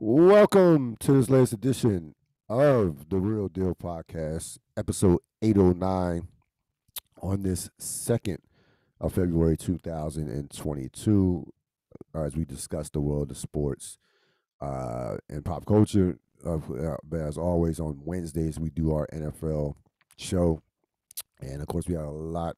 Welcome to this latest edition of the Real Deal Podcast, episode 809 on this second of February 2022, uh, as we discuss the world of sports uh, and pop culture. Uh, as always, on Wednesdays, we do our NFL show. And of course, we have a lot,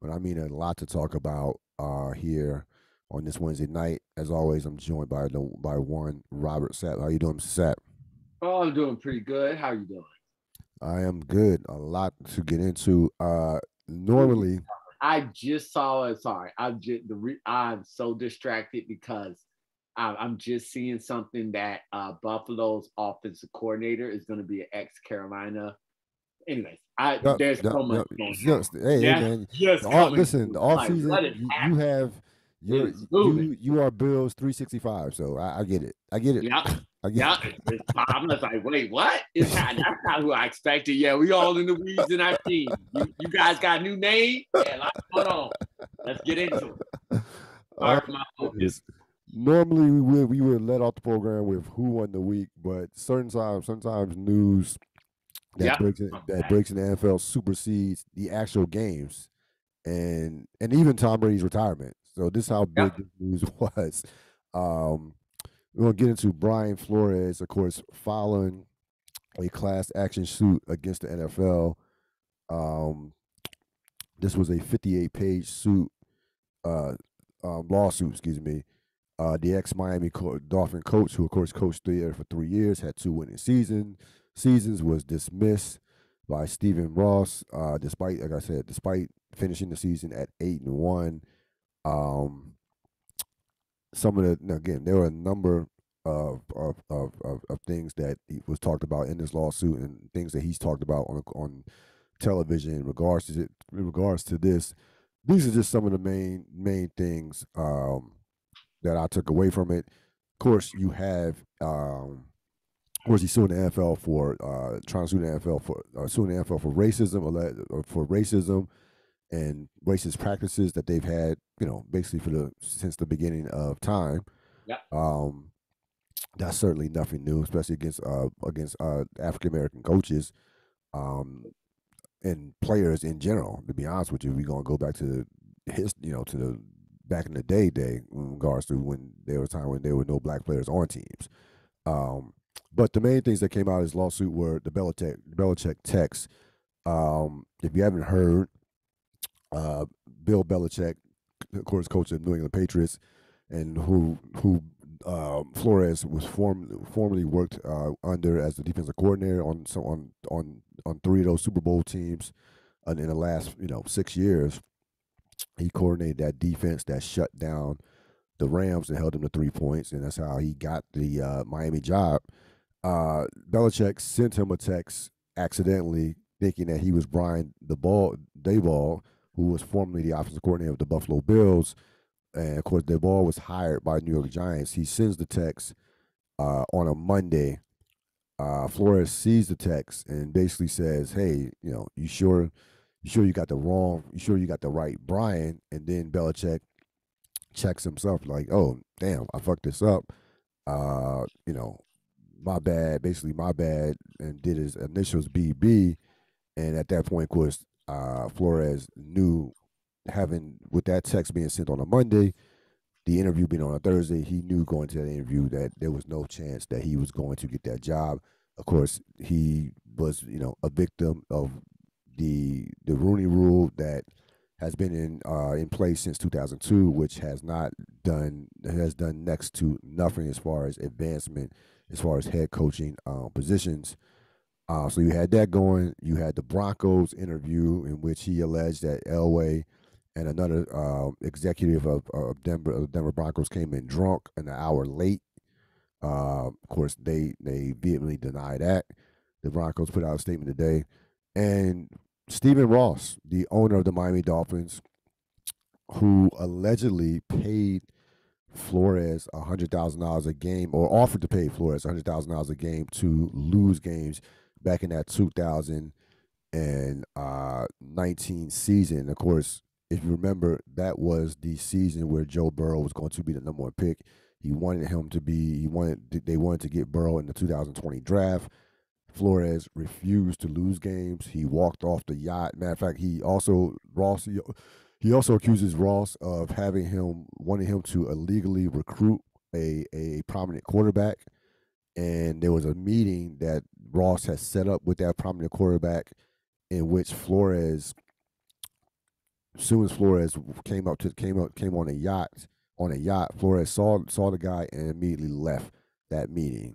but I mean a lot to talk about uh, here on this Wednesday night. As always, I'm joined by the by one Robert Sapp. How you doing, Sapp? Oh, I'm doing pretty good. How you doing? I am good. A lot to get into. Uh normally I just saw it. Sorry, I'm just the re- I'm so distracted because I, I'm just seeing something that uh, Buffalo's offensive coordinator is going to be an ex Carolina. Anyways, I Yup, there's yup, so much yup. going on. Yes, hey, Yeah, man. Just The listen, the off Like, season, you, you have you're, you you are Bills 365. So I, I get it. I get it. Yeah, I get yeah. it. I'm just like, wait, what? It's not, that's not who I expected. Yeah, we all in the weeds in our team. You, you guys got a new name? Yeah, lots going on. Let's get into it. Sorry for my focus. normally we would we would let off the program with who won the week, but certain times sometimes news that Yeah. breaks in, that breaks in the NFL supersedes the actual games, and and even Tom Brady's retirement. So this is how big Yeah. news was. Um, we're gonna get into Brian Flores, of course, filing a class action suit against the NFL. Um, this was a 58 page suit, uh, um, lawsuit, excuse me. Uh, the ex Miami co- Dolphin coach, who of course coached there for three years, had two winning season seasons, was dismissed by Stephen Ross. Uh, despite, like I said, despite finishing the season at eight and one, um, some of the again there were a number of of, of of things that he was talked about in this lawsuit and things that he's talked about on on television in regards to it, in regards to this. These are just some of the main main things um, that I took away from it. Of course, you have um, of course he's suing the NFL for uh, trying to sue the NFL for uh, suing the NFL for racism alle- for racism and racist practices that they've had, you know, basically for the since the beginning of time. Yep. Um, that's certainly nothing new, especially against uh against uh African American coaches, um, and players in general. To be honest with you, we're gonna go back to his, you know, to the back in the day, day in regards to when there was a time when there were no black players on teams. Um, but the main things that came out of his lawsuit were the Belichick Belichick text. Um, if you haven't heard, uh, Bill Belichick, of course, coach of New England Patriots, and who who uh, Flores was form, formerly worked uh, under as the defensive coordinator on some on on on three of those Super Bowl teams, and in the last you know six years, he coordinated that defense that shut down the Rams and held them to three points, and that's how he got the uh, Miami job. Uh, Belichick sent him a text accidentally, thinking that he was Brian the Ball Daboll, who was formerly the offensive coordinator of the Buffalo Bills. And of course, Daboll was hired by New York Giants. He sends the text uh, on a Monday. Uh, Flores sees the text and basically says, "Hey, you know, you sure, you sure you got the wrong, you sure you got the right Brian?" And then Belichick checks himself like, "Oh, damn, I fucked this up. Uh, you know, my bad. Basically, my bad." And did his initials BB. And at that point, of course, uh, Flores knew having with that text being sent on a Monday, the interview being on a Thursday, he knew going to that interview that there was no chance that he was going to get that job. Of course, he was, you know, a victim of the the Rooney Rule that has been in uh, in place since 2002, which has not done has done next to nothing as far as advancement, as far as head coaching uh, positions. Uh, so you had that going. You had the Broncos interview in which he alleged that Elway and another uh, executive of, of Denver, of Denver Broncos came in drunk an hour late. Uh, of course, they they vehemently deny that. The Broncos put out a statement today, and Stephen Ross, the owner of the Miami Dolphins, who allegedly paid Flores hundred thousand dollars a game, or offered to pay Flores hundred thousand dollars a game to lose games back in that two thousand and uh, nineteen season. Of course, if you remember, that was the season where Joe Burrow was going to be the number one pick. He wanted him to be. He wanted. They wanted to get Burrow in the 2020 draft. Flores refused to lose games. He walked off the yacht. Matter of fact, he also Ross. He also accuses Ross of having him wanting him to illegally recruit a a prominent quarterback. And there was a meeting that Ross had set up with that prominent quarterback, in which Flores, soon as Flores came up to came up came on a yacht on a yacht, Flores saw saw the guy and immediately left that meeting.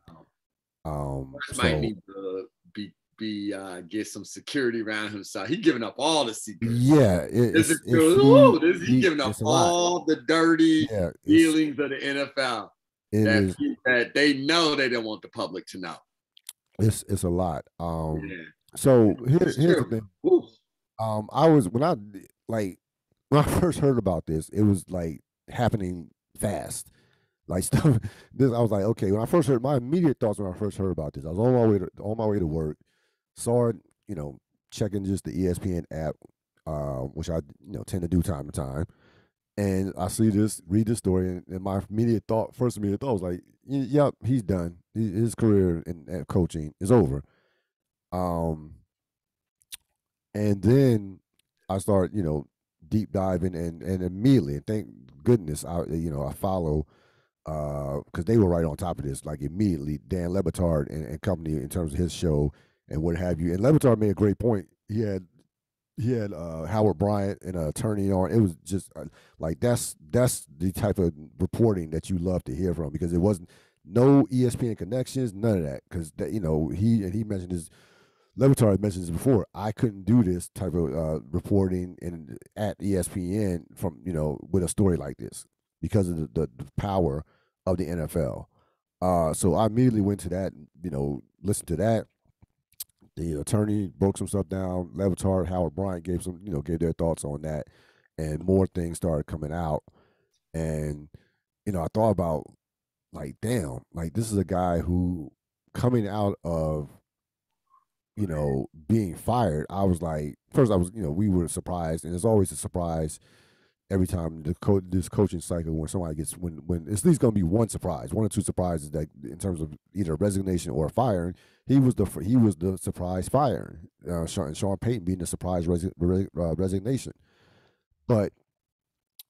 Um, so, might need to be be uh, get some security around himself. He's giving up all the secrets. Yeah, it, this is ooh, this, he's giving up all the dirty yeah, dealings of the NFL that, is, that they know they don't want the public to know. It's it's a lot. Um, yeah. so here, here's the thing. Ooh. Um, I was when I like when I first heard about this, it was like happening fast. Like stuff. This I was like, okay. When I first heard, my immediate thoughts when I first heard about this, I was on my way to on my way to work, saw it, you know, checking just the ESPN app, uh, which I you know tend to do time to time, and I see this, read this story, and, and my immediate thought, first immediate thought was like, yep, he's done. His career in coaching is over. Um, and then I start, you know, deep diving and and immediately, and thank goodness, I you know I follow uh, because they were right on top of this, like immediately. Dan Le Batard and, and, company in terms of his show and what have you. And Le Batard made a great point. He had he had uh, Howard Bryant and an attorney on. It was just uh, like that's that's the type of reporting that you love to hear from because it wasn't no ESPN connections, none of that. Because you know he and he mentioned his Le Batard mentioned this before. I couldn't do this type of uh, reporting in at ESPN from you know with a story like this because of the, the, the power of the NFL. Uh, so I immediately went to that, you know, listened to that. The attorney broke some stuff down. Le Howard Bryant gave some, you know, gave their thoughts on that, and more things started coming out. And you know, I thought about like, damn, like this is a guy who coming out of, you know, being fired. I was like, first I was, you know, we were surprised, and it's always a surprise every time the co- this coaching cycle when somebody gets when when it's at least going to be one surprise, one or two surprises that in terms of either resignation or firing. He was the he was the surprise firing. Uh, Sean, Sean Payton being the surprise resi- uh, resignation, but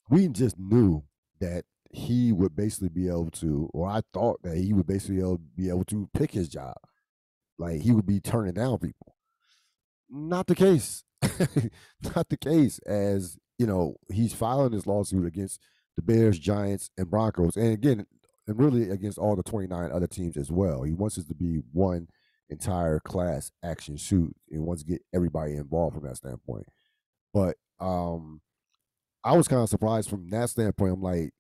we just knew that he would basically be able to, or I thought that he would basically be able, be able to pick his job, like he would be turning down people. Not the case. Not the case, as you know, he's filing this lawsuit against the Bears, Giants, and Broncos, and again, and really against all the 29 other teams as well. He wants this to be one entire class action suit and wants to get everybody involved from that standpoint. But um I was kind of surprised from that standpoint. I'm like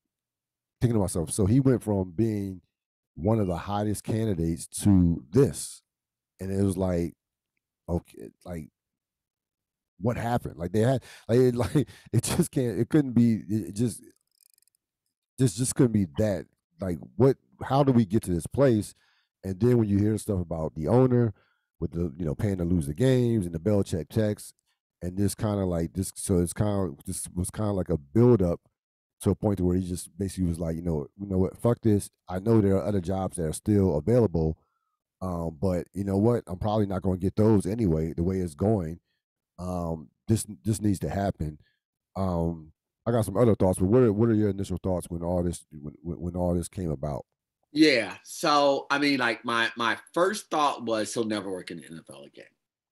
thinking to myself, so he went from being one of the hottest candidates to this. And it was like, okay, like what happened. Like they had like it, like it just can't it couldn't be it just just just couldn't be that. Like what how do we get to this place? And then when you hear stuff about the owner with the you know paying to lose the games and the Belichick checks and this kind of like this so it's kind of this was kind of like a build up to a point to where he just basically was like, you know, you know what, fuck this. I know there are other jobs that are still available. Um, but you know what? I'm probably not going to get those anyway, the way it's going um, this this needs to happen. Um, I got some other thoughts, but what are what are your initial thoughts when all this when, when all this came about? Yeah, so I mean, like my my first thought was he'll never work in the NFL again.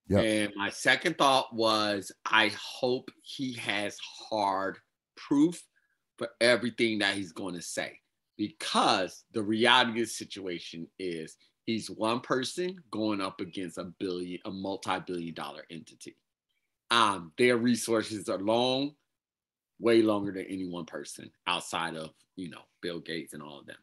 Yep. And my second thought was I hope he has hard proof for everything that he's going to say because the reality of the situation is he's one person going up against a billion a multi-billion dollar entity um, their resources are long, way longer than any one person outside of you know Bill Gates and all of them,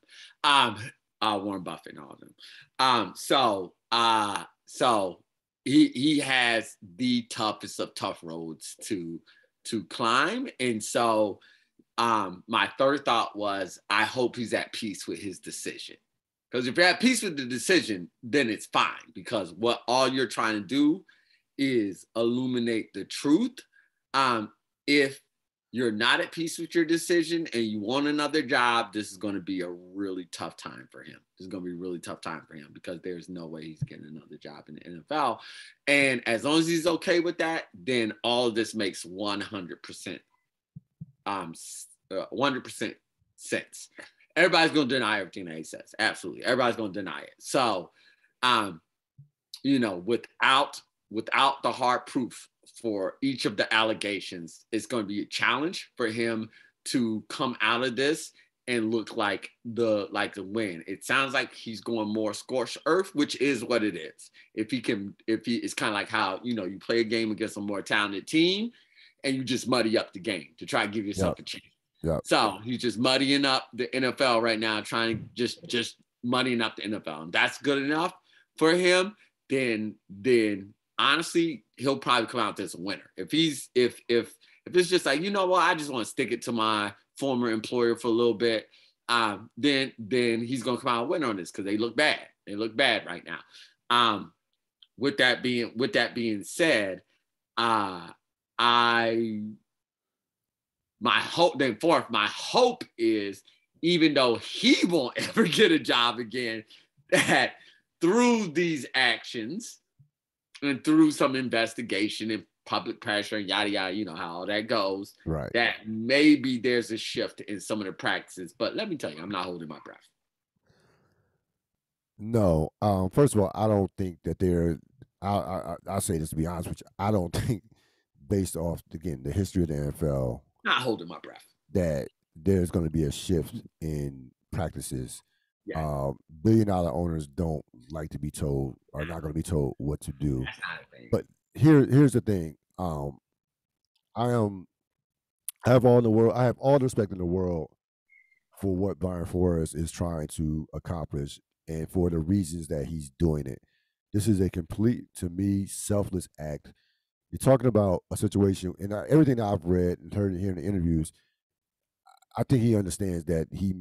um, uh, Warren Buffett and all of them. Um, so uh, so he he has the toughest of tough roads to to climb, and so um, my third thought was I hope he's at peace with his decision. Because if you're at peace with the decision, then it's fine. Because what all you're trying to do is illuminate the truth. Um, if you're not at peace with your decision and you want another job, this is going to be a really tough time for him. This is going to be a really tough time for him because there's no way he's getting another job in the NFL. And as long as he's okay with that, then all of this makes 100% um 100% uh, sense. Everybody's going to deny everything that he says. Absolutely. Everybody's going to deny it. So, um you know, without without the hard proof for each of the allegations, it's going to be a challenge for him to come out of this and look like the like the win. It sounds like he's going more scorched earth, which is what it is. If he can, if he, it's kind of like how you know you play a game against a more talented team, and you just muddy up the game to try and give yourself yep. a chance. Yep. So he's just muddying up the NFL right now, trying to just just muddying up the NFL, and that's good enough for him. Then then honestly, he'll probably come out as a winner. If he's if if if it's just like you know what, I just want to stick it to my former employer for a little bit, um, then then he's gonna come out a on this because they look bad. They look bad right now. Um, with that being with that being said, uh, I my hope then fourth, my hope is even though he won't ever get a job again, that through these actions and through some investigation and public pressure and yada yada, you know how all that goes. Right. That maybe there's a shift in some of the practices. But let me tell you, I'm not holding my breath. No. Um, first of all, I don't think that they're I, I I'll say this to be honest with you. I don't think based off again the history of the NFL. Not holding my breath. That there's going to be a shift in practices yeah. Uh, billion dollar owners don't like to be told, are not going to be told what to do. But here, here's the thing. Um, I am, I have all the world. I have all the respect in the world for what Brian Flores is trying to accomplish and for the reasons that he's doing it. This is a complete, to me, selfless act. You're talking about a situation, and I, everything that I've read and heard here in the interviews, I think he understands that he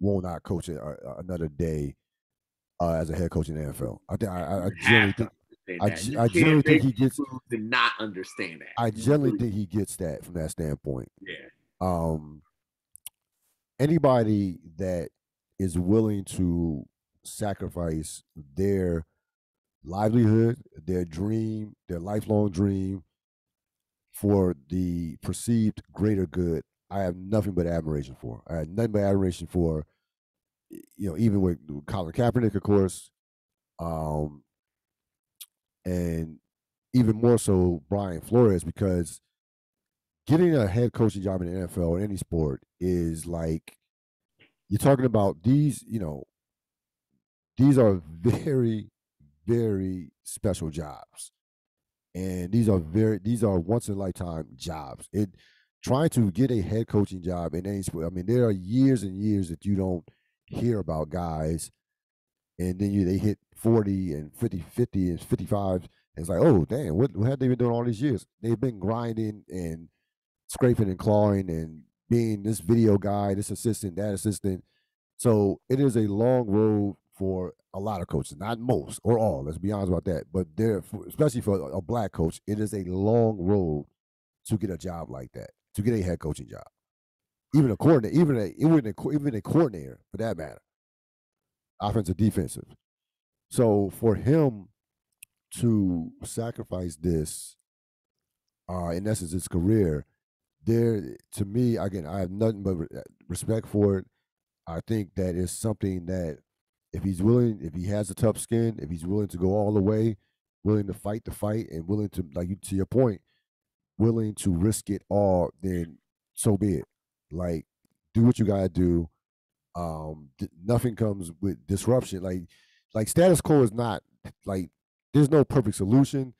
will not coach a, a, another day uh, as a head coach in the NFL. I think I, I generally think I, I generally think he gets to not understand that. I generally think he gets that from that standpoint. Yeah. Um. Anybody that is willing to sacrifice their livelihood, their dream, their lifelong dream for the perceived greater good I have nothing but admiration for. I had nothing but admiration for, you know, even with Colin Kaepernick, of course, um, and even more so Brian Flores, because getting a head coaching job in the NFL or any sport is like you're talking about these, you know, these are very, very special jobs. And these are very these are once in a lifetime jobs. It trying to get a head coaching job in any sport. I mean, there are years and years that you don't hear about guys, and then you they hit 40 and 50, 50 and 55. And it's like, oh, damn, what, what have they been doing all these years? They've been grinding and scraping and clawing and being this video guy, this assistant, that assistant. So it is a long road for a lot of coaches, not most or all. Let's be honest about that. But there, especially for a black coach, it is a long road to get a job like that to get a head coaching job, even a coordinator, even a even a even a coordinator for that matter, offensive, defensive. So for him to sacrifice this, uh, in essence, his career, there to me again, I have nothing but respect for it. I think that is something that if he's willing, if he has a tough skin, if he's willing to go all the way, willing to fight the fight, and willing to, like you to your point, willing to risk it all, then so be it. Like, do what you gotta do. Um, th- nothing comes with disruption. Like, like status quo is not like there's no perfect solution.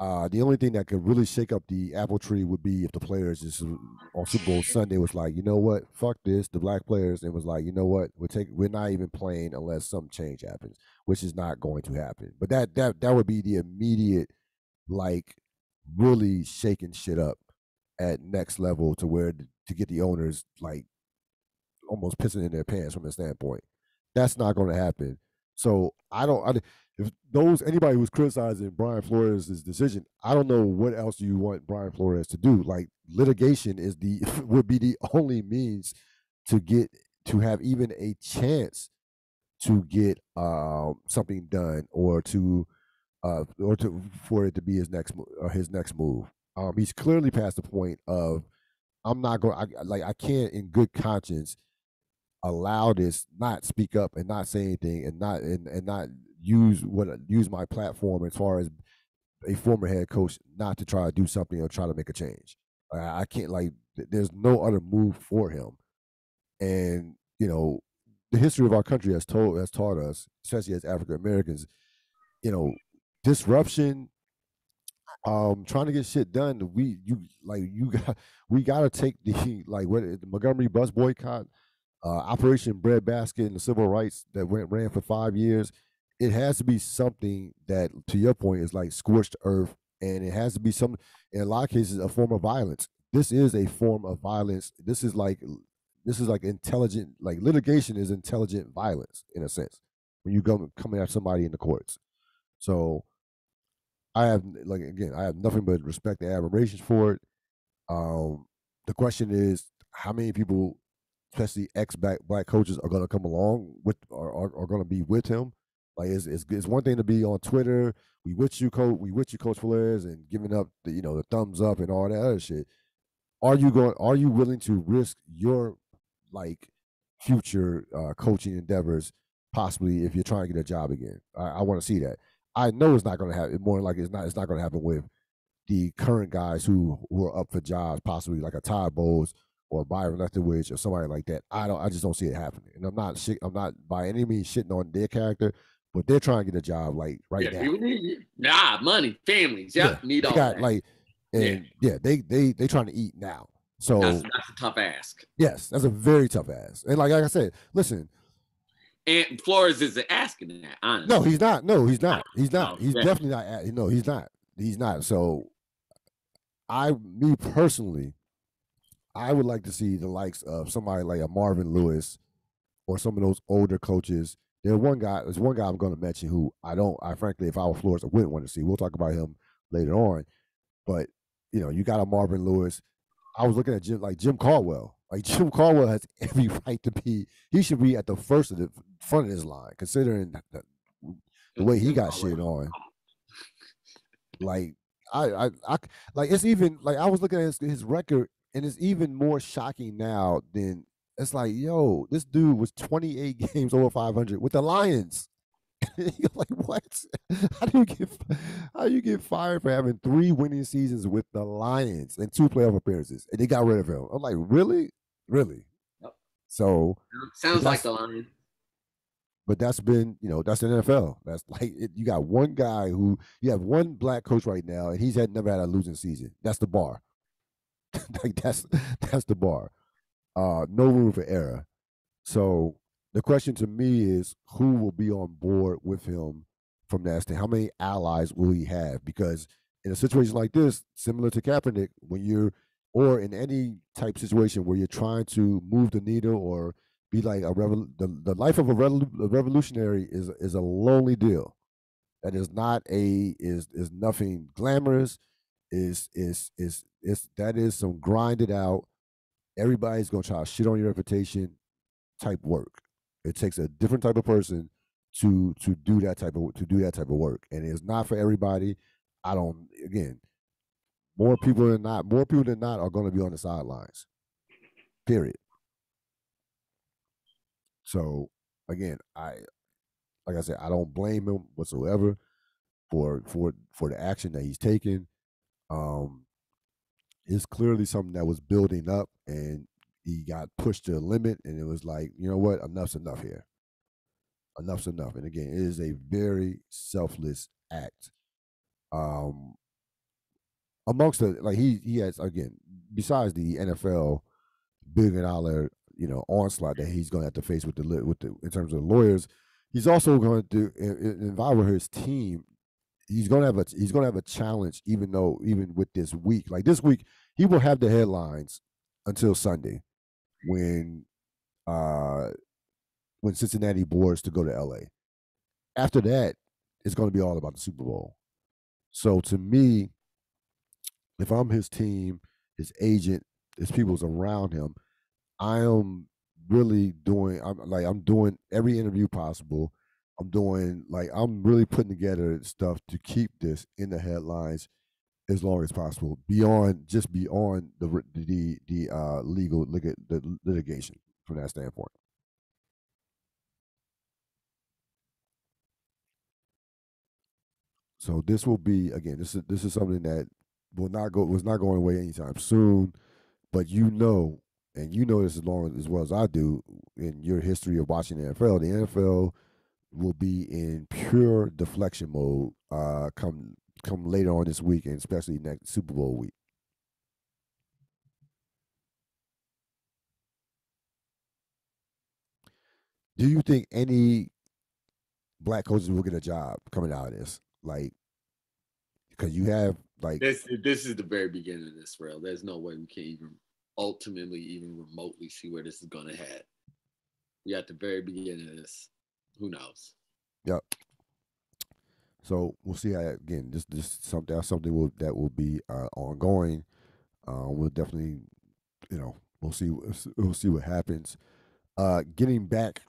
Uh, the only thing that could really shake up the apple tree would be if the players just on Super Bowl Sunday was like, you know what, fuck this, the black players, and was like, you know what, we're taking, we're not even playing unless some change happens, which is not going to happen. But that that that would be the immediate like really shaking shit up at next level to where to get the owners like almost pissing in their pants from a standpoint. That's not going to happen. So I don't. I, if those anybody who's criticizing Brian Flores' decision, I don't know what else you want Brian Flores to do. Like litigation is the would be the only means to get to have even a chance to get uh, something done or to uh, or to for it to be his next uh, his next move. Um, he's clearly past the point of I'm not going I, like I can't in good conscience allow this not speak up and not say anything and not and, and not use what use my platform as far as a former head coach not to try to do something or try to make a change. I, I can't like there's no other move for him. And you know, the history of our country has told has taught us, especially as African Americans, you know, disruption, um, trying to get shit done. We you like you got we gotta take the like what the Montgomery bus boycott, uh, Operation Breadbasket and the civil rights that went ran for five years. It has to be something that, to your point, is like scorched earth, and it has to be some, in a lot of cases, a form of violence. This is a form of violence. This is like this is like intelligent like litigation is intelligent violence in a sense when you go coming at somebody in the courts so i have like again i have nothing but respect and admiration for it um the question is how many people especially ex black coaches are going to come along with or are, are going to be with him like it's, it's, it's one thing to be on twitter we with you coach we with you coach Flores and giving up the you know the thumbs up and all that other shit are you going are you willing to risk your like future uh, coaching endeavors, possibly if you're trying to get a job again. I, I want to see that. I know it's not going to happen. More like it's not. It's not going to happen with the current guys who who are up for jobs, possibly like a Todd Bowles or Byron Leftwich or somebody like that. I don't. I just don't see it happening. And I'm not. Shit, I'm not by any means shitting on their character, but they're trying to get a job like right yeah, now. Nah, money, families. Yep, yeah, need all got, that. Like, and yeah. yeah, they they they trying to eat now. So that's, that's a tough ask. Yes, that's a very tough ask. And like, like I said, listen. And Flores isn't asking that, honestly. No, he's not. No, he's not. He's not. He's yeah. definitely not. No, he's not. He's not. So, I, me personally, I would like to see the likes of somebody like a Marvin Lewis or some of those older coaches. There's one guy. There's one guy I'm going to mention who I don't. I frankly, if I were Flores, I wouldn't want to see. We'll talk about him later on. But you know, you got a Marvin Lewis. I was looking at Jim like Jim Caldwell. Like Jim Caldwell has every right to be. He should be at the first of the front of his line, considering the, the way he got shit on. Like I, I, I, like it's even like I was looking at his, his record, and it's even more shocking now than it's like, yo, this dude was 28 games over 500 with the Lions. You're like, what? How do you get how do you get fired for having three winning seasons with the Lions and two playoff appearances? And they got rid of him. I'm like, really? Really? Yep. So sounds like the Lions. But that's been, you know, that's the NFL. That's like it, you got one guy who you have one black coach right now, and he's had never had a losing season. That's the bar. like that's that's the bar. Uh, no room for error. So the question to me is who will be on board with him from that stand? How many allies will he have? Because in a situation like this, similar to Kaepernick, when you're or in any type situation where you're trying to move the needle or be like a revol- the, the life of a, revol- a revolutionary is is a lonely deal. That is not a is is nothing glamorous. Is is is is that is some grinded out. Everybody's gonna try to shit on your reputation type work. It takes a different type of person to to do that type of to do that type of work, and it's not for everybody. I don't. Again, more people than not, more people than not are going to be on the sidelines. Period. So again, I like I said, I don't blame him whatsoever for for for the action that he's taken. Um, it's clearly something that was building up, and he got pushed to a limit, and it was like, you know what, enough's enough here. Enough's enough. And again, it is a very selfless act. Um, amongst the like he he has again besides the NFL billion dollar you know onslaught that he's going to have to face with the with the in terms of the lawyers, he's also going to involve with his team. He's going to have a he's going to have a challenge, even though even with this week, like this week, he will have the headlines until Sunday when uh when Cincinnati boards to go to LA. After that, it's going to be all about the Super Bowl. So to me, if I'm his team, his agent, his people's around him, I am really doing. I'm like I'm doing every interview possible. I'm doing like I'm really putting together stuff to keep this in the headlines as long as possible beyond just beyond the the the uh, legal lit- the litigation from that standpoint. So this will be again. This is this is something that will not go was not going away anytime soon. But you know, and you know this as long as well as I do in your history of watching the NFL. The NFL will be in pure deflection mode uh, come come later on this week, and especially next Super Bowl week. Do you think any black coaches will get a job coming out of this? Like, because you have like this. This is the very beginning of this rail. There's no way we can even ultimately even remotely see where this is going to head. We at the very beginning of this. Who knows? Yep. So we'll see how again. This this something something will, that will be uh, ongoing. Uh, we'll definitely, you know, we'll see we'll see what happens. Uh, getting back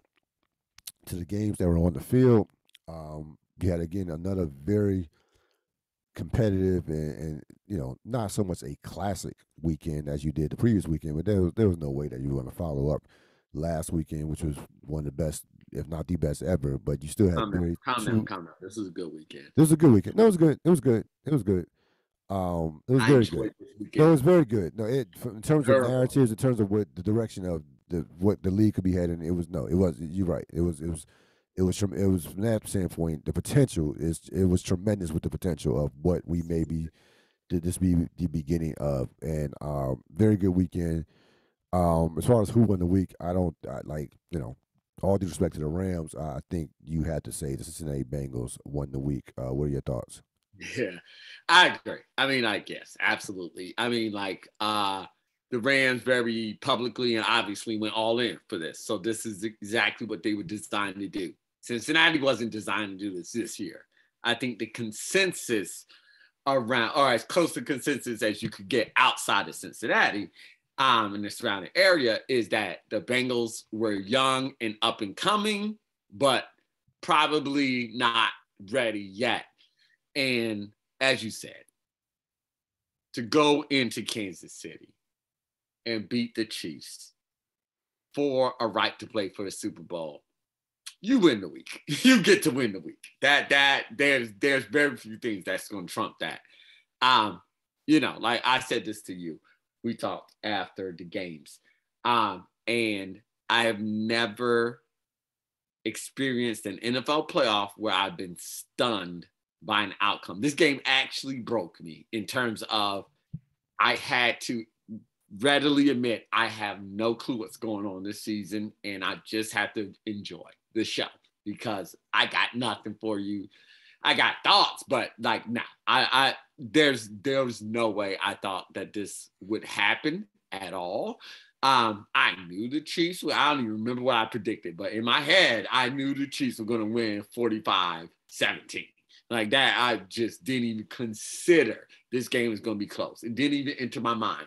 to the games that were on the field, um, had again another very competitive and, and, you know not so much a classic weekend as you did the previous weekend, but there was there was no way that you were going to follow up last weekend, which was one of the best if not the best ever. But you still had calm very calm down, calm down. This was a good weekend. This was a good weekend. No, it was good. It was good. It was good. Um, it was I very good. No, it was very good. No, it in terms of narratives, in terms of what the direction of the what the league could be heading, it was no, it was. You're right. It was. It was. It was from it was from that standpoint. The potential is it was tremendous with the potential of what we maybe did this be the beginning of, and um, very good weekend. Um, as far as who won the week, I don't I, like you know all due respect to the Rams, I think you had to say the Cincinnati Bengals won the week. Uh, what are your thoughts? Yeah, I agree. I mean, I guess absolutely. I mean, like uh, the Rams very publicly and obviously went all in for this. So this is exactly what they were designed to do. Cincinnati wasn't designed to do this this year. I think the consensus around, or as close to consensus as you could get outside of Cincinnati, um, in the surrounding area is that the Bengals were young and up and coming, but probably not ready yet. And as you said, to go into Kansas City and beat the Chiefs for a right to play for the Super Bowl, you win the week. You get to win the week. That that there's there's very few things that's going to trump that. Um, you know, like I said this to you we talked after the games. Um, and I have never experienced an NFL playoff where I've been stunned by an outcome. This game actually broke me in terms of I had to readily admit I have no clue what's going on this season, and I just have to enjoy the show because I got nothing for you I got thoughts, but like, nah, I, I, there's, there's no way I thought that this would happen at all. Um, I knew the Chiefs. I don't even remember what I predicted, but in my head, I knew the Chiefs were going to win 45 17. Like that, I just didn't even consider this game was going to be close. It didn't even enter my mind.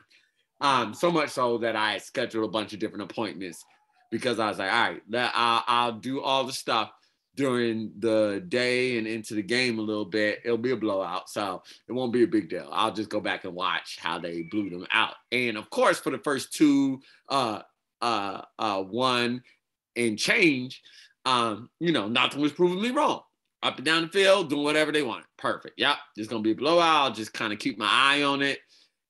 Um, so much so that I scheduled a bunch of different appointments because I was like, all right, I'll, I'll do all the stuff during the day and into the game a little bit, it'll be a blowout. So it won't be a big deal. I'll just go back and watch how they blew them out. And of course, for the first two, uh, uh, uh, one and change, um, you know, nothing was proving me wrong. Up and down the field, doing whatever they want. Perfect. Yep. It's gonna be a blowout. I'll just kind of keep my eye on it.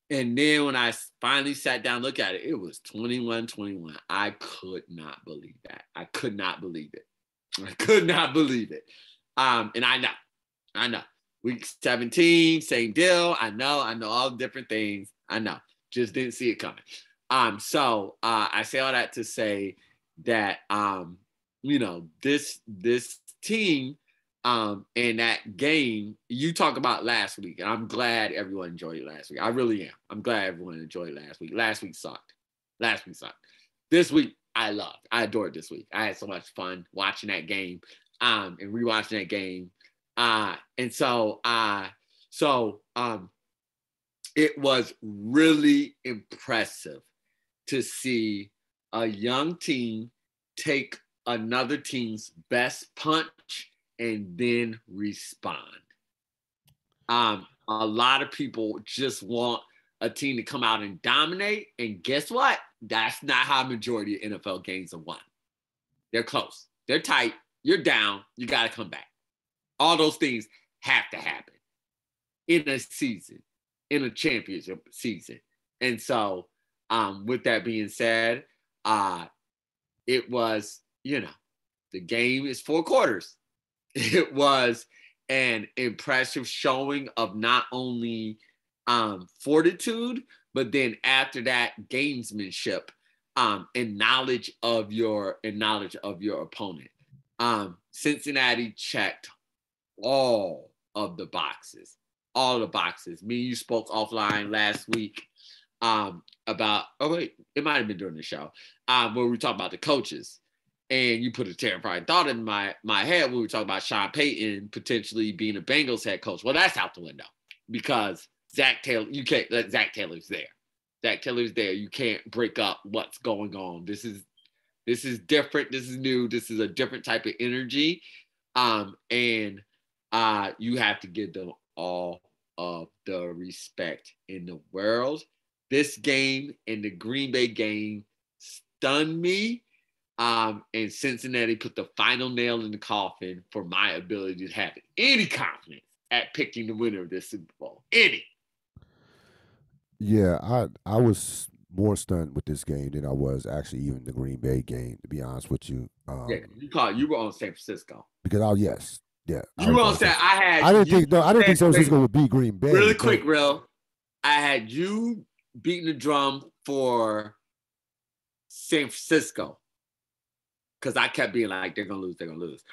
And then when I finally sat down, look at it, it was 21 21. I could not believe that. I could not believe it. I could not believe it. Um, and I know, I know. Week 17, same deal. I know, I know all the different things. I know. Just didn't see it coming. Um, so uh, I say all that to say that um, you know, this this team um in that game, you talk about last week, and I'm glad everyone enjoyed it last week. I really am. I'm glad everyone enjoyed last week. Last week sucked. Last week sucked. This week, I loved. I adored this week. I had so much fun watching that game um, and rewatching that game. Uh, and so uh, so um, it was really impressive to see a young team take another team's best punch and then respond. Um, a lot of people just want a team to come out and dominate. And guess what? That's not how majority of NFL games are won. They're close. They're tight. You're down. You got to come back. All those things have to happen in a season, in a championship season. And so, um, with that being said, uh, it was, you know, the game is four quarters. It was an impressive showing of not only um, fortitude, but then after that, gamesmanship um, and knowledge of your and knowledge of your opponent. Um, Cincinnati checked all of the boxes, all the boxes. Me, you spoke offline last week um, about. Oh wait, it might have been during the show um, where we talked about the coaches and you put a terrifying thought in my my head when we talking about Sean Payton potentially being a Bengals head coach. Well, that's out the window because Zac Taylor, you can't let Zac Taylor's there. Zac Taylor's there. You can't break up what's going on. This is this is different. This is new. This is a different type of energy. Um, and uh, you have to give them all of the respect in the world. This game and the Green Bay game stunned me um, and Cincinnati put the final nail in the coffin for my ability to have any confidence at picking the winner of this Super Bowl. Any. Yeah, I I was more stunned with this game than I was actually even the Green Bay game. To be honest with you, um, yeah, you called you were on San Francisco because I yes, yeah, you were on San. I had. I didn't think no, I didn't think San Francisco would beat Green Bay. Really quick, real. I had you beating the drum for San Francisco because I kept being like, they're gonna lose, they're gonna lose.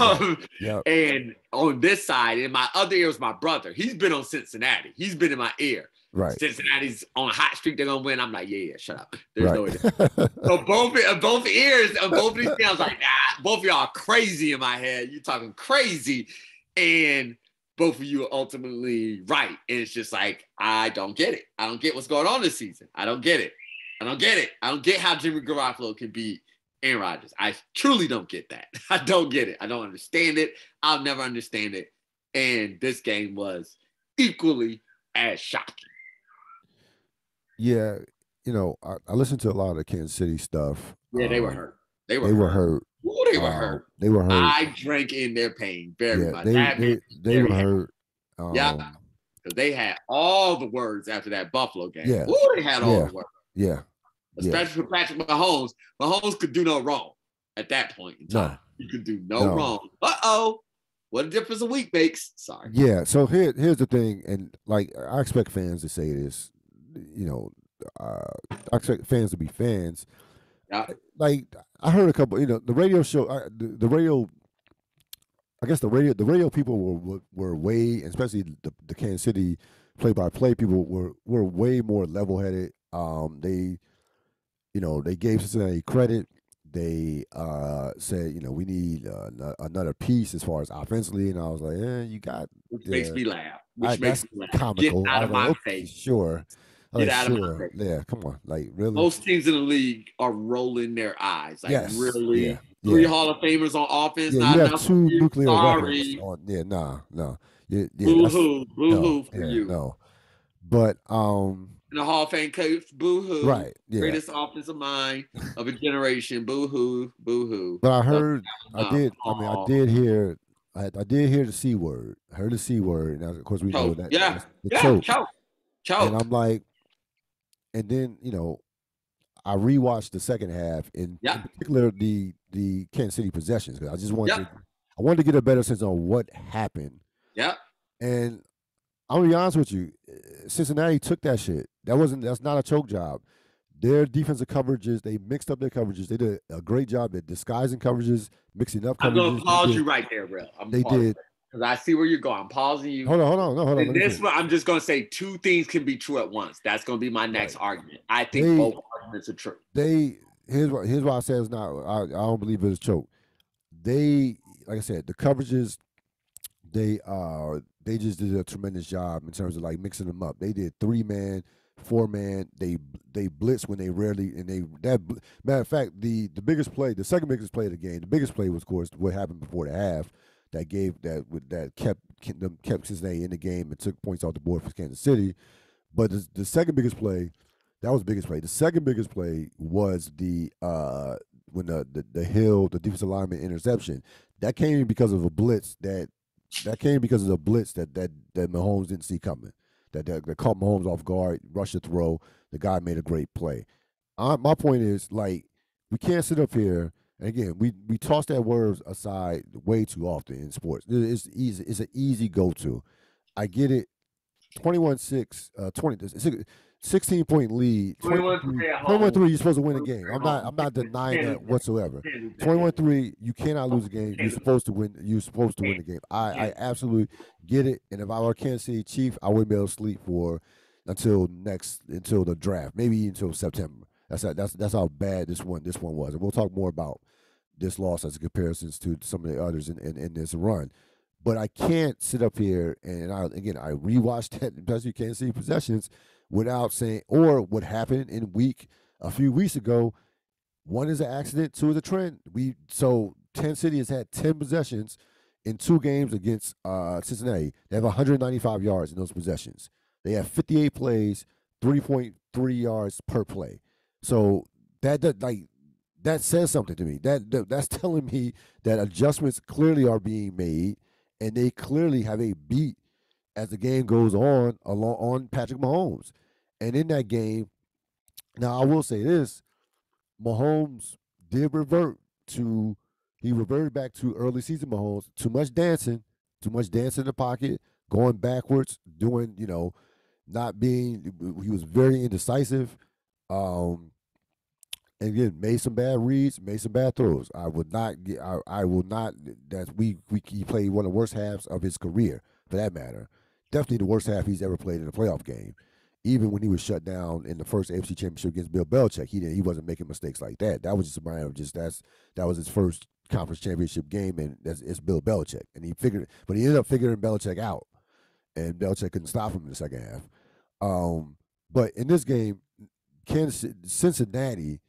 Um, yep. And on this side, in my other ear was my brother. He's been on Cincinnati. He's been in my ear. Right. Cincinnati's on a hot streak. They're gonna win. I'm like, yeah, yeah, shut up. There's right. no way. so both uh, both ears, uh, both of these things, I was like, nah, both of y'all crazy in my head. You're talking crazy, and both of you are ultimately right. And it's just like, I don't get it. I don't get what's going on this season. I don't get it. I don't get it. I don't get how Jimmy Garoppolo can be Aaron Rodgers. I truly don't get that. I don't get it. I don't understand it. I'll never understand it. And this game was equally as shocking. Yeah, you know, I, I listened to a lot of the Kansas City stuff. Yeah, they um, were hurt. They were they hurt. were hurt. Ooh, they were um, hurt. They were hurt. I drank in their pain very yeah, much. They, they, they were hurt. Um, yeah, because they had all the words after that Buffalo game. Yeah, Ooh, they had all yeah. the words. Yeah, especially yeah. for Patrick Mahomes. Mahomes could do no wrong at that point in time. No. You could do no, no. wrong. Uh oh. What a difference a week makes. Sorry. Yeah. So here, here's the thing, and like I expect fans to say this. You know, uh, I expect fans to be fans. Yeah. Like I heard a couple. You know, the radio show, uh, the, the radio I guess the radio the radio people were were, were way, especially the, the Kansas City play by play people were were way more level headed. Um, they, you know, they gave Cincinnati credit they uh, said, you know, we need uh, another piece as far as offensively, and I was like, eh, you got. Which makes me laugh. Which I, makes me laugh. comical. Get out of my like, face. Sure. Get out sure. of my face. Yeah, come on, like really. Most teams in the league are rolling their eyes. Like yes. really, yeah. three yeah. Hall of Famers on offense. Yeah, not you have two nuclear Sorry. On, yeah, nah, no. Yeah, yeah, boo hoo, boo no, hoo for yeah, you. No, but um, in the Hall of Fame coach, boo hoo. Right. Yeah. Greatest offensive mind of a generation, boo hoo, boo hoo. But I heard, I did, I mean, I did hear, I, I did hear the C word. I heard the C word. And of course, we choke. know that. Yeah. The yeah. choke. choke. Choke. And I'm like, and then, you know, I rewatched the second half, in, yeah. in particular the the Kansas City possessions, because I just wanted, yeah. to, I wanted to get a better sense on what happened. Yeah. And I'm gonna be honest with you, eh, Cincinnati took that shit. That wasn't that's not a choke job. Their defensive coverages, they mixed up their coverages. They did a great job at disguising coverages, mixing up coverages. I'm gonna pause you right there, bro. I'm they did because I see where you're going. I'm pausing you. Hold on, hold on, no, hold on. And this one, I'm just gonna say two things can be true at once. That's gonna be my next right. argument. I think they, both arguments are true. They here's what here's why I say it's not. I, I don't believe it's a choke. They like I said, the coverages they uh they just did a tremendous job in terms of like mixing them up. They did three man, four man. They they blitz when they rarely and they that matter of fact the the biggest play, the second biggest play of the game, the biggest play was of course what happened before the half that gave that that kept them kept Cincinnati in the game and took points off the board for Kansas City. But the, the second biggest play, that was the biggest play. The second biggest play was the uh when the, the, the Hill, the defensive lineman interception. That came because of a blitz that that came because of the blitz that that that Mahomes didn't see coming. That that, that caught Mahomes off guard, rushed the throw. The guy made a great play. Uh, my point is like we can't sit up here and again we we toss that word aside way too often in sports. It's easy. It's an easy go to. I get it. 21-6, uh, 20, 16 point lead. 21 3, you're supposed to win a game. I'm not I'm not denying that whatsoever. 21 3, you cannot lose a game. You're supposed to win. You're supposed to win the game. I, I absolutely get it. And if I were Kansas City Chief, I wouldn't be able to sleep for until next until the draft, maybe until September. That's that's that's how bad this one this one was. And we'll talk more about this loss as a comparisons to some of the others in, in, in this run. But I can't sit up here and I again I rewatched that especially Kansas see possessions without saying, or what happened in week a few weeks ago. One is an accident, two is a trend. We so Kansas City has had ten possessions in two games against uh, Cincinnati. They have 195 yards in those possessions. They have 58 plays, 3.3 yards per play. So that, that like that says something to me. That, that that's telling me that adjustments clearly are being made, and they clearly have a beat as the game goes on along on Patrick Mahomes. And in that game, now I will say this: Mahomes did revert to he reverted back to early season Mahomes. Too much dancing, too much dancing in the pocket, going backwards, doing you know, not being. He was very indecisive. Um, and again, made some bad reads, made some bad throws. I would not get. I, I will not. That we we he played one of the worst halves of his career, for that matter. Definitely the worst half he's ever played in a playoff game even when he was shut down in the first AFC Championship against Bill Belichick, he didn't. He wasn't making mistakes like that. That was just a matter of just that's that was his first conference championship game, and that's it's Bill Belichick, and he figured, but he ended up figuring Belichick out, and Belichick couldn't stop him in the second half. Um, but in this game, Kansas Cincinnati,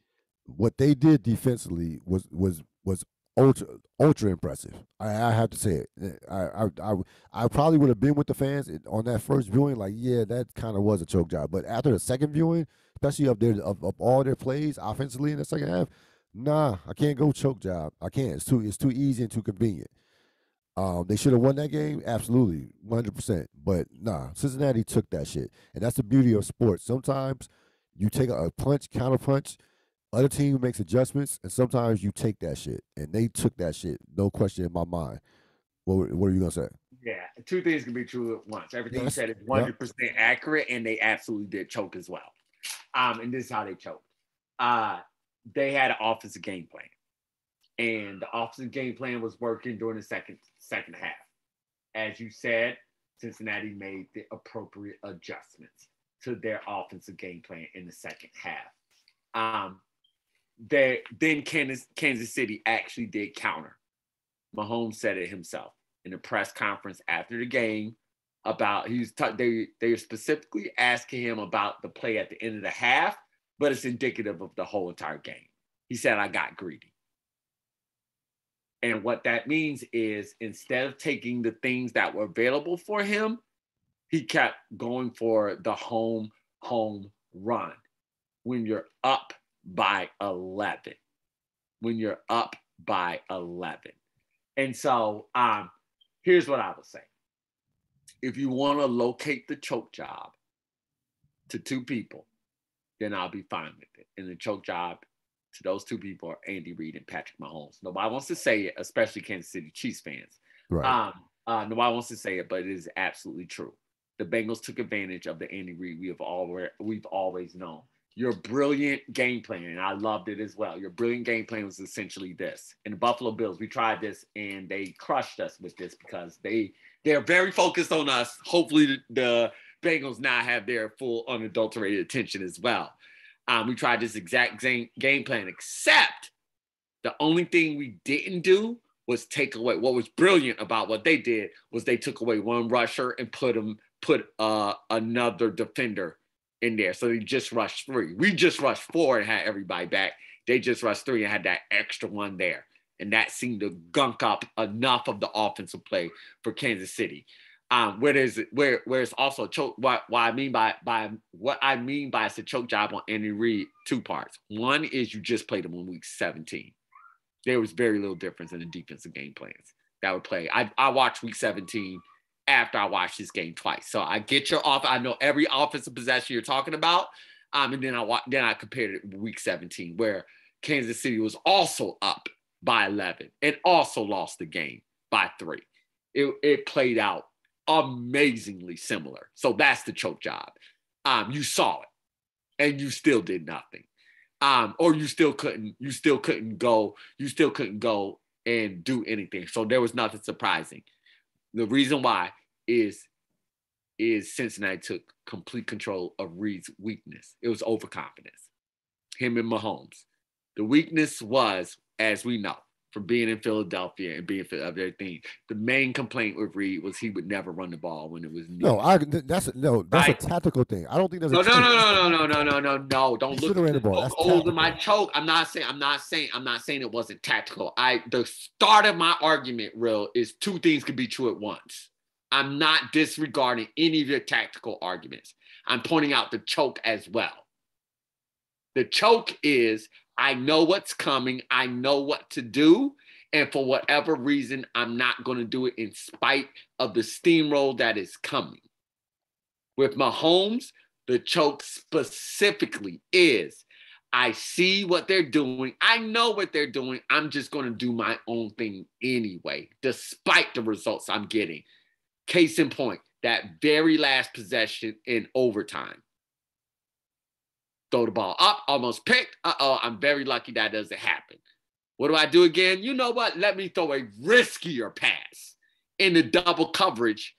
what they did defensively was was was ultra ultra impressive. I, I have to say it. I, I I I probably would have been with the fans on that first viewing. Like, yeah, that kind of was a choke job. But after the second viewing, especially of their of, of all their plays offensively in the second half, nah, I can't go choke job. I can't. It's too it's too easy and too convenient. Um, they should have won that game, absolutely, one hundred percent. But nah, Cincinnati took that shit, and that's the beauty of sports. Sometimes you take a punch, counter punch other team makes adjustments, and sometimes you take that shit, and they took that shit, no question in my mind. What, what are you gonna say? Yeah, two things can be true at once. Everything yes. you said is one hundred percent accurate, and they absolutely did choke as well. Um, and this is how they choked. Uh, they had an offensive game plan, and the offensive game plan was working during the second second half. As you said, Cincinnati made the appropriate adjustments to their offensive game plan in the second half. Um, that then Kansas Kansas City actually did counter. Mahomes said it himself in a press conference after the game about he's t- they they specifically asking him about the play at the end of the half, but it's indicative of the whole entire game. He said, "I got greedy." And what that means is instead of taking the things that were available for him, he kept going for the home home run. When you're up by 11 when you're up by 11. And so um, here's what I would say. If you want to locate the choke job to two people, then I'll be fine with it. And the choke job to those two people are Andy Reid and Patrick Mahomes. Nobody wants to say it, especially Kansas City Chiefs fans. Right. Um, uh, nobody wants to say it, but it is absolutely true. The Bengals took advantage of the Andy Reid we have always we've always known your brilliant game plan, and I loved it as well. Your brilliant game plan was essentially this. In the Buffalo Bills, we tried this and they crushed us with this because they they're very focused on us. Hopefully, the, Bengals now have their full unadulterated attention as well. Um, we tried this exact same game plan, except the only thing we didn't do was take away what was brilliant about what they did was they took away one rusher and put him put uh, another defender in there. So they just rushed three. We just rushed four and had everybody back. They just rushed three and had that extra one there. And that seemed to gunk up enough of the offensive play for Kansas City. Um, where there's where where it's also choke. What, what I mean by by what I mean by it's a choke job on Andy Reid. Two parts. One is you just played them in week 17. There was very little difference in the defensive game plans that would play. I I watched week 17 after I watched this game twice. So I get your off. I know every offensive possession you're talking about. Um, and then I then I compared it week 17 where Kansas City was also up by 11 and also lost the game by three. It, it played out amazingly similar. So that's the choke job. Um, you saw it and you still did nothing. Um, or you still couldn't, you still couldn't go, you still couldn't go and do anything. So there was nothing surprising. The reason why is is Cincinnati took complete control of Reid's weakness. It was overconfidence. Him and Mahomes. The weakness was, as we know, for being in Philadelphia and being for everything. The main complaint with Reid was he would never run the ball when it was needed. No, I that's a, no, that's right. a tactical thing. I don't think that's no, a no, no, no, no, no, no, no, no. Don't look at the ball. That's over my choke. I'm not saying. I'm not saying. I'm not saying it wasn't tactical. I the start of my argument, real, is two things can be true at once. I'm not disregarding any of your tactical arguments. I'm pointing out the choke as well. The choke is I know what's coming, I know what to do. And for whatever reason, I'm not going to do it in spite of the steamroll that is coming. With Mahomes, the choke specifically is I see what they're doing. I know what they're doing. I'm just going to do my own thing anyway, despite the results I'm getting. Case in point, that very last possession in overtime throw the ball up, almost picked. Uh oh, I'm very lucky that doesn't happen. What do I do again? You know what? Let me throw a riskier pass in the double coverage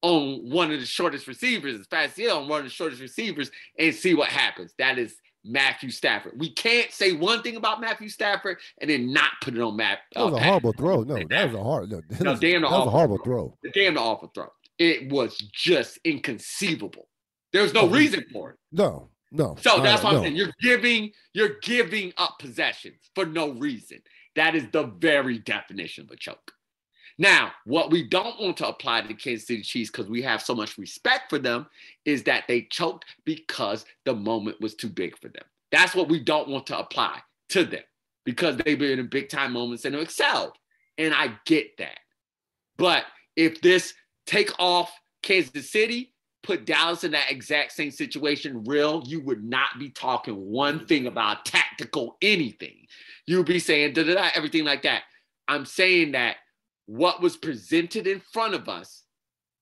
on one of the shortest receivers, as fast as on one of the shortest receivers, and see what happens. That is Matthew Stafford. We can't say one thing about Matthew Stafford and then not put it on Matt. Uh, that was a horrible throw. No, that was a hard. No, that, no, was, damn that was a horrible throw. throw. Damn the awful throw. It was just inconceivable. There's no reason for it. No, no. So that's what I'm saying. You're giving, you're giving up possessions for no reason. That is the very definition of a choke. Now, what we don't want to apply to Kansas City Chiefs because we have so much respect for them is that they choked because the moment was too big for them. That's what we don't want to apply to them because they've been in big time moments and excelled. And I get that. But if this take off Kansas City put Dallas in that exact same situation, real, you would not be talking one thing mm-hmm. about tactical anything. You would be saying da da da, everything like that. I'm saying that what was presented in front of us,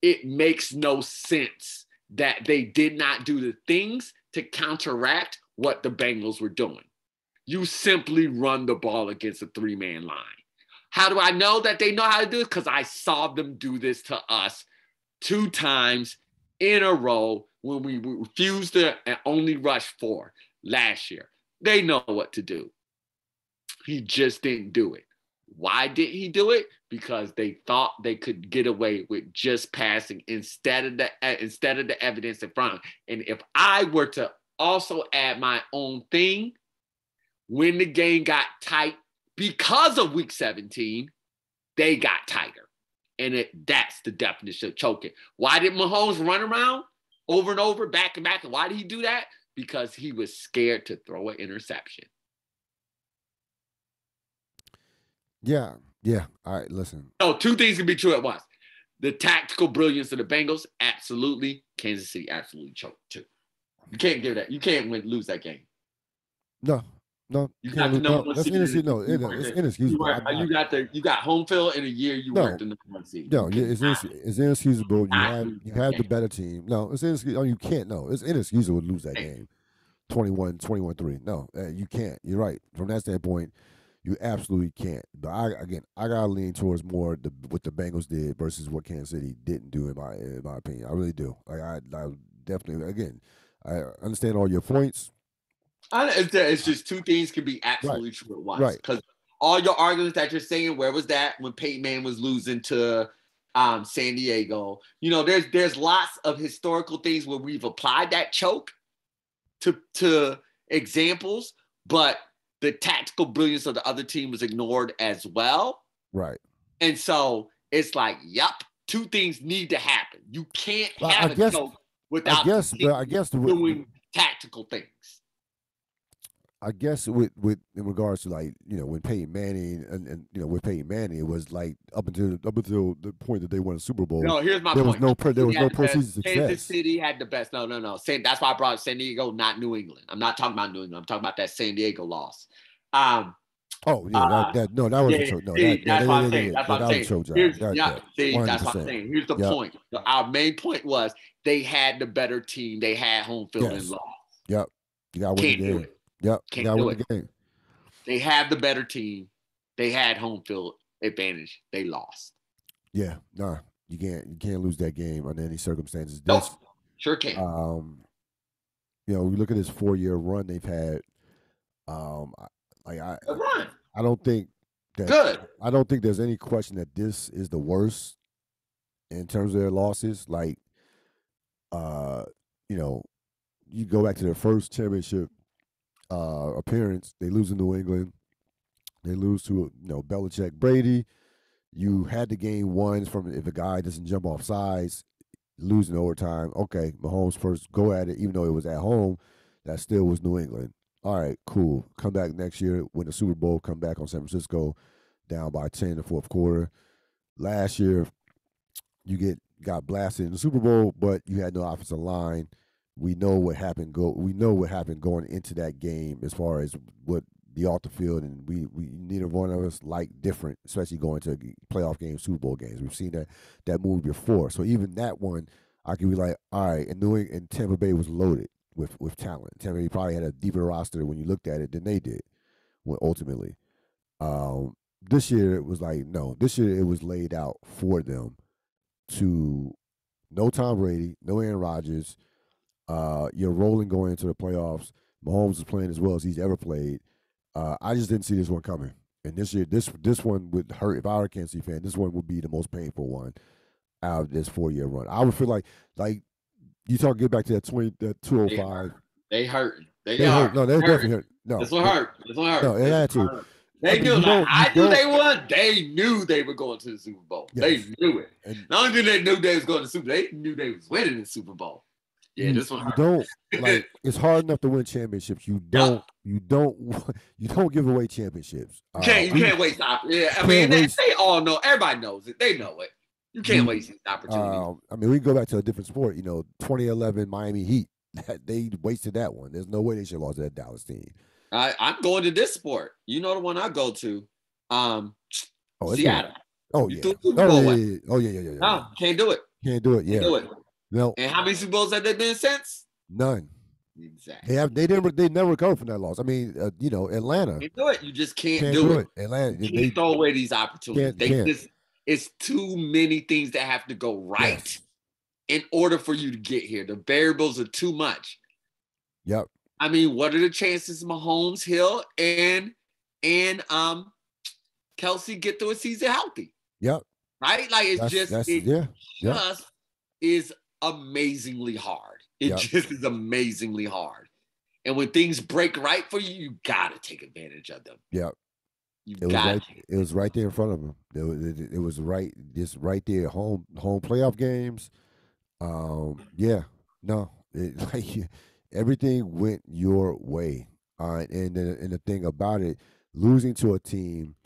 it makes no sense that they did not do the things to counteract what the Bengals were doing. You simply run the ball against a three man line. How do I know that they know how to do it? Because I saw them do this to us two times in a row when we refused to and only rushed four last year. They know what to do. He just didn't do it. Why did he do it? Because they thought they could get away with just passing instead of the uh, instead of the evidence in front of. And if I were to also add my own thing, when the game got tight because of week 17, they got tighter. And it, that's the definition of choking. Why did Mahomes run around over and over, back and back? And why did he do that? Because he was scared to throw an interception. Yeah, yeah. All right, listen. No, two things can be true at once. The tactical brilliance of the Bengals, absolutely. Kansas City absolutely choked too. You can't give that. You can't win, lose that game. No, no, you got the number one seed. No, it, it's inexcusable. You, you, got the you got home field in a year. You no, weren't the number one seed. No, it's, it's inexcusable. You have you have the better team. No, it's inexcusable. Oh, you can't. No, it's inexcusable to lose that game. 21, 21 3. No, you can't. You're right. From that standpoint, you absolutely can't. But I again, I gotta lean towards more the, what the Bengals did versus what Kansas City didn't do in my in my opinion. I really do. Like I, I definitely again, I understand all your points. I, it's just two things can be absolutely right. true at once. Because all your arguments that you're saying, where was that when Peyton Manning was losing to um, San Diego? You know, there's there's lots of historical things where we've applied that choke to to examples, but the tactical brilliance of the other team was ignored as well. Right. And so it's like, yup, two things need to happen. You can't have I a guess- choke without I guess, I guess the doing tactical things. I guess with with in regards to like you know when Peyton Manning and, and you know with Peyton Manning it was like up until up until the point that they won a Super Bowl. No, here's my there was no pre- there was no the best- postseason Kansas. City had the best. No, no, no. San, that's why I brought San Diego, not New England. I'm not talking about New England. I'm talking about that San Diego loss. Um, Oh yeah, Uh, that, that no, that was yeah, a choke. No, see, that, that's yeah, what I'm saying. That's what I'm saying. Here's, yeah, see, that's what I'm saying. Here's the Yep. point. Our main point was they had the better team. They had home field Yes. and lost. You got to win the game. It. Yep, Can't do win the game. They had the better team. They had home field advantage. They lost. Yeah, nah, you can't you can't lose that game under any circumstances. Nope. Sure can. um, you know, we look at this four year run they've had. Um, I- like I, run. I don't think that Good. I don't think there's any question that this is the worst in terms of their losses. Like, uh, you know, you go back to their first championship uh appearance, they lose in New England. They lose to you know Belichick, Brady. You had the game ones from if a guy doesn't jump off sides, losing overtime. Okay, Mahomes first go at it, even though it was at home. That still was New England. All right, cool. Come back next year, win the Super Bowl. Come back on San Francisco, down by ten in the fourth quarter. Last year, you get got blasted in the Super Bowl, but you had no offensive line. We know what happened. Go. We know what happened going into that game as far as what the the field, and we we neither one of us like different, especially going to playoff games, Super Bowl games. We've seen that that move before. So even that one, I could be like, all right. And New and Tampa Bay was loaded with with talent. Tampa Bay probably had a deeper roster when you looked at it than they did. When ultimately, um, this year it was like no. This year it was laid out for them to no Tom Brady, no Aaron Rodgers. Uh, you're rolling going into the playoffs. Mahomes is playing as well as he's ever played. Uh, I just didn't see this one coming. And this year, this this one would hurt. If I were a Kansas City fan, this one would be the most painful one out of this four year run. I would feel like like you talk get back to that twenty that two oh five. They hurt. They, They hurt. No, they hurting. definitely hurt. No, This one hurt. This one hurt. No, it had to. They I mean, knew. Like, I knew they won. They knew they were going to the Super Bowl. Yes. They knew it. And Not only did they knew they was going to the Super Bowl, they knew they was winning the Super Bowl. Yeah, you, this one you don't like it's hard enough to win championships. You don't you don't you don't give away championships. You can't. Uh, You we- can't waste. Yeah, I mean, they, they all know. Everybody knows it. They know it. You can't You- waste these opportunities. Um, I mean, we can go back to a different sport. You know, 2011 Miami Heat. They wasted that one. There's no way they should have lost that Dallas team. I, I'm going to this sport. You know the one I go to. Um, Oh, Seattle. Oh yeah. the Oh yeah, yeah, yeah. Oh yeah, yeah, yeah. yeah. No, can't do it. Can't do it. Yeah. Can't do it. No, And how many Super Bowls have they been since? none. Exactly. They have. They never. They never recovered from that loss. I mean, uh, you know, Atlanta Can't do it. You just can't, can't do, do it. it. Atlanta. You They, throw away these opportunities. Can't- they can't. just it's too many things that have to go right Yes. in order for you to get here. The variables are too much. Yep. I mean, what are the chances Mahomes, Hill, and and um Kelce get through a season healthy? Yep. Right? Like it's That's, just that's it yeah. just is amazingly hard. It Yep. just is amazingly hard. And when things break right for you, you gotta take advantage of them. Yeah. You It was right. It was right there in front of them. It was, it, it was right. Just right there. Home home playoff games. Um. Yeah. No. It like everything went your way. Uh, and the, and the thing about it, losing to a team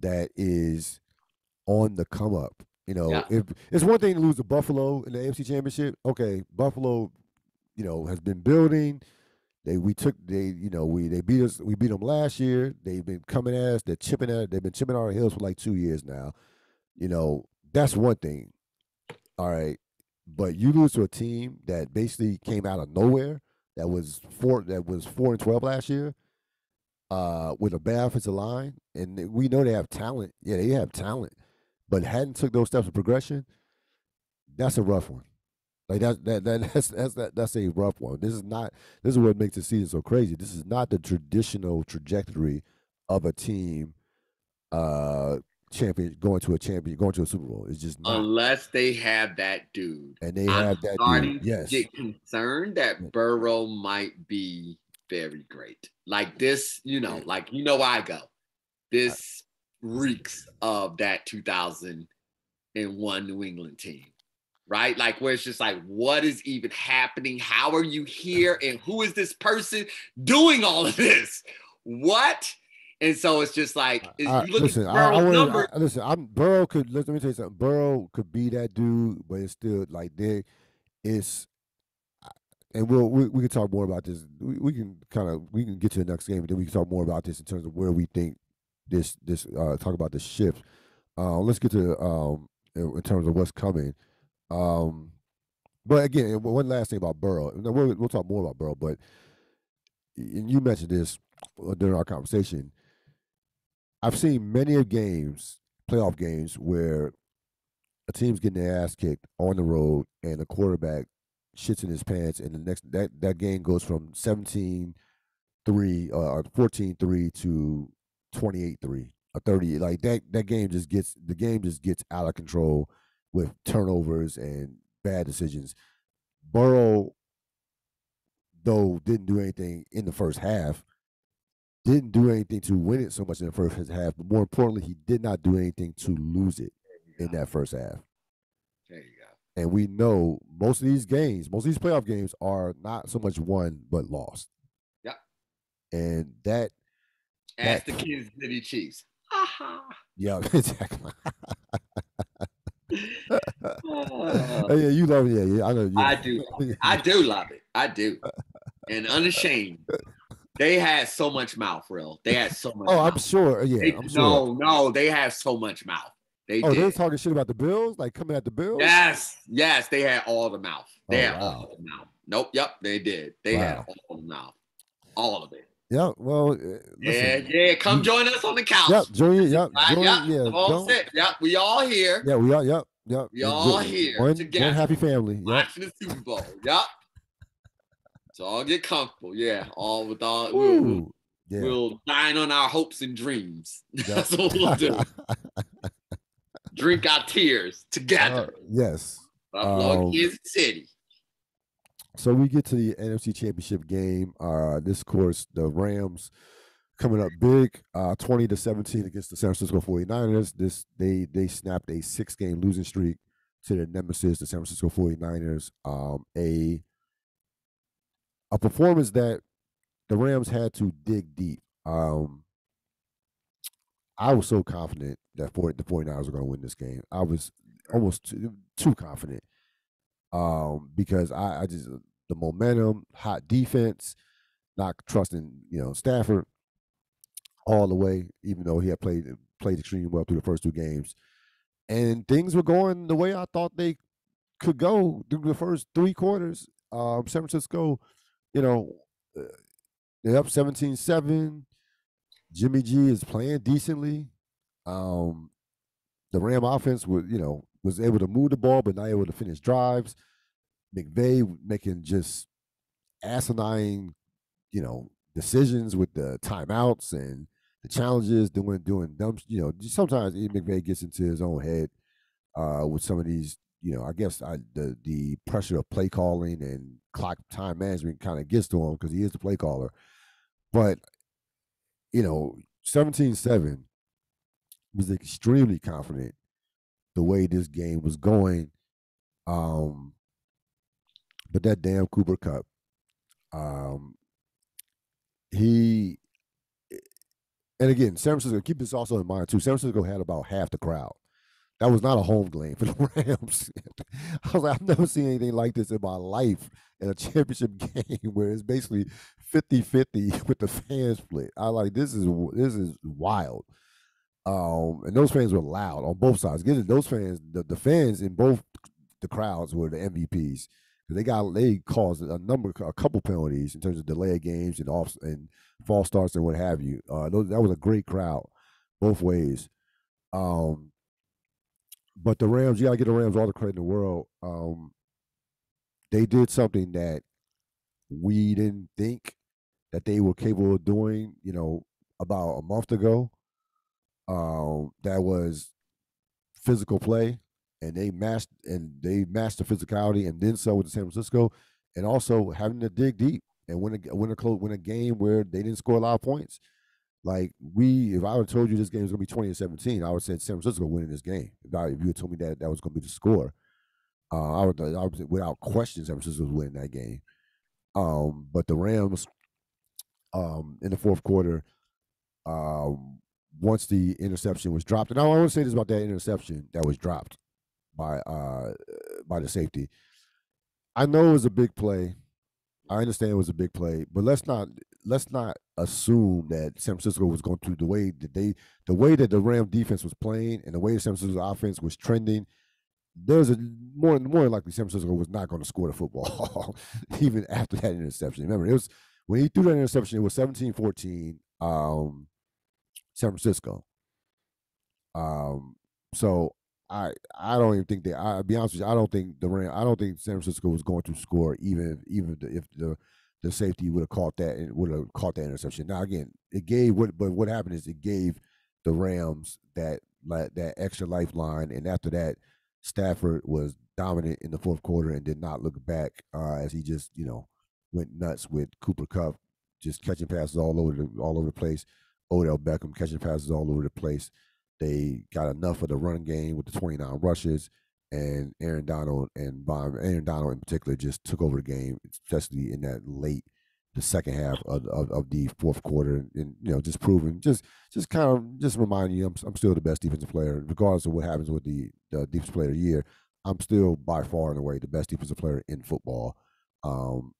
that is on the come up. You know, Yeah. if it's one thing to lose to Buffalo in the AFC Championship. Okay, Buffalo, you know, has been building. They we took they you know we they beat us we beat them last year. They've been coming at us. They're chipping at. They've been chipping our heels for like two years now. You know that's one thing. All right, but you lose to a team that basically came out of nowhere. That was four. That was four and twelve last year. Uh, with a bad offensive line, and we know they have talent. Yeah, they have talent, but hadn't took those steps of progression. That's a rough one. Like that, that, that that's that's that, that's a rough one. This is not. This is what makes the season so crazy. This is not the traditional trajectory of a team uh champion going to a champion going to a Super Bowl. It's just not. unless they have that dude. and they I'm have that starting dude. Yes. get concerned that Burrow might be very great. Like this, you know, like you know where I go. This reeks of that 2001 New England team, right? Like where it's just like, what is even happening? How are you here? And who is this person doing all of this? What? And so it's just like if I- you look listen, at I, I Burrow's wanna- number. I- listen. I'm Burrow could let me tell you something. Burrow could be that dude, but it's still like there. It's and we'll we, we can talk more about this. We, we can kind of we can get to the next game, but then we can talk more about this in terms of where we think this this uh talk about the shift. Uh, let's get to um in, terms of what's coming. Um, but again, one last thing about Burrow. We'll, we'll talk more about Burrow, but and you mentioned this uh, during our conversation. I've seen many of games, playoff games, where a team's getting their ass kicked on the road and the quarterback shits in his pants and the next that, that game goes from 17 3 uh 14 3 to 28 3 or 30 like that that game just gets the game just gets out of control with turnovers and bad decisions burrow though didn't do anything in the first half didn't do anything to win it so much in the first half but more importantly he did not do anything to lose it in that first half There you go. and we know most of these games, most of these playoff games are not so much won but lost. Yep. And that, Ask the Kansas City Chiefs. Ha yeah, exactly. Oh, yeah, you love it. Yeah, yeah, I know. Yeah. I do. I do love it. I do. And unashamed. They had so much mouth, real. They had so much. Oh, I'm sure. Yeah, They- I'm sure. no, no, they had so much mouth. They oh, they was talking shit about the Bills, like coming at the Bills. Yes, yes, they had all the mouth. They Oh, had wow. all the mouth. Nope, yep, they did. They had Wow. all the mouth. All of it. Yeah. Well, uh, Yeah, yeah. Come join us on the couch. Yep. Join. Yep. Right, Join. yep, Yeah. on, don't- sit. Yep, we all here Yeah. We are. Yep. Yep. We all here One, together. one happy family. Yep. watching the Super Bowl. Yep. So all get comfortable. Yeah, all with all. We'll, we'll, Ooh. Yeah. we'll dine on our hopes and dreams. Yep. That's what we'll do. Drink our tears Uh, together. yes. Buffalo, um, Kansas City. So we get to the NFC Championship game. Uh, this course, the Rams coming up big, uh, 20 to 17 against the San Francisco 49ers. This they they snapped a six game losing streak to their nemesis, the San Francisco 49ers. Um, a a performance that the Rams had to dig deep. Um, I was so confident that 40, the 49ers were going to win this game. I was almost too, too confident um, because I, I just the momentum, hot defense, not trusting you know Stafford all the way, even though he had played played extremely well through the first two games, and things were going the way I thought they could go through the first three quarters. Um, San Francisco, you know, uh, they're up 17-7. Jimmy G is playing decently. Um, the Ram offense was, you know, was able to move the ball, but not able to finish drives. McVay making just asinine, you know, decisions with the timeouts and the challenges, doing doing dumb, you know. Sometimes McVay gets into his own head uh, with some of these, you know. I guess I, the the pressure of play calling and clock time management kind of gets to him because he is the play caller. But you know, 17-7 was extremely confident the way this game was going. Um, but that damn Cooper Kupp, um, he, and again, San Francisco. Keep this also in mind too. San Francisco had about half the crowd. That was not a home game for the Rams. I was like, I've never seen anything like this in my life in a championship game where it's basically 50-50 with the fan split. I like this is this is wild. Um, and those fans were loud on both sides. Getting those fans, the, the fans in both the crowds were the MVPs. They got they caused a number, a couple penalties in terms of delay of games and off and false starts and what have you. Uh, those, that was a great crowd, both ways. Um, but the Rams, you gotta give the Rams all the credit in the world. Um, they did something that we didn't think that they were capable of doing. You know, about a month ago. um, that was physical play, and they matched and they matched the physicality, and then so with the San Francisco, and also having to dig deep and win a win a close win a game where they didn't score a lot of points. Like we, if I would have told you this game was gonna be twenty and seventeen, I would have said San Francisco winning this game. If, I, if you had told me that that was gonna be the score, uh, I would, I would without question San Francisco was winning that game. Um, but the Rams, um, in the fourth quarter, um, once the interception was dropped, and I want to say this about that interception that was dropped by uh by the safety. I know it was a big play. I understand it was a big play, but let's not let's not assume that San Francisco was going to the way that they the way that the Ram defense was playing and the way San Francisco offense was trending. There's a more more likely San Francisco was not going to score the football even after that interception. Remember, it was when he threw that interception, it was 17-14, um, San Francisco. Um, so I I don't even think that I be honest with you, I don't think the Ram I don't think San Francisco was going to score even even if the the safety would have caught that and would have caught that interception. Now again, it gave what but what happened is it gave the Rams that that extra lifeline, and after that, Stafford was dominant in the fourth quarter and did not look back uh, as he just you know went nuts with Cooper Kupp just catching passes all over the all over the place. Odell Beckham catching passes all over the place. They got enough of the run game with the 29 rushes and Aaron Donald and Von Aaron Donald in particular just took over the game, especially in that late the second half of, of, of, the fourth quarter, and you know just proving, just just kind of just reminding you, I'm, I'm still the best defensive player, regardless of what happens with the, the defensive player of the year. I'm still by far and away the best defensive player in football. Um,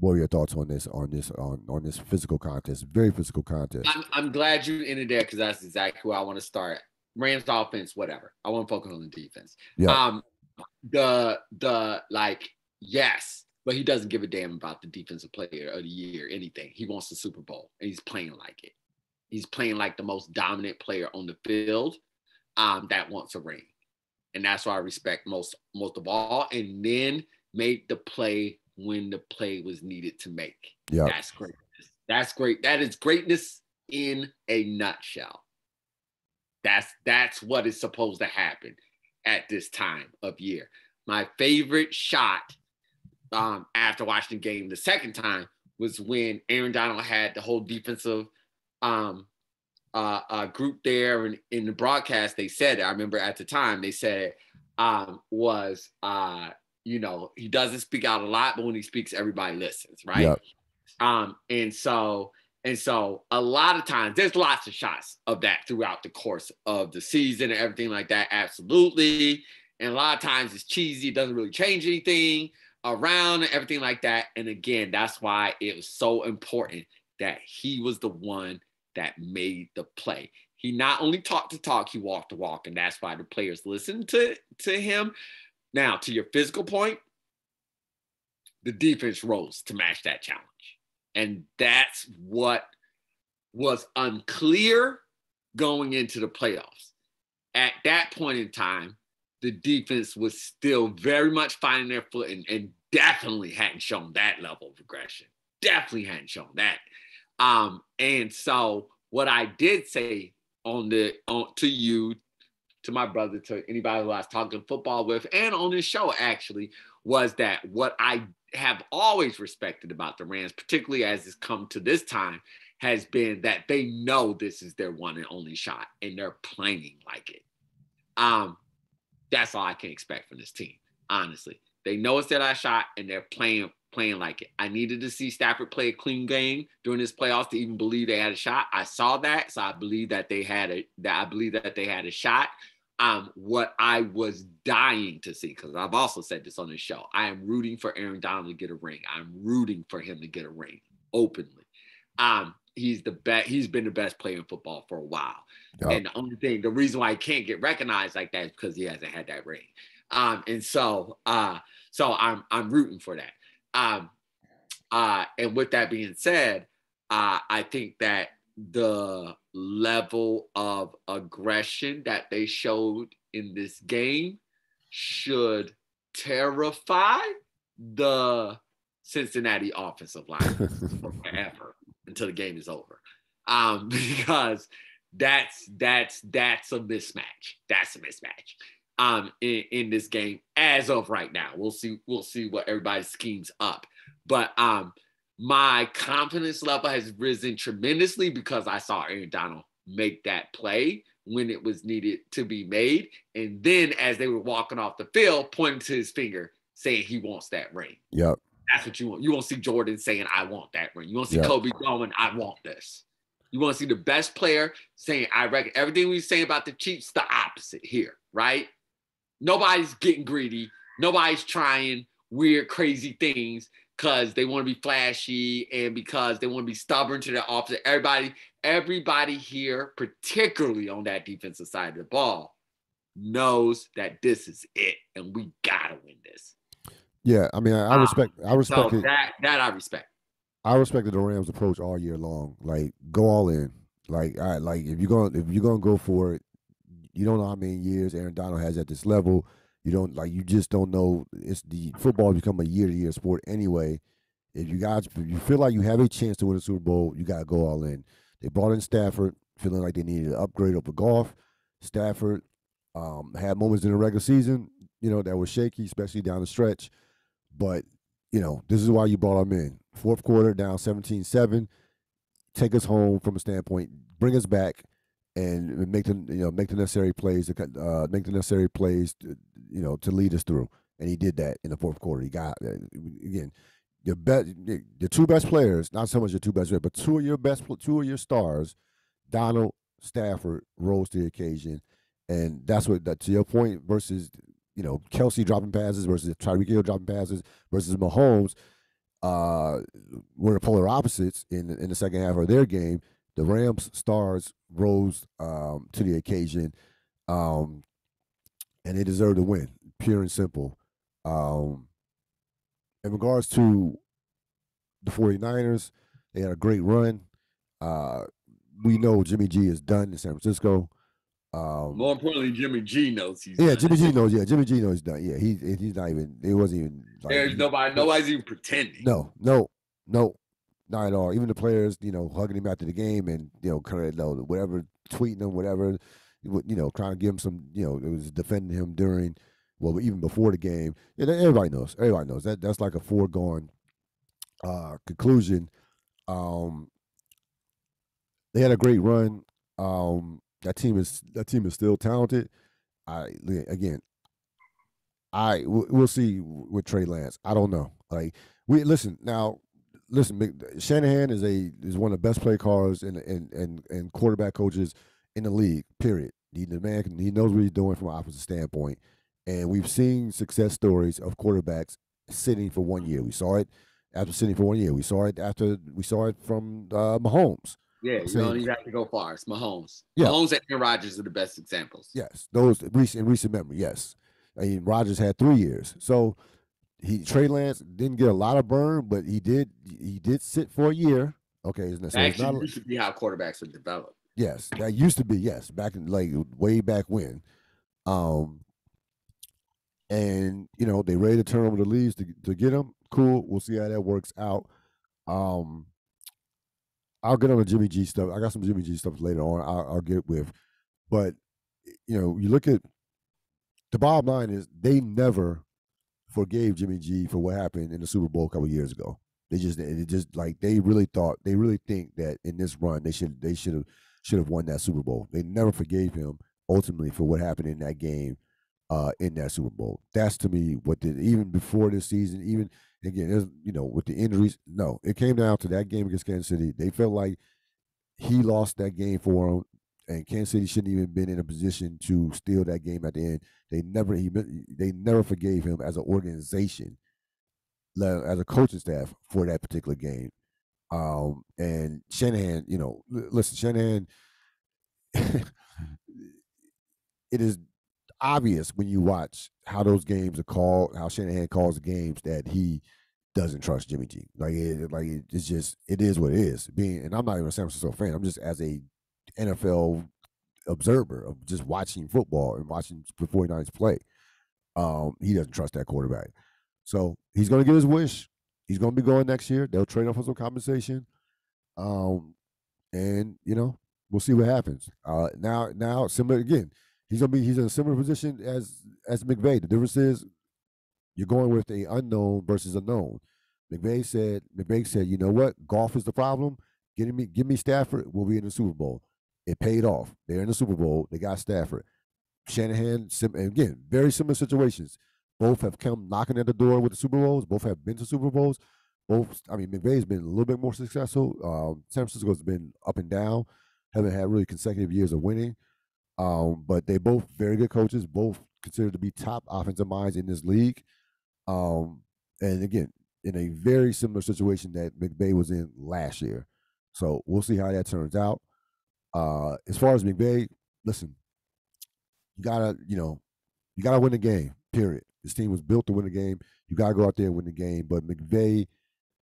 what are your thoughts on this on this on on this physical contest? Very physical contest. I'm, I'm glad you ended there because that's exactly where I want to start. Rams offense, whatever. I want to focus on the defense. Yeah. Um, the the like yes, but he doesn't give a damn about the defensive player of the year, anything. He wants the Super Bowl, and he's playing like it. He's playing like the most dominant player on the field um, that wants a ring, and that's why I respect most most of all. And then made the play when the play was needed to make. Yeah, that's great. That's great. That is greatness in a nutshell. That's that's what is supposed to happen at this time of year. My favorite shot um, after watching the game the second time was when Aaron Donald had the whole defensive um, uh, uh, group there, and in the broadcast they said I remember at the time they said um, was uh, you know he doesn't speak out a lot, but when he speaks, everybody listens, right? Yep. Um, and so and so a lot of times there's lots of shots of that throughout the course of the season and everything like that. Absolutely. And a lot of times it's cheesy, it doesn't really change anything around and everything like that. And again, that's why it was so important that he was the one that made the play. He not only talked to talk, he walked to walk, and that's why the players listened to, to him. Now, to your physical point, the defense rose to match that challenge. And that's what was unclear going into the playoffs. At that point in time, the defense was still very much finding their foot and, and definitely hadn't shown that level of aggression. Definitely hadn't shown that. Um, and so what I did say on the on to you, to my brother, to anybody who I was talking football with, and on this show actually, was that what I have always respected about the Rams, particularly as it's come to this time, has been that they know this is their one and only shot and they're playing like it. Um, that's all I can expect from this team, honestly. They know it's their last shot and they're playing playing like it. I needed to see Stafford play a clean game during this playoffs to even believe they had a shot. I saw that, so I believe that they had a that I believe that they had a shot um, what I was dying to see, because I've also said this on the show. I am rooting for Aaron Donald to get a ring. I'm rooting for him to get a ring openly. Um, he's the best. He's been the best player in football for a while. Yep. And the only thing, the reason why he can't get recognized like that is because he hasn't had that ring. Um, and so, uh, so I'm I'm rooting for that. Um, uh, and with that being said, uh, I think that the level of aggression that they showed in this game should terrify the Cincinnati offensive line forever until the game is over. Um, because That's that's that's a mismatch. That's a mismatch. Um, in, in this game as of right now, we'll see. We'll see what everybody schemes up. But um, my confidence level has risen tremendously because I saw Aaron Donald make that play when it was needed to be made. And then as they were walking off the field, pointing to his finger, saying he wants that ring. Yep. That's what you want. You want to see Jordan saying, I want that ring. You want to see Yep. Kobe going, I want this. You want to see the best player saying, I reckon everything we saying about the Chiefs, the opposite here, right? Nobody's getting greedy. Nobody's trying weird, crazy things because they want to be flashy and because they want to be stubborn to the opposite. Everybody, everybody here, particularly on that defensive side of the ball, knows that this is it and we gotta win this. Yeah, I mean, I, I Um, respect, I So respect it. that that I respect. I respected the Rams' approach all year long. Like, go all in. Like, I like if you're gonna if you're gonna go for it, you don't know how many years Aaron Donald has at this level. You don't like, you just don't know. It's the football become a year to year sport anyway. If you guys, if you feel like you have a chance to win a Super Bowl, you gotta go all in. They brought in Stafford, feeling like they needed an upgrade over Goff. Stafford um, had moments in the regular season, you know, that were shaky, especially down the stretch. But you know, this is why you brought him in. Fourth quarter, down 17 7. Take us home from a standpoint, bring us back, and make the you know make the necessary plays to uh, make the necessary plays to, you know to lead us through. And he did that in the fourth quarter. He got uh, again your best, your two best players, not so much your two best players, but two of your best, two of your stars, Donald Stafford rose to the occasion, and that's what that, to your point versus you know Kelce dropping passes versus Tyreek Hill dropping passes versus Mahomes. Uh, were the polar opposites in in the second half of their game. The Rams stars rose um, to the occasion, um, and they deserve to win, pure and simple. Um, in regards to the 49ers, they had a great run. Uh, we know Jimmy G is done in San Francisco. Um, More importantly, Jimmy G knows he's yeah, done. Jimmy G knows. Yeah, Jimmy G knows he's done. Yeah, he he's not even. It wasn't even. Like, There's nobody, nobody's even pretending. No, no, no, not at all. Even the players, you know, hugging him after the game and you know, kind of, you know, whatever, tweeting him, whatever, you know, trying to give him some, you know, it was defending him during, well, even before the game. Everybody knows. Everybody knows that that's like a foregone uh, conclusion. Um, they had a great run. Um, that team is that team is still talented. I again, I we'll see with Trey Lance. I don't know. Like we listen now. Listen, Shanahan is a is one of the best play callers and and and and quarterback coaches in the league. Period. He the man he knows what he's doing from an offensive standpoint, and we've seen success stories of quarterbacks sitting for one year. We saw it after sitting for one year. We saw it after we saw it from uh, Mahomes. Yeah, you don't even have to go far. It's Mahomes. Yeah. Mahomes and Aaron Rodgers are the best examples. Yes, those recent in recent memory. Yes, I mean Rodgers had three years, so he Trey Lance didn't get a lot of burn, but he did he did sit for a year. Okay? So it's not actually like- used to be how quarterbacks are developed. yes, that used to be yes back in like way back when, um, and you know they ready to turn over the leaves to to get him. Cool, we'll see how that works out. Um, I'll get on the Jimmy G stuff. I got some Jimmy G stuff later on. I'll, I'll get with, but you know, you look at the bottom line is they never forgave Jimmy G for what happened in the Super Bowl a couple years ago. They just it just like they really thought they really think that in this run they should they should have should have won that Super Bowl. They never forgave him ultimately for what happened in that game uh in that Super Bowl. That's to me what did even before this season, even again, you know, with the injuries, no, it came down to that game against Kansas City. They felt like he lost that game for him, and Kansas City shouldn't even been in a position to steal that game at the end. They never he they never forgave him as an organization, as a coaching staff for that particular game. Um, and Shanahan, you know, listen, Shanahan, it is obvious when you watch how those games are called, how Shanahan calls the games that he doesn't trust Jimmy G. Like, it, like it- it's just it is what it is. Being, and I'm not even a San Francisco fan. I'm just as a NFL observer of just watching football and watching the 49ers play. Um, he doesn't trust that quarterback. So he's going to get his wish. He's going to be going next year. They'll trade off for some compensation. Um, and you know we'll see what happens. Uh, now, now similar again. He's gonna be he's in a similar position as as McVay. The difference is you're going with a unknown versus a known. McVay said McVay said, you know what, Goff is the problem. Give me give me Stafford. We'll be in the Super Bowl. It paid off. They're in the Super Bowl. They got Stafford. Shanahan, sim, again, very similar situations. Both have come knocking at the door with the Super Bowls. Both have been to Super Bowls. Both, I mean, McVay's been a little bit more successful. Um, San Francisco's been up and down. Haven't had really consecutive years of winning. Um, but they both very good coaches. Both considered to be top offensive minds in this league. Um, and again, in a very similar situation that McVay was in last year. So we'll see how that turns out. Uh, as far as McVay, listen, you gotta, you know, you gotta win the game. Period. This team was built to win the game. You gotta go out there and win the game. But McVay,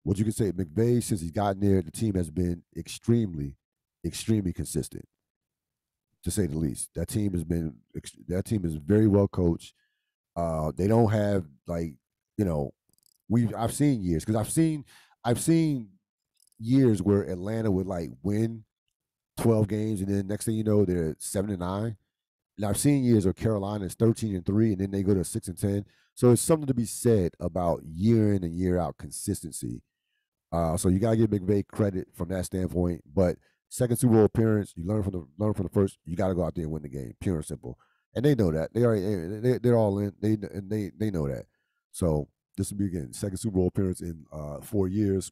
what you can say, McVay, since he's gotten there, the team has been extremely, extremely consistent, to say the least. That team has been that team is very well coached. Uh, they don't have like, you know, we I've seen years because I've seen I've seen years where Atlanta would like win 12 games and then next thing you know they're seven and nine. And I've seen years where Carolina is 13 and three and then they go to six and ten. So it's something to be said about year in and year out consistency. Uh, so you gotta give McVay credit from that standpoint. But second Super Bowl appearance, you learn from the learn from the first. You got to go out there and win the game, pure and simple. And they know that they are they, they're all in. They and they they know that. So this will be again second Super Bowl appearance in uh, four years.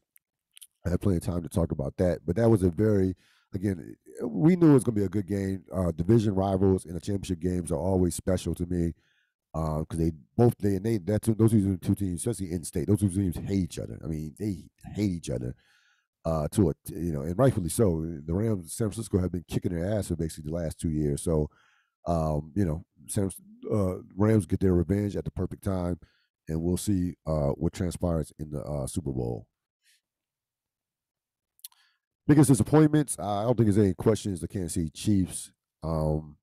I had plenty of time to talk about that, but that was a very again, we knew it was going to be a good game. Uh, division rivals in the championship games are always special to me because uh, they both they and they that two, those two teams, especially in state, those two teams hate each other. I mean, they hate each other uh, to a you know, and rightfully so. The Rams, San Francisco, have been kicking their ass for basically the last two years. So, um, you know, San, uh, Rams get their revenge at the perfect time, and we'll see uh, what transpires in the uh, Super Bowl. Biggest disappointments, I don't think there's any questions the Kansas City Chiefs. Um,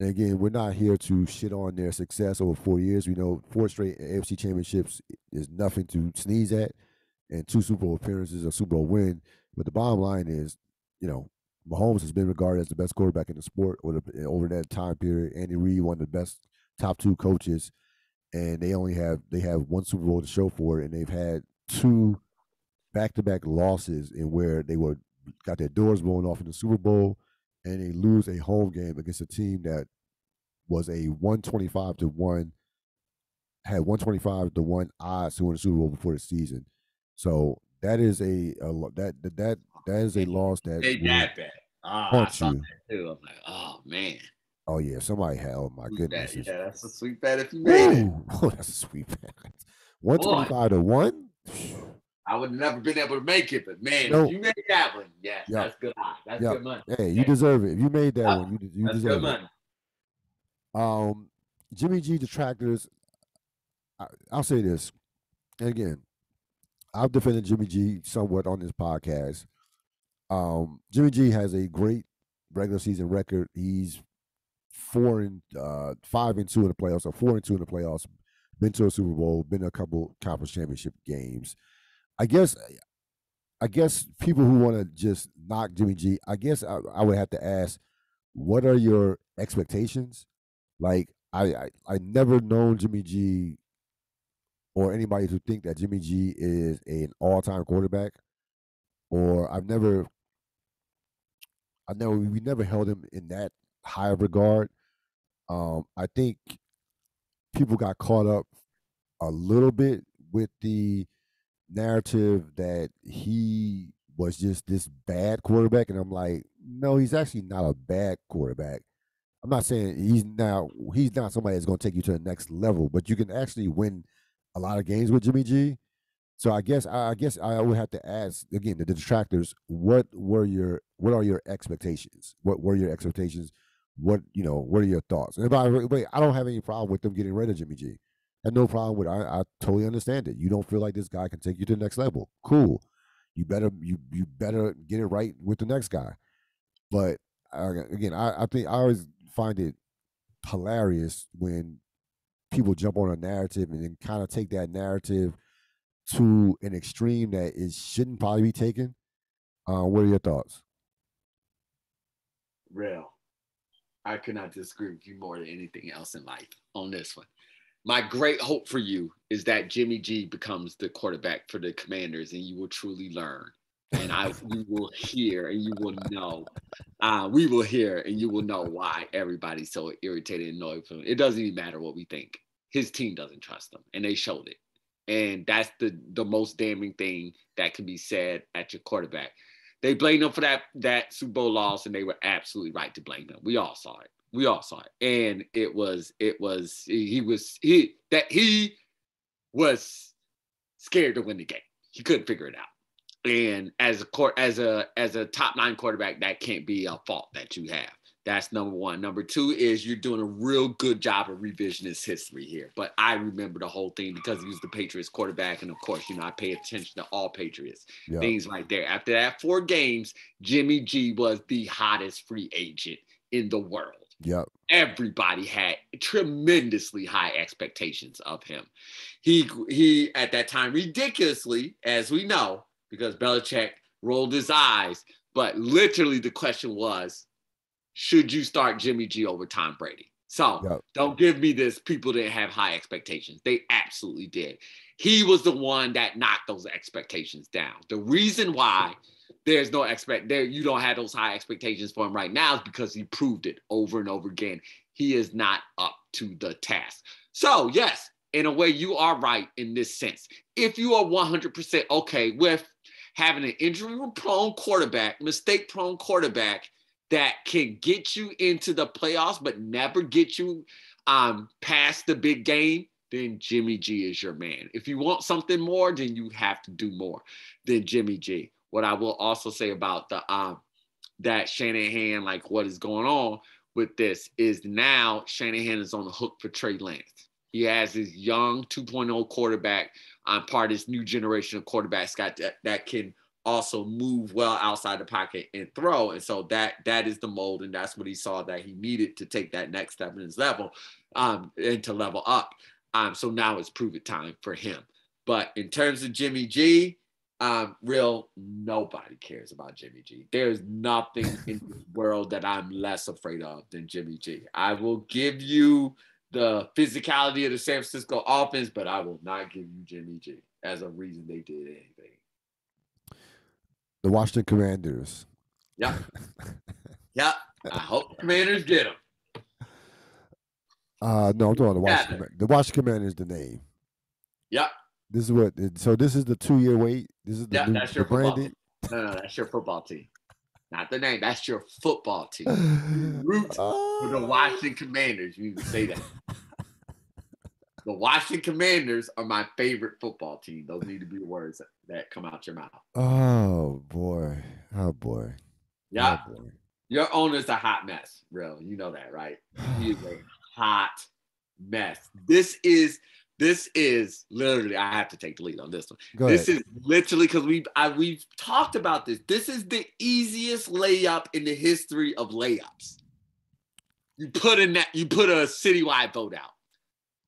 and again, we're not here to shit on their success over four years. We know four straight AFC championships is nothing to sneeze at, and two Super Bowl appearances, a Super Bowl win. But the bottom line is, you know, Mahomes has been regarded as the best quarterback in the sport over, over that time period. Andy Reid, one of the best top two coaches, and they only have they have one Super Bowl to show for it, and they've had two back to back losses in where they were got their doors blown off in the Super Bowl and they lose a home game against a team that was a 125 to 1 had 125 to 1 odds to win the Super Bowl before the season. So that is a, a that that that is a loss that they that bad. Oh, I saw you. that too. I'm like, oh man. Oh yeah, somebody had. Oh my sweet goodness! Bet. Yeah, that's a sweet bet if you made Ooh. it. Oh, that's a sweet bet. One twenty-five to one. I would have never been able to make it, but man, if you made that one, yes, yep. that's good. That's yep. good money. Hey, you deserve it. If you made that one, you, you deserve good money. it. Um, Jimmy G detractors. I, I'll say this, and again, I've defended Jimmy G somewhat on this podcast. Um, Jimmy G has a great regular season record. He's four and uh, five and two in the playoffs, or four and two in the playoffs. Been to a Super Bowl, been to a couple conference championship games. I guess I guess people who want to just knock Jimmy G, I guess I, I, would have to ask, what are your expectations? Like I, I I never known Jimmy G or anybody to think that Jimmy G is an all time quarterback. Or I've never I never we never held him in that high of regard. Um, I think people got caught up a little bit with the narrative that he was just this bad quarterback, and I'm like, no, he's actually not a bad quarterback. I'm not saying he's now he's not somebody that's going to take you to the next level, but you can actually win a lot of games with Jimmy G. So I guess I guess I would have to ask again the detractors, what were your what are your expectations? What were your expectations? What you know? What are your thoughts? And by the way, I don't have any problem with them getting rid of Jimmy G had no problem with it. I, I totally understand it. You don't feel like this guy can take you to the next level. Cool. You better you you better get it right with the next guy. But uh, again, I, I think I always find it hilarious when people jump on a narrative and then kind of take that narrative to an extreme that it shouldn't probably be taken. Uh, what are your thoughts? real. I could not disagree with you more than anything else in life on this one. My great hope for you is that Jimmy G becomes the quarterback for the Commanders, and you will truly learn. And I, we will hear, and you will know. Uh, we will hear, and you will know why everybody's so irritated and annoyed him. It doesn't even matter what we think. His team doesn't trust him, and they showed it. And that's the the most damning thing that can be said at your quarterback. They blamed him for that that Super Bowl loss, and they were absolutely right to blame him. We all saw it. We all saw it, and it was it was he was he that he was scared to win the game. He couldn't figure it out. And as a court as a as a top nine quarterback, that can't be a fault that you have. That's number one. Number two is you're doing a real good job of revisionist history here. But I remember the whole thing because he was the Patriots quarterback. And of course, you know, I pay attention to all Patriots. Yeah. Things right there. After that four games, Jimmy G was the hottest free agent in the world. Yep. Everybody had tremendously high expectations of him. He he at that time ridiculously, as we know, because Belichick rolled his eyes. But literally the question was, should you start Jimmy G over Tom Brady? So yep. don't give me this. People didn't have high expectations. They absolutely did. He was the one that knocked those expectations down. The reason why there's no expect there you don't have those high expectations for him right now because he proved it over and over again. He is not up to the task. So yes, in a way, you are right in this sense. If you are 100% okay with having an injury-prone quarterback, mistake-prone quarterback that can get you into the playoffs but never get you um, past the big game, then Jimmy G is your man. If you want something more, then you have to do more than Jimmy G. What I will also say about the um, that Shanahan, like what is going on with this, is now Shanahan is on the hook for Trey Lance. He has his young 2.0 quarterback, um, part of this new generation of quarterbacks got that, that can also move well outside the pocket and throw. And so that that is the mold, and that's what he saw that he needed to take that next step in his level um, and to level up. Um, so now it's prove it time for him. But in terms of Jimmy G, um, real nobody cares about Jimmy G. There's nothing in the world that I'm less afraid of than Jimmy G. I will give you the physicality of the San Francisco offense, but I will not give you Jimmy G as a reason they did anything the Washington Commanders. Yep. yep. I hope Commanders get them. Uh, no, I'm talking the Washington. Yeah. The Washington Commanders, the name. Yep. This is what. So this is the two year wait. This is the yeah, new, that's your branded. No, no, that's your football team. Not the name. That's your football team. root for the oh. Washington Commanders. You can say that. The Washington Commanders are my favorite football team. Those need to be words that, that come out your mouth. Oh boy. Oh boy. Oh, yeah. Oh, boy. Your owner's a hot mess, real. You know that, right? He is a hot mess. This is this is literally I have to take the lead on this one. Go this ahead. is literally because we I we've talked about this. This is the easiest layup in the history of layups. You put in that you put a citywide vote out.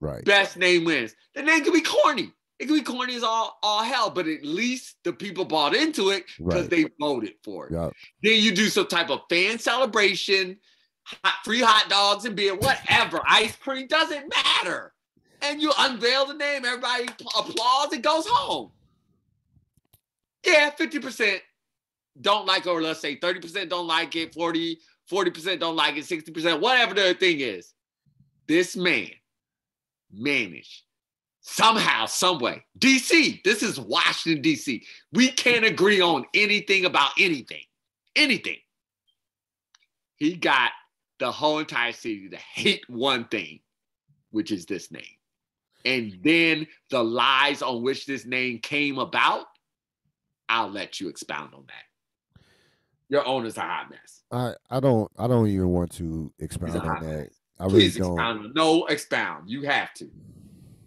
Right. Best name wins. The name could be corny. It could be corny as all, all hell, but at least the people bought into it because right. they voted for it. Yep. Then you do some type of fan celebration, hot, free hot dogs and beer, whatever. Ice cream doesn't matter. And you unveil the name, everybody applauds and goes home. Yeah, 50% don't like, or let's say 30% don't like it, 40, 40% don't like it, 60%, whatever the thing is. This man managed somehow, some way. DC, this is Washington, DC. We can't agree on anything about anything, anything. He got the whole entire city to hate one thing, which is this name. And then the lies on which this name came about, I'll let you expound on that. Your owner's a hot mess. I, I don't I don't even want to expound on that. Mess. I really don't. Expound. No, expound. You have to.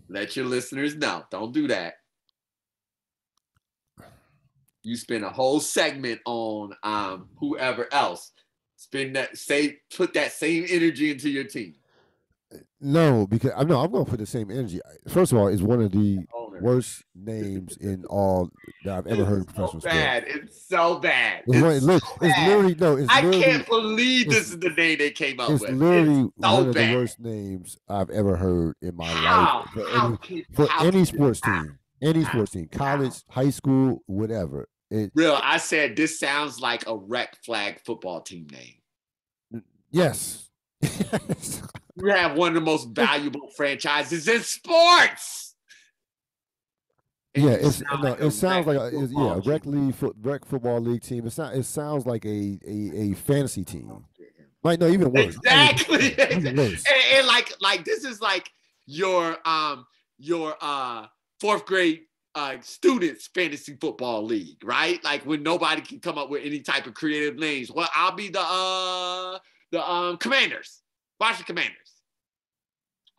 Let your listeners know. Don't do that. You spend a whole segment on um, whoever else. Spend that say put that same energy into your team. No, because I know I'm going to put the same energy. First of all, it's one of the worst names in all that I've ever heard in professional sports. bad. It's so bad. It's, It's, look, so it's bad. literally no. It's I literally, can't believe this is the name they came up it's with. literally It's so one of bad. the worst names I've ever heard in my How? life for How any, can- for any sports how? team, any sports team, college, high school, whatever. It Real, I said this sounds like a rec flag football team name. yes. You have one of the most valuable franchises in sports. Yeah, it's no, like it sounds like a, it's, yeah, rec league, foot, rec football league team. It sounds, it sounds like a, a a fantasy team. Like no, even worse. Exactly. Even and, worse. and like like this is like your um your uh fourth grade uh students fantasy football league, right? Like when nobody can come up with any type of creative names. Well, I'll be the uh the um commanders. Watch the commanders.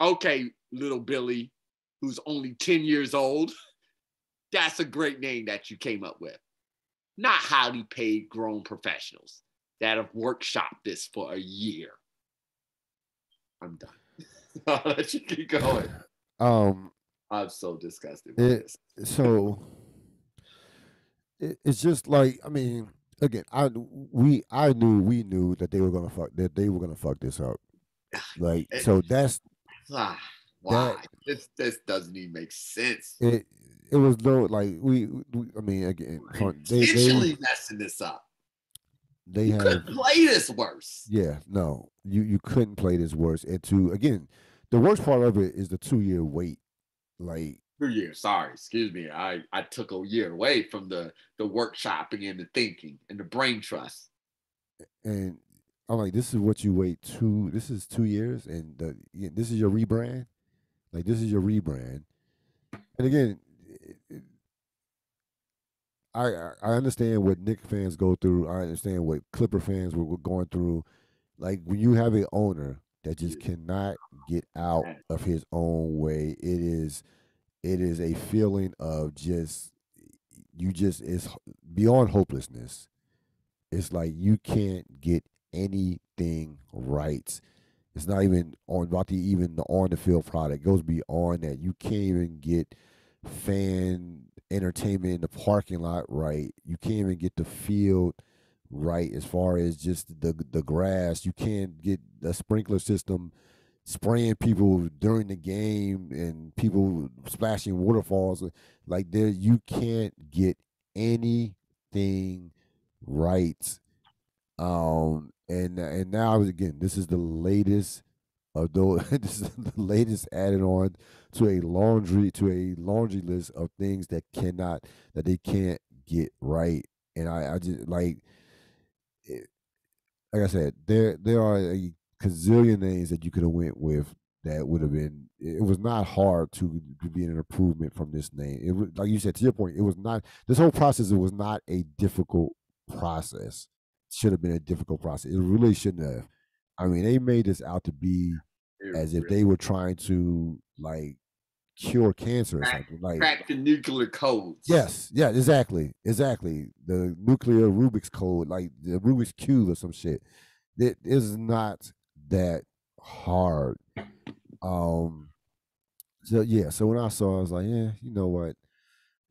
Okay, little Billy, who's only 10 years old. That's a great name that you came up with. Not highly paid grown professionals that have workshopped this for a year. I'm done. I'll let you keep going. Um, I'm so disgusted. It- this. so it, it's just like I mean, again, I we I knew we knew that they were gonna fuck that they were gonna fuck this up. Like so that's Ah, why? this this doesn't even make sense. it. It was no like we, we I mean again they they messing this up. they You have couldn't play this worse. yeah no you you couldn't play this worse and to again the worst part of it is the two year wait like Two years. Sorry, excuse me. I I took a year away from the the workshopping and the thinking and the brain trust. and I'm like, this is what you wait two. This is two years, and the, this is your rebrand. Like this is your rebrand. And again, it- it- I I understand what Knick fans go through. I understand what Clipper fans were, were going through. Like when you have an owner that just cannot get out of his own way, it is it is a feeling of just you just is h- beyond hopelessness. It's like you can't get anything right. It's not even on about the even the on the field product. It goes beyond that. You can't even get fan entertainment in the parking lot right. You can't even get the field right as far as just the the grass. You can't get the sprinkler system spraying people during the game and people splashing waterfalls like there you can't get anything right um and and now again this is the latest of those this is the latest added on to a laundry to a laundry list of things that cannot that they can't get right. And i i just like it, like i said there there are a gazillion names that you could have went with that would have been it was not hard to, to be an improvement from this name. It like you said to your point it was not this whole process it was not a difficult process should have been a difficult process it really shouldn't have i mean they made this out to be as if they were trying to like cure cancer or Crack- something like crack the nuclear codes. Yes, yeah, exactly, exactly. The nuclear Rubik's code, like the Rubik's cube or some shit. It is not that hard. Um. So yeah, so when I saw, it, I was like, yeah, you know what?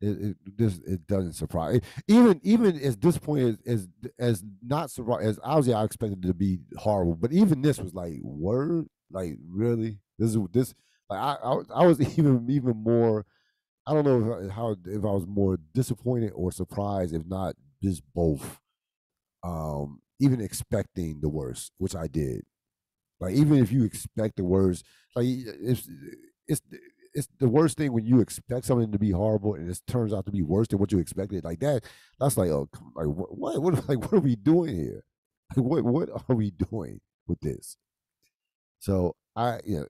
It it this it doesn't surprise. Even even as disappointed as as not surprised as obviously I expected it to be horrible, but even this was like word, like really, this is this like I I, was- I was even even more. I don't know if how if I was more disappointed or surprised, if not just both. Um, even expecting the worst, which I did. Like even if you expect the worst, like it's it's it's the worst thing when you expect something to be horrible and it turns out to be worse than what you expected. Like that, that's like oh, like what what, like what are we doing here? Like what what are we doing with this? So I you know,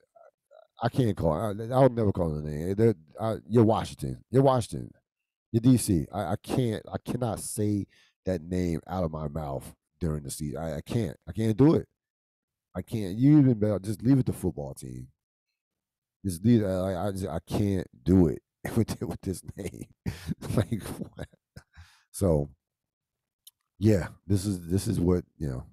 I can't call. I, I'll never call a name. I, you're Washington. You're Washington. You're DC. I, I can't. I cannot say that name out of my mouth during the season. I, I can't. I can't do it. I can't. You even better just leave it to football team. Just leave. I, I just I can't do it with with this name. like what? So yeah, this is this is what you know.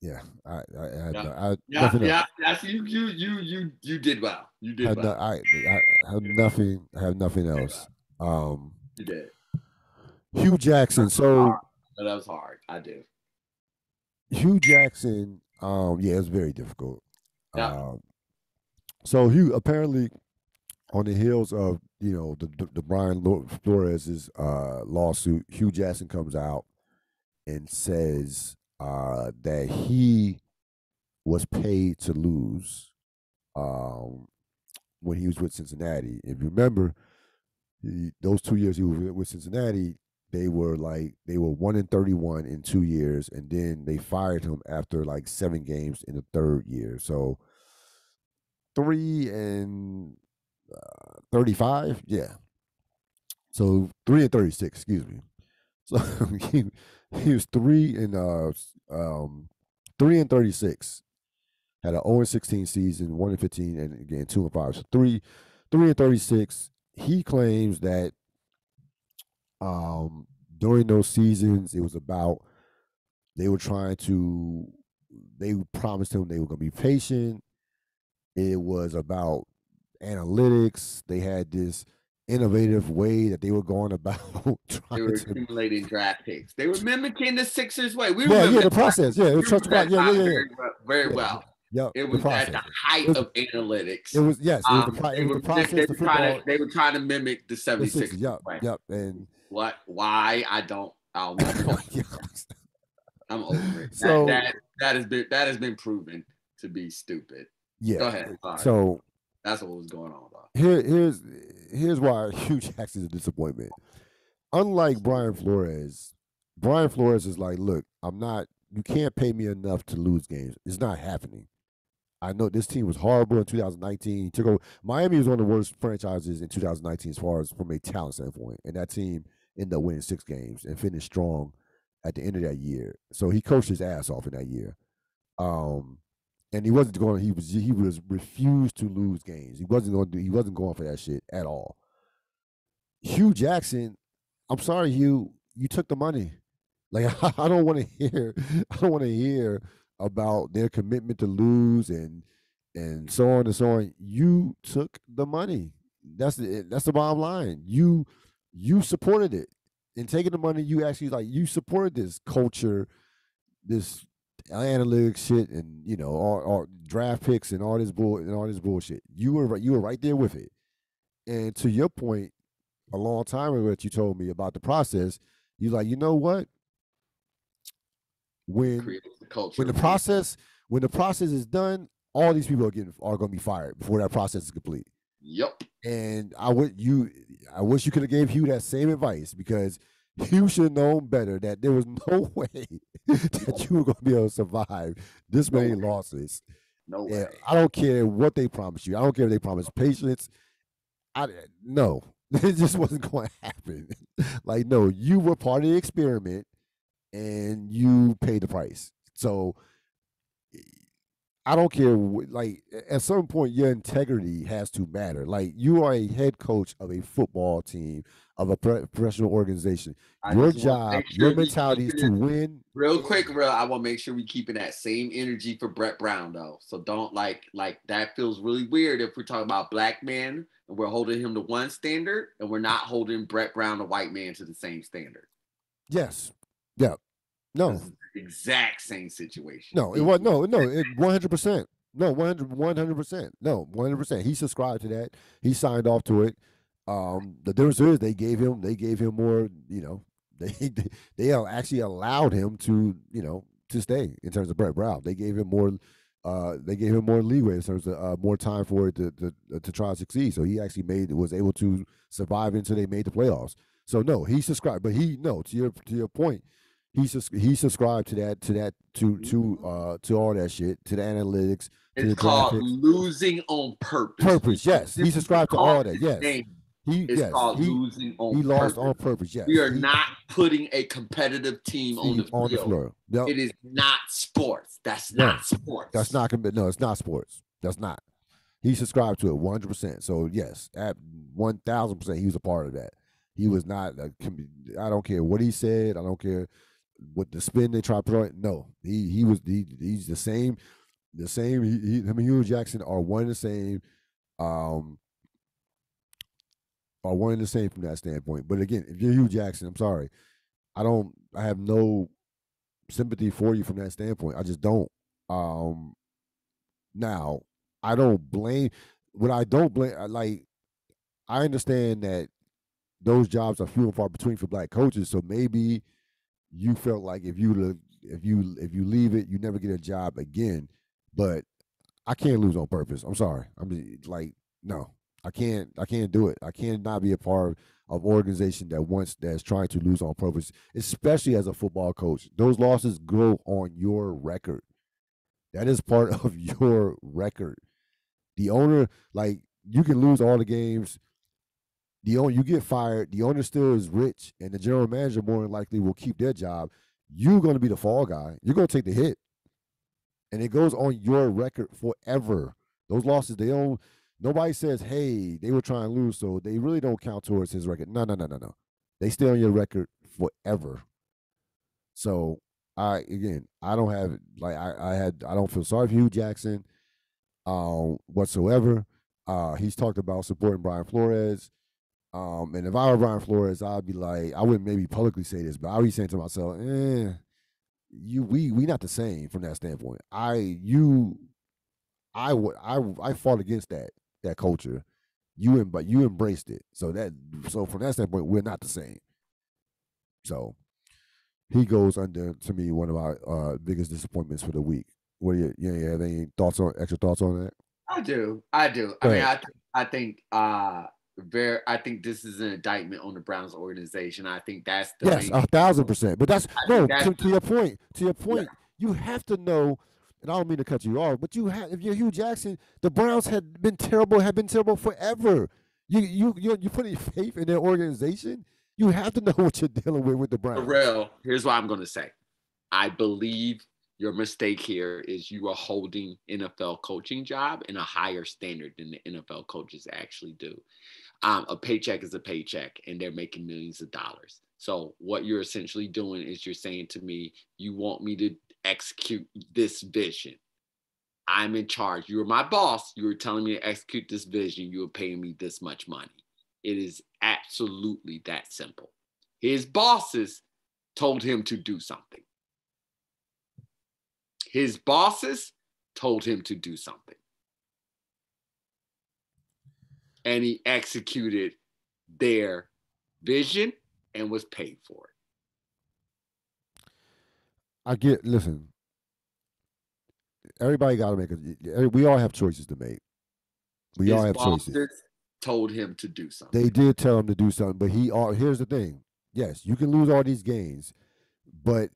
Yeah, I, I, I, Yeah. I Yeah, nothing yeah, that's you. You, you, you, you did well. You did no, well. I, I have nothing. I have nothing else. Um, You did. Hue Jackson. So that was hard. I do. Hue Jackson. Um, yeah, it's very difficult. Yeah. Um, so Hue apparently on the heels of you know the the, Brian Flores's uh, lawsuit, Hue Jackson comes out and says uh, that he was paid to lose um, when he was with Cincinnati. If you remember, he, those two years he was with- with Cincinnati, they were like they were one in thirty one in two years, and then they fired him after like seven games in the third year. So three and uh, thirty five, yeah. So three and thirty six, excuse me. So he he was three and uh um three and thirty six. Had an 0 and 16 season, 1 and 15, and again 2 and 5. So three three and 36. He claims that um during those seasons it was about they were trying to they promised him they were gonna be patient. It was about analytics. They had this innovative way that they were going about They trying were to accumulating draft picks. They were mimicking the Sixers way. We Yeah, yeah, the process. Yeah, it was such that yeah, yeah, yeah. Very, well- very Yeah, well. Yep, It the was at the height was- of analytics. It was yes, it was the Um, it they was were- the process. They, the were trying to, they were trying to mimic the the 76ers. Sixers, Yep, way. yep, and What? Why? I don't. I'll never. I'm over it. So- that, that that has been that has been proven to be stupid. Yeah. Go ahead. Sorry. So That's what was going on. Though. here, here's here's why Hue Jackson is a disappointment. Unlike Brian Flores, Brian Flores is like, look, I'm not. You can't pay me enough to lose games. It's not happening. I know this team was horrible in 2019. He took over. Miami was one of the worst franchises in 2019 as far as from a talent standpoint, and that team ended up winning six games and finished strong at the end of that year. So he coached his ass off in that year. Um, and he wasn't going. He was he was refused to lose games. He wasn't going to. He wasn't going for that shit at all. Hue Jackson, I'm sorry, Hue. You took the money. Like I don't want to hear. I don't want to hear about their commitment to lose and and so on and so on. You took the money. That's the that's the bottom line. You you supported it. In taking the money, you actually like you supported this culture, this analytics shit, and you know all, all draft picks and all this bull and all this bullshit. You were right- you were right there with it. And to your point, a long time ago that you told me about the process, you like you know what? When culture. when the process when the process is done, all these people are getting are going to be fired before that process is complete. Yep. And I would you I wish you could have gave Hue that same advice because Hue should have known better that there was no way that you were going to be able to survive this No many way. losses. No Yeah, way. I don't care what they promise you. I don't care if they promise patience. I no, it just wasn't going to happen. like no, you were part of the experiment, and you paid the price. So I don't care. Like at some point, your integrity has to matter. Like you are a head coach of a football team of a professional organization. I your job, sure your mentality is to win. Real quick, real. I want to make sure we keeping that same energy for Brett Brown though. So don't like like that feels really weird if we're talking about black men and we're holding him to one standard and we're not holding Brett Brown, the white man, to the same standard. Yes. Yeah. No. This is the exact same situation. No, it was no, no, it one hundred percent. No, 100 percent. No, one hundred percent. He subscribed to that. He signed off to it. Um, the difference is they gave him they gave him more. You know, they they actually allowed him to you know to stay in terms of Brett Brown. They gave him more. Uh, they gave him more leeway in terms of uh, more time for it to, to to try to succeed. So he actually made was able to survive until they made the playoffs. So no, he subscribed, but he no to your to your point, he sus- he subscribed to that to that to to uh to all that shit to the analytics to the It's called graphics. losing on purpose. Purpose, yes. He This subscribed to all that, yes. name. He It's yes called he losing on he lost purpose. on purpose. Yes, We are He- not putting a competitive team on the, he- on the floor. Yep. It is not sports. That's No, not sports. That's not no, it's not sports. That's not. He subscribed to it one hundred percent. So yes, at one thousand percent, he was a part of that. He was not. A, com- I don't care what he said. I don't care. What the spin they try to on it. No, he he was he, he's the same, the same. He, he, him and Hue Jackson are one and the same. Um, are one and the same from that standpoint. But again, if you're Hue Jackson, I'm sorry, I don't. I have no sympathy for you from that standpoint. I just don't. Um, now I don't blame. What I don't blame, like, I understand that those jobs are few and far between for black coaches. So maybe you felt like if you if you if you leave it, you never get a job again. But I can't lose on purpose. I'm sorry. I'm just, like no, I can't. I can't do it. I can't not be a part of organization that wants that's trying to lose on purpose, especially as a football coach. Those losses go on your record. That is part of your record. The owner, like you can lose all the games the owner you get fired, the owner still is rich, and the general manager more than likely will keep their job. You're going to be the fall guy. You're going to take the hit, and it goes on your record forever. Those losses, they don't. Nobody says, "Hey, they were trying to lose," so they really don't count towards his record. No, no, no, no, no. They stay on your record forever. So I again, I don't have like I, I had I don't feel sorry for Hue Jackson, um, whatsoever. Uh, he's talked about supporting Brian Flores. Um, and if I were Brian Flores, I'd be like, I wouldn't maybe publicly say this, but I'd be saying to myself, eh, you we we not the same from that standpoint. I you I would I I fought against that that culture. You and but you embraced it. So that so from that standpoint, we're not the same. So he goes under to me one of our uh, biggest disappointments for the week. What do you yeah, yeah, have any thoughts on extra thoughts on that? I do. I do. Go I ahead. mean, I I think uh very I think this is an indictment on the Browns organization. I think that's the yes, a thousand percent. But that's I no that's, to, to, your point. To your point, yeah. you have to know. And I don't mean to cut you off, but you have if you're Hue Jackson, the Browns had been terrible, have been terrible forever. You you you you put any faith in their organization. You have to know what you're dealing with with the Browns. For real. Here's what I'm going to say. I believe your mistake here is you are holding NFL coaching job in a higher standard than the NFL coaches actually do um, a paycheck is a paycheck and they're making millions of dollars. So what you're essentially doing is you're saying to me, you want me to execute this vision. I'm in charge. You were my boss. You were telling me to execute this vision. You were paying me this much money. It is absolutely that simple. His bosses told him to do something. His bosses told him to do something and he executed their vision and was paid for it. I get, listen, everybody got to make a, we all have choices to make. We His all have choices. Told him to do something. They did tell him to do something, but he, all, here's the thing. Yes, you can lose all these games, but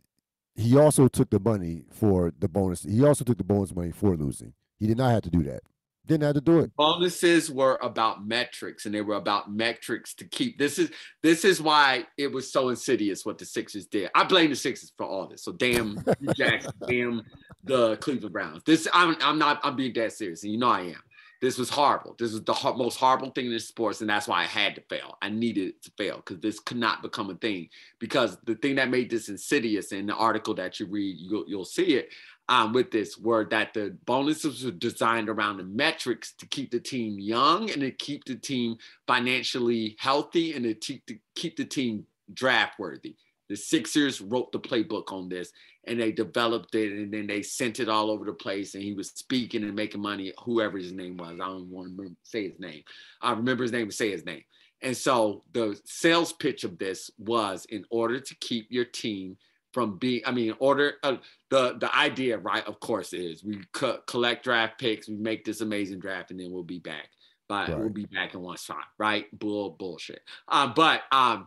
he also took the money for the bonus. He also took the bonus money for losing. He did not have to do that. Didn't have to do it. Bonuses were about metrics, and they were about metrics to keep. This is this is why it was so insidious what the Sixers did. I blame the Sixers for all this. So damn Jackson, damn the Cleveland Browns. This I'm I'm not I'm being dead serious, and you know I am. This was horrible. This was the most horrible thing in sports, and that's why I had to fail. I needed it to fail because this could not become a thing. Because the thing that made this insidious in the article that you read, you'll, you'll see it um, with this were that the bonuses were designed around the metrics to keep the team young and to keep the team financially healthy and to keep the, keep the team draft worthy. The Sixers wrote the playbook on this and they developed it and then they sent it all over the place and he was speaking and making money, whoever his name was. I don't want to say his name. I remember his name say his name. And so the sales pitch of this was in order to keep your team from being i mean order uh, the the idea right of course is we co- collect draft picks we make this amazing draft and then we'll be back but right. we'll be back in one shot right bull bullshit um but um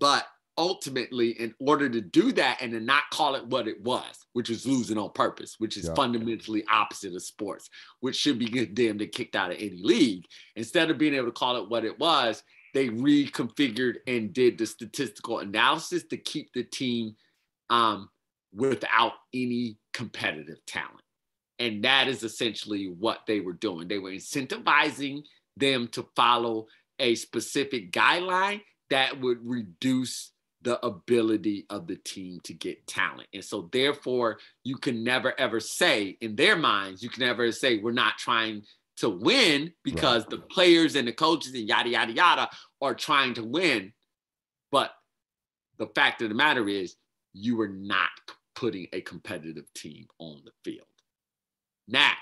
but ultimately in order to do that and to not call it what it was which is losing on purpose which is yeah. fundamentally opposite of sports which should be condemned and kicked out of any league instead of being able to call it what it was they reconfigured and did the statistical analysis to keep the team um, without any competitive talent. And that is essentially what they were doing. They were incentivizing them to follow a specific guideline that would reduce the ability of the team to get talent. And so therefore you can never ever say in their minds, you can never say we're not trying to win because right. the players and the coaches and yada yada yada are trying to win. But the fact of the matter is you are not putting a competitive team on the field. Now,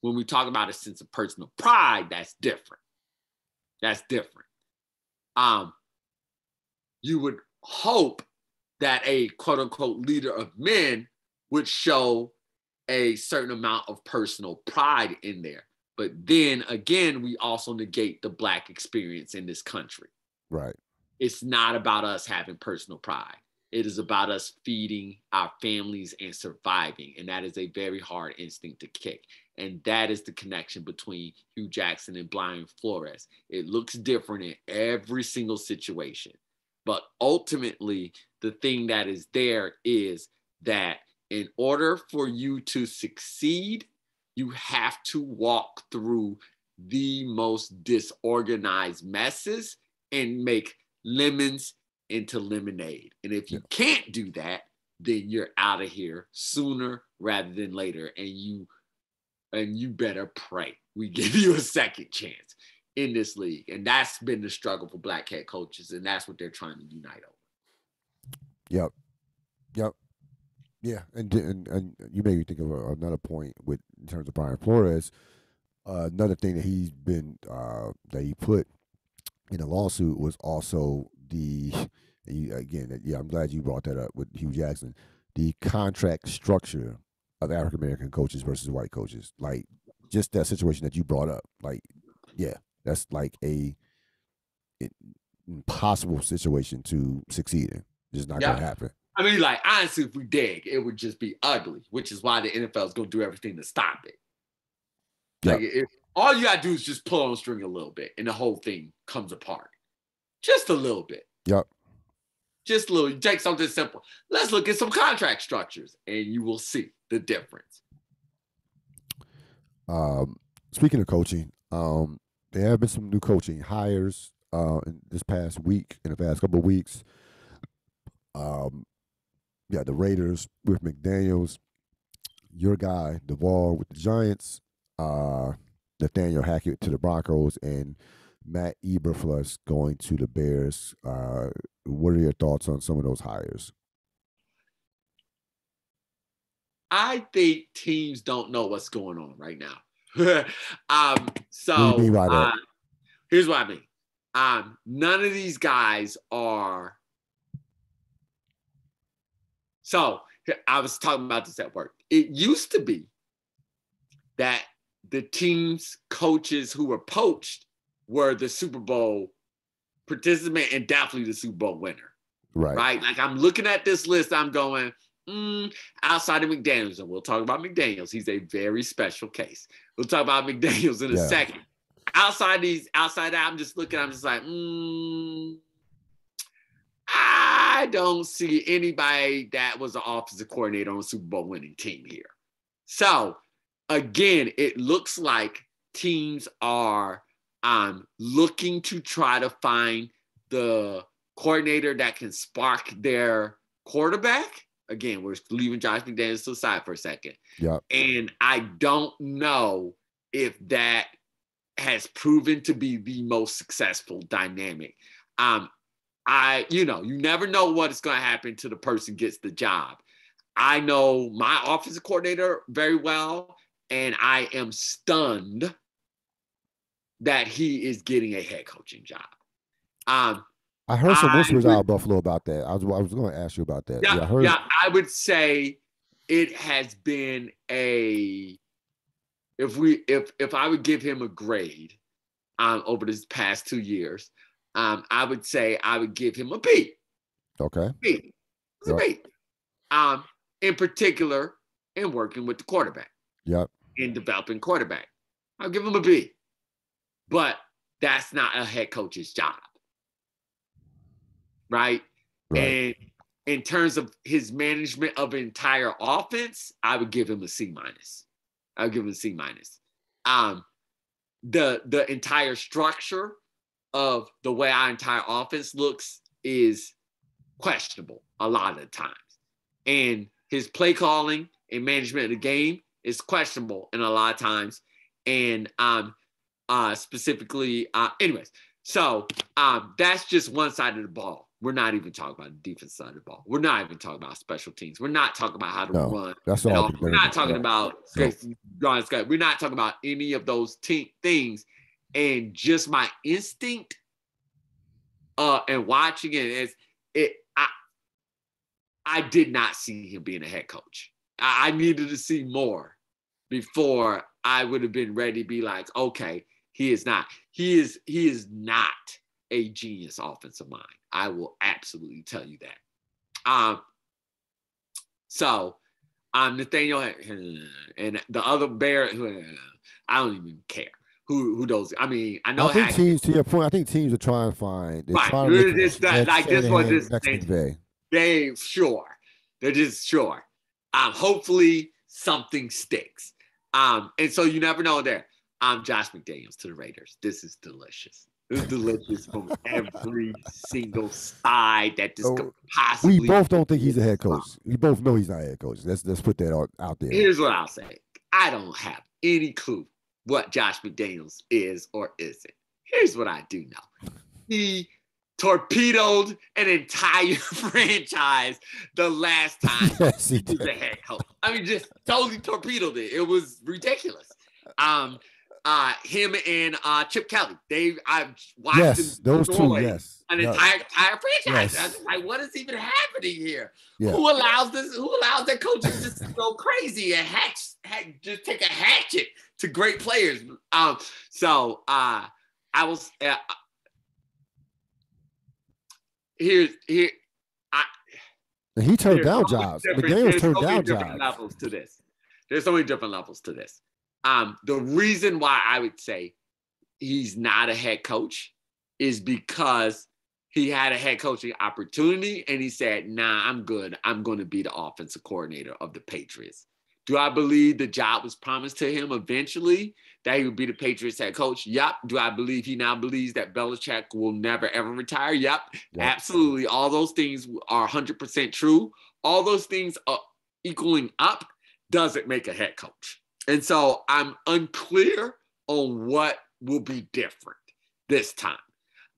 when we talk about a sense of personal pride, that's different. That's different. Um, you would hope that a quote unquote leader of men would show a certain amount of personal pride in there. But then again, we also negate the Black experience in this country. Right. It's not about us having personal pride. It is about us feeding our families and surviving. And that is a very hard instinct to kick. And that is the connection between Hue Jackson and Brian Flores. It looks different in every single situation. But ultimately, the thing that is there is that in order for you to succeed, you have to walk through the most disorganized messes and make lemons into lemonade. And if you can't do that, then you're out of here sooner rather than later. And you and you better pray we give you a second chance in this league. And that's been the struggle for black head coaches, and that's what they're trying to unite over. Yep. Yep. Yeah, and and, and you made me think of another point with in terms of Brian Flores. Uh, another thing that he's been uh, that he put in a lawsuit was also the you, again, yeah, I'm glad you brought that up with Hue Jackson. The contract structure of African American coaches versus white coaches, like just that situation that you brought up, like yeah, that's like a impossible situation to succeed in. It's not yeah. gonna happen. I mean, like honestly, if we dig, it would just be ugly, which is why the NFL is gonna do everything to stop it. Like if all you gotta do is just pull on the string a little bit, and the whole thing comes apart, just a little bit. Yep. Just a little. You take something simple. Let's look at some contract structures, and you will see the difference. Um, speaking of coaching, um, there have been some new coaching hires uh, in this past week, in the past couple of weeks. Um, yeah, the Raiders with McDaniels, your guy Daboll with the Giants, uh, Nathaniel Hackett to the Broncos, and Matt Eberflus going to the Bears. Uh, what are your thoughts on some of those hires? I think teams don't know what's going on right now. um, so what uh, here's what I mean. Um, none of these guys are. So I was talking about this at work. It used to be that the teams, coaches who were poached were the Super Bowl participant and definitely the Super Bowl winner. Right. Right. Like I'm looking at this list, I'm going, mm, outside of McDaniels, and we'll talk about McDaniels. He's a very special case. We'll talk about McDaniels in a yeah. second. Outside these, outside that, I'm just looking, I'm just like, mm, I don't see anybody that was an offensive coordinator on a Super Bowl winning team here. So again, it looks like teams are um, looking to try to find the coordinator that can spark their quarterback. Again, we're leaving Josh McDaniels to the side for a second. Yeah. And I don't know if that has proven to be the most successful dynamic. Um, I, you know, you never know what is going to happen to the person gets the job. I know my offensive coordinator very well, and I am stunned that he is getting a head coaching job. Um, I heard some whispers out of Buffalo about that. I was I was going to ask you about that. Yeah, yeah, I, heard... yeah, I would say it has been a if we if if I would give him a grade um over this past two years, um, I would say I would give him a B. Okay. B. It's yep. a B. Um, in particular, in working with the quarterback. Yep. In developing quarterback. I'll give him a B. But that's not a head coach's job. Right? right? And in terms of his management of entire offense, I would give him a C minus. I would give him a C minus. Um, the the entire structure of the way our entire offense looks is questionable a lot of the times. And his play calling and management of the game is questionable in a lot of times. And um, uh, specifically, uh, anyways, so um, that's just one side of the ball. We're not even talking about the defense side of the ball. We're not even talking about special teams. We're not talking about how to No, run. That's all. We're not talking about No. John Scott. We're not talking about any of those te- things. And just my instinct uh and watching it is it I I did not see him being a head coach. I, I needed to see more before I would have been ready to be like, okay, he is not. He is he is not a genius offensive mind. I will absolutely tell you that. Um so um Nathaniel and the other bear I don't even care who who those I mean I know I think teams, to your point, I think teams are trying to find. They're Right. trying to that- like this one, this thing. They sure they're just sure um hopefully something sticks um and so you never know there um josh mcdaniels to the raiders this is delicious this is delicious from every single side that this So, could possibly We both don't think he's a head coach. We both know he's not a head coach. Let's let's put that out, out there. here's what i'll say i don't have any clue what josh mcdaniels is or isn't here's what i do know he torpedoed an entire franchise the last time yes, he he was the head coach. I mean, just totally torpedoed it. It was ridiculous. Um, uh, him and uh Chip Kelly. They I watched Yes, them those two. Yes. An Yeah. entire entire franchise. Yes. I was like, what is even happening here? Yeah. Who allows this? Who allows their coaches just to go crazy and hatch, ha- just take a hatchet to great players? Um, so uh, I was uh, here's here. And he turned down so jobs. different- McDaniels there's turned so down jobs. levels to this. There's so many different levels to this. Um, the reason why I would say he's not a head coach is because he had a head coaching opportunity and he said, "Nah, I'm good. I'm going to be the offensive coordinator of the Patriots." Do I believe the job was promised to him eventually that he would be the Patriots head coach? Yep. Do I believe he now believes that Belichick will never ever retire? Yep. Absolutely. All those things are 100% true. All those things are equaling up doesn't make a head coach. And so I'm unclear on what will be different this time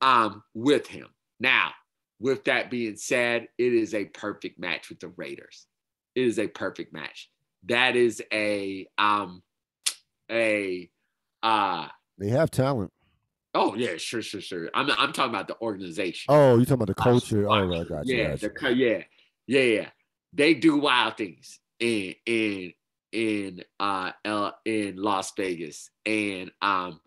um, with him. Now, with that being said, it is a perfect match with the Raiders. It is a perfect match. That is a um a uh They have talent. oh yeah, sure, sure, sure. I'm I'm talking about the organization. Oh, you're talking about the culture? Oh, Watch. I got you. yeah, got the yeah, yeah, yeah. They do wild things in in in uh L, in Las Vegas, and um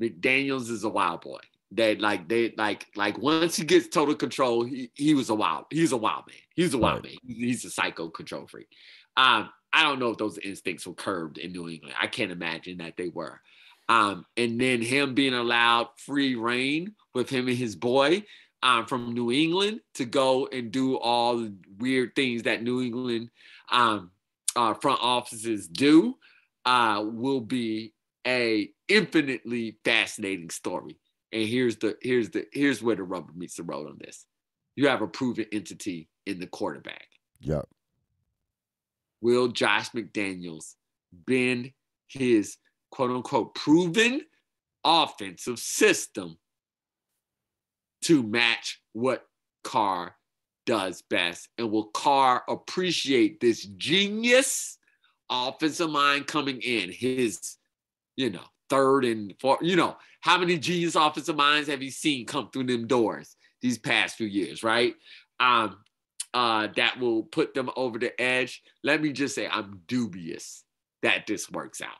McDaniel's is a wild boy. They like they like like once he gets total control, he, he was a wild he's a wild man. He's a wild man. He's a psycho control freak. Um, I don't know if those instincts were curbed in New England. I can't imagine that they were. Um, and then him being allowed free reign with him and his boy um, from New England to go and do all the weird things that New England um, uh, front offices do uh, will be a infinitely fascinating story. And here's the here's the here's where the rubber meets the road on this. You have a proven entity in the quarterback. Yep. Will Josh McDaniels bend his quote unquote proven offensive system to match what Carr does best? And will Carr appreciate this genius offensive mind coming in? His, you know, third and fourth, you know, how many genius offensive minds have you seen come through them doors these past few years, right? Um, uh, that will put them over the edge. Let me just say, I'm dubious that this works out.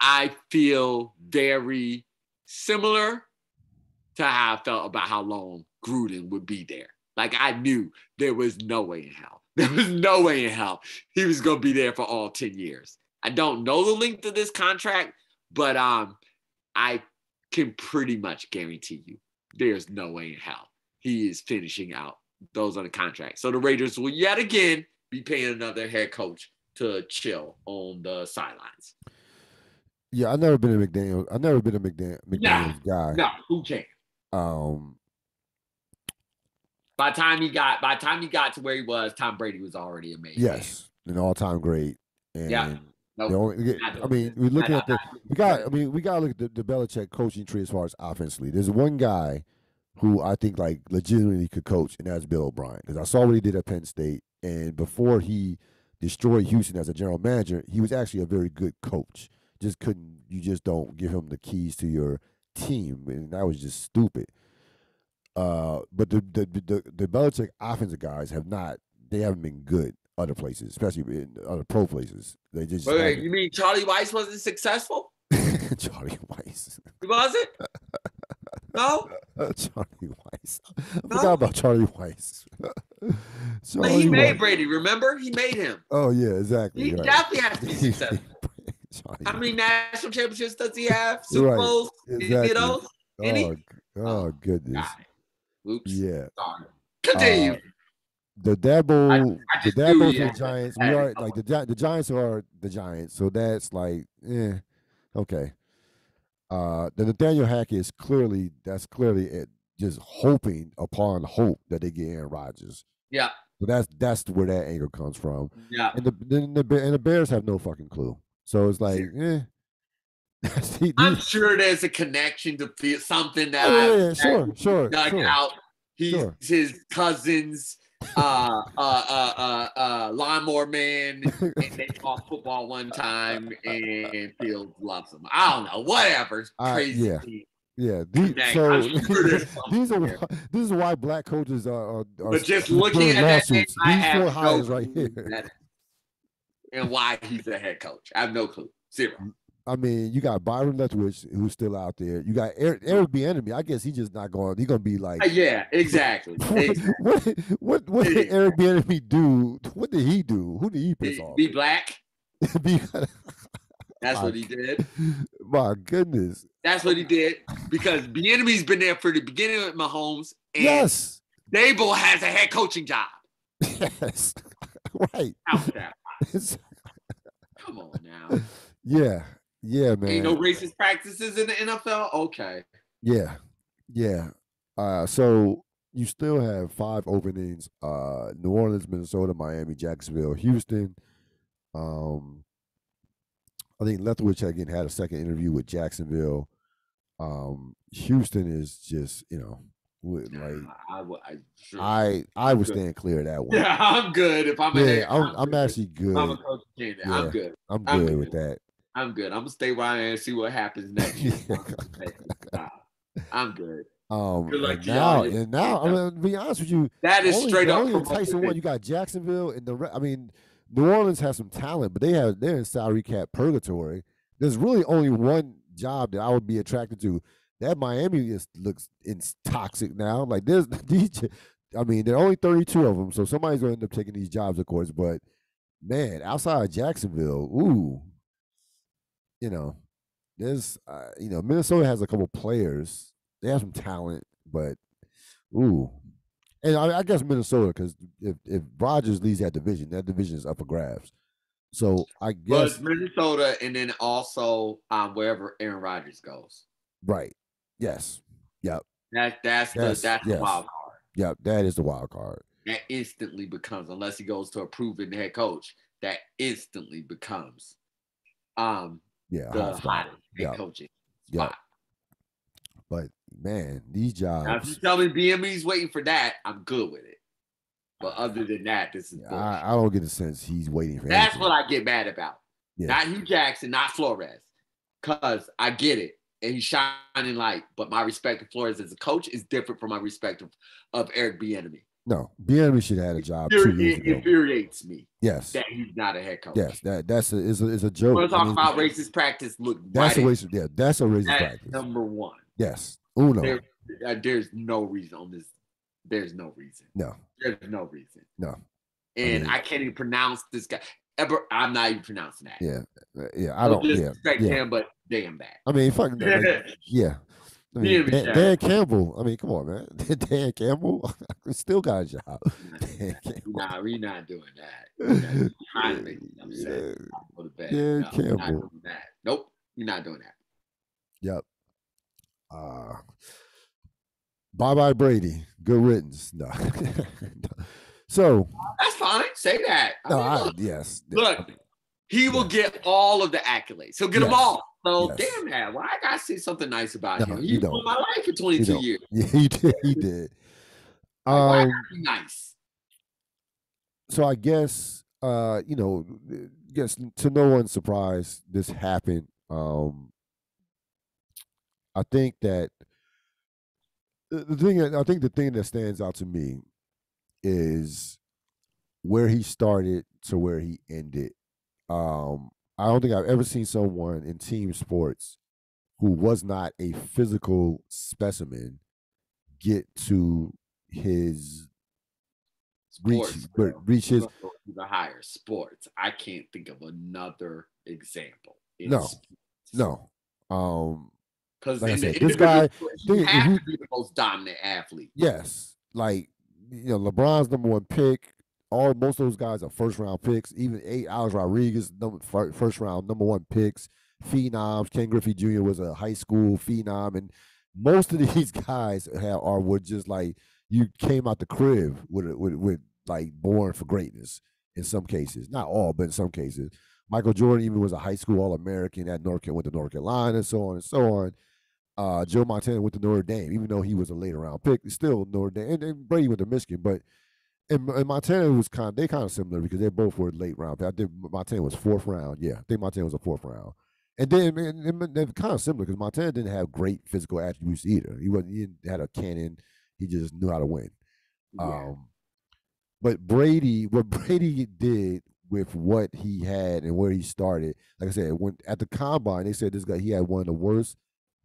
I feel very similar to how I felt about how long Gruden would be there. Like I knew there was no way in hell. There was no way in hell he was gonna be there for all 10 years. I don't know the length of this contract, but um, I can pretty much guarantee you there's no way in hell he is finishing out those on the contract. So the Raiders will yet again be paying another head coach to chill on the sidelines. Yeah, I've never been a McDaniel. I've never been a McDaniel, McDaniel's guy. No, who can? Um, By the time he got, by the time he got to where he was, Tom Brady was already amazing. Yes, an all-time great. And Yeah. Nope. only, I mean, we're looking at the we got. I mean, we got to look at the, the Belichick coaching tree as far as offensively. There's one guy who I think like legitimately could coach, and that's Bill O'Brien. Because I saw what he did at Penn State, and before he destroyed Houston as a general manager, he was actually a very good coach. Just couldn't you just don't give him the keys to your team, and that was just stupid. Uh, but the the the, the Belichick offensive guys have not. They haven't been good other places, especially in other pro places. They just Wait, wait, you mean Charlie Weis wasn't successful? Charlie Weis. He wasn't. No, Charlie Weis. I No. forgot about Charlie Weis. but Charlie he made Weis. Brady. Remember, he made him. Oh yeah, exactly. He right. definitely has to be successful. How many national championships does he have? Super right. Bowls? Exactly. get those? Any? Oh, oh goodness. God. Oops. Yeah. Sorry. Continue. Uh, the Daboll, I the Dabolls and Giants. We are like the the Giants are the Giants, so that's like, eh, okay. Uh, the Nathaniel Hackett is clearly that's clearly it, just hoping upon hope that they get Aaron Rodgers. yeah. So that's that's where that anger comes from. Yeah. And the then the and the Bears have no fucking clue. So it's like, eh. See, I'm sure there's a connection to something that yeah, yeah, I yeah, sure, sure, dug sure. out. He's Sure. his cousin's uh, uh, uh, uh, uh, lawnmower man, and they talked football one time, and Fields loves him. I don't know, whatever. I- Crazy. yeah. Yeah, these, so sure these are why, this is why black coaches are. are, But just looking at that name, lawsuits. I These four no right here. that- and why he's a head coach. I have no clue. Zero. I mean, you got Byron Leftwich who's still out there. You got Eric, Eric Bieniemy. I guess he's just not going. He's going to be like, Uh, yeah, exactly. what, exactly. what, what, what did. Eric Bieniemy do? What did he do? Who did he piss Be, off? be black. Be- That's My what he did. My goodness. That's what he did because Bieniemy's been there for the beginning with Mahomes, and Yes. Daboll has a head coaching job. Yes. right. That? Come on now. yeah. Yeah, man. Ain't no racist practices in the NFL. Okay. Yeah, yeah. Uh, so you still have five openings: uh, New Orleans, Minnesota, Miami, Jacksonville, Houston. Um, I think Leftwich again had a second interview with Jacksonville. Um, Houston is just you know with, like I, I, I, sure. I I would Good. stand clear of that one. yeah, I'm good. If I'm Yeah, I'm, I'm good. actually good. I'm a coach. Yeah. I'm good. I'm I'm good with that. I'm good. I'm gonna stay where I am and see what happens next year. I'm good. Um, Good luck and to y'all. now, and now, I'm gonna be honest with you. That is only, straight the up. only enticing promotion. one. You got Jacksonville and the. I mean, New Orleans has some talent, but they have they're in salary cap purgatory. There's really only one job that I would be attracted to. That Miami is looks it's toxic now. Like there's these. j- I mean, there are only 32 of them, so somebody's gonna end up taking these jobs, of course. But man, outside of Jacksonville, ooh, you know, there's uh, you know Minnesota has a couple players. They have some talent, but ooh, and I, I guess Minnesota because if if Rodgers leads that division, that division is up for grabs. So I But guess Minnesota, and then also um, wherever Aaron Rodgers goes. right, yes, Yep. That that's the that's yes. the wild card. yeah, that is the wild card. That instantly becomes, unless he goes to a proven head coach, that instantly becomes um Yeah, the hottest head Yeah. coaching Yeah. spot. But man, these Now, if you jobs, tell me BME's waiting for that, I'm good with it. But other than that, this is bullshit. I, I don't get the sense he's waiting for. That's anything. what I get mad about. Yeah. Not Hue Jackson, not Flores. Cause I get it. And he's shining light. But my respect of Flores as a coach is different from my respect of, of Eric Bieniemy. No, Bieniemy should have had a job two years It ago. infuriates me Yes, that he's not a head coach. yes, that that's a is a, is a joke. We're I talking mean, about racist practice. Look, That's right a racist. Yeah, that's a racist that's practice. number one. Yes, uno. There, uh, there's no reason on this. There's no reason. No, There's no reason. no. And mean- I can't even pronounce this guy. Ever, I'm not even pronouncing that. Yeah, uh, yeah. I don't. Yeah, disrespect yeah. him, but damn that. I mean, fucking. like, yeah. I mean, Dan. Dan Campbell. I mean, come on, man. Dan Campbell still got a job. Nah, we're not doing that. We're not- you're trying to make me upset. Yeah, I'll go to bed. Yeah, no, we're not Campbell. doing that. Nope, you're not doing that. Yep. Uh, Bye bye Brady. Good riddance. No. so that's fine. Say that. I no, mean, I, yes. Look, he will get all of the accolades. He'll get yes. them all. So yes. damn that. Why I gotta say something nice about no, him? He won my life for 22 years. Yeah, he did. He did. Like, um, nice. So I guess uh, you know, guess to no one's surprise, this happened. Um, I think that the thing I think the thing that stands out to me is where he started to where he ended. Um, I don't think I've ever seen someone in team sports who was not a physical specimen get to his sports, reach, but reach his the higher sports. I can't think of another example. no, no. Um, because like this guy, have to be the most dominant athlete. Yes, like you know, LeBron's number one pick. All most of those guys are first round picks. Even eight Alex Rodriguez, number, first round number one picks. Phenoms. Ken Griffey Jr. was a high school phenom, and most of these guys have, are were just like you came out the crib with with, with like born for greatness. In some cases, not all, but in some cases, Michael Jordan even was a high school All American at North went to North Carolina, and so on and so on. Uh, Joe Montana went to Notre Dame, even though he was a later round pick. Still Notre Dame, and, and Brady went to Michigan, but and, and, Montana was kind of they kind of similar because they both were late round. I think Montana was fourth round. Yeah, I think Montana was a fourth round. And then and, they're kind of similar because Montana didn't have great physical attributes either. He wasn't. He had a cannon. He just knew how to win. Yeah. Um, but Brady, what Brady did with what he had and where he started, like I said, when at the combine, they said this guy he had one of the worst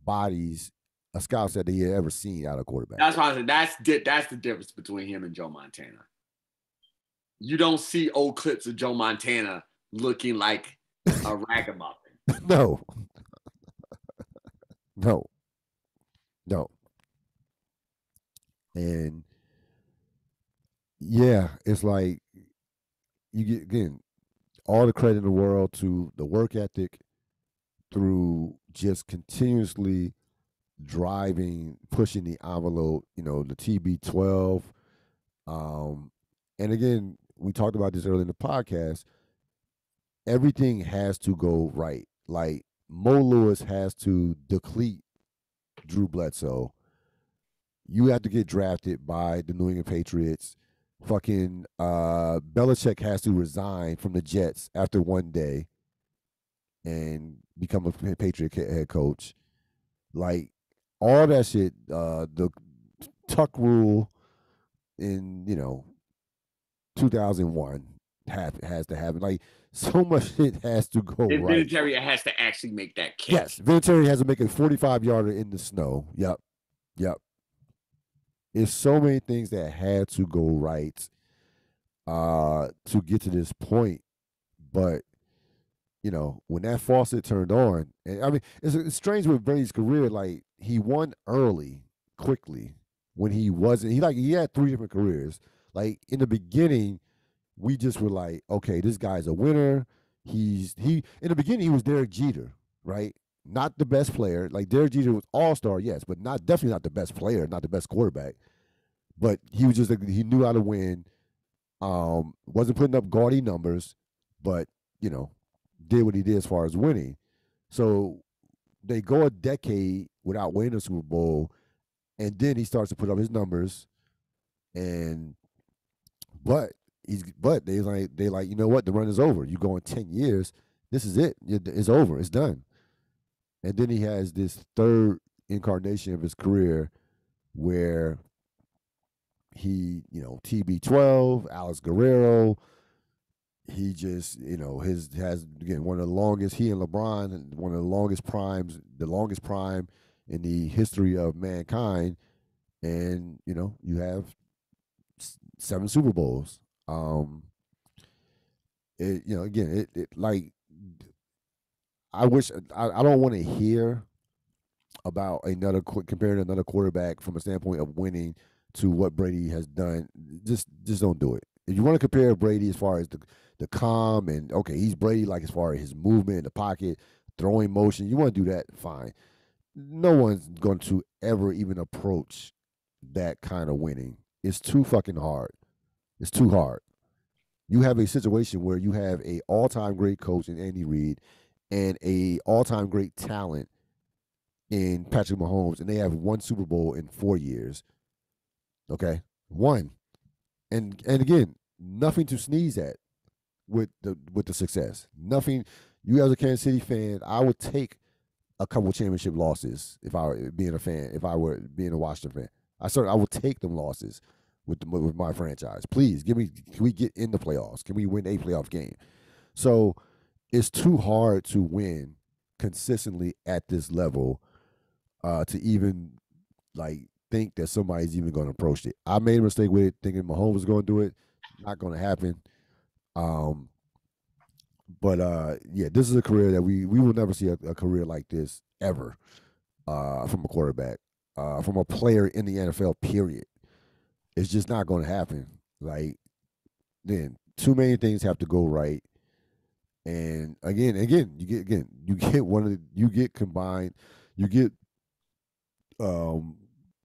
bodies a scout said that he had ever seen out of quarterback. That's why I said that's that's the difference between him and Joe Montana. You don't see old clips of Joe Montana looking like a ragamuffin. no. no. No. And yeah, it's like you get again all the credit in the world to the work ethic through just continuously driving, pushing the envelope, you know, the TB12. Um, and again, we talked about this earlier in the podcast. Everything has to go right. Like Mo Lewis has to deplete Drew Bledsoe. You have to get drafted by the New England Patriots. Fucking uh, Belichick has to resign from the Jets after one day and become a Patriot head coach. Like all that shit, uh, the Tuck rule in you know 2001 have, has to happen. Like so much shit has to go and right. Vinatieri has to actually make that kick. Yes, Vinatieri has to make a 45 yarder in the snow. Yep, yep. It's so many things that had to go right uh to get to this point, but you know, when that faucet turned on, and I mean, it's, it's strange with Brady's career. Like he won early, quickly, when he wasn't. He like he had three different careers. Like in the beginning, we just were like, okay, this guy's a winner. He's he in the beginning he was Derek Jeter, right? Not the best player. Like Derek Jeter was all star, yes, but not definitely not the best player, not the best quarterback. But he was just he knew how to win. Um, wasn't putting up gaudy numbers, but you know, did what he did as far as winning. So they go a decade without winning a Super Bowl, and then he starts to put up his numbers, and but he's but they like they like you know what the run is over. You go in ten years, this is it. It's over. It's done. And then he has this third incarnation of his career where he, you know, TB12, Alex Guerrero, he just you know his has again one of the longest he and LeBron one of the longest primes the longest prime in the history of mankind and you know you have seven Super Bowls um it you know again it, it like I wish I, I don't want to hear about another comparing another quarterback from a standpoint of winning to what Brady has done just just don't do it if you want to compare Brady as far as the the calm and okay, he's Brady like as far as his movement in the pocket, throwing motion. You want to do that, fine. No one's going to ever even approach that kind of winning. It's too fucking hard. It's too hard. You have a situation where you have a all-time great coach in Andy Reid and a all-time great talent in Patrick Mahomes, and they have one Super Bowl in four years. Okay, one, and and again, nothing to sneeze at with the with the success. Nothing. You as a Kansas City fan, I would take a couple championship losses if I were being a fan. If I were being a Washington fan, I certainly I would take them losses with the, with my franchise. Please give me. Can we get in the playoffs? Can we win a playoff game? So it's too hard to win consistently at this level uh, to even like think that somebody's even going to approach it. I made a mistake with it, thinking Mahomes was going to do it. Not going to happen. Um, but uh, yeah, this is a career that we we will never see a, a career like this ever uh, from a quarterback, uh, from a player in the NFL. Period. It's just not going to happen. Like then, too many things have to go right. And again, again, you get again, you get one of the, you get combined, you get um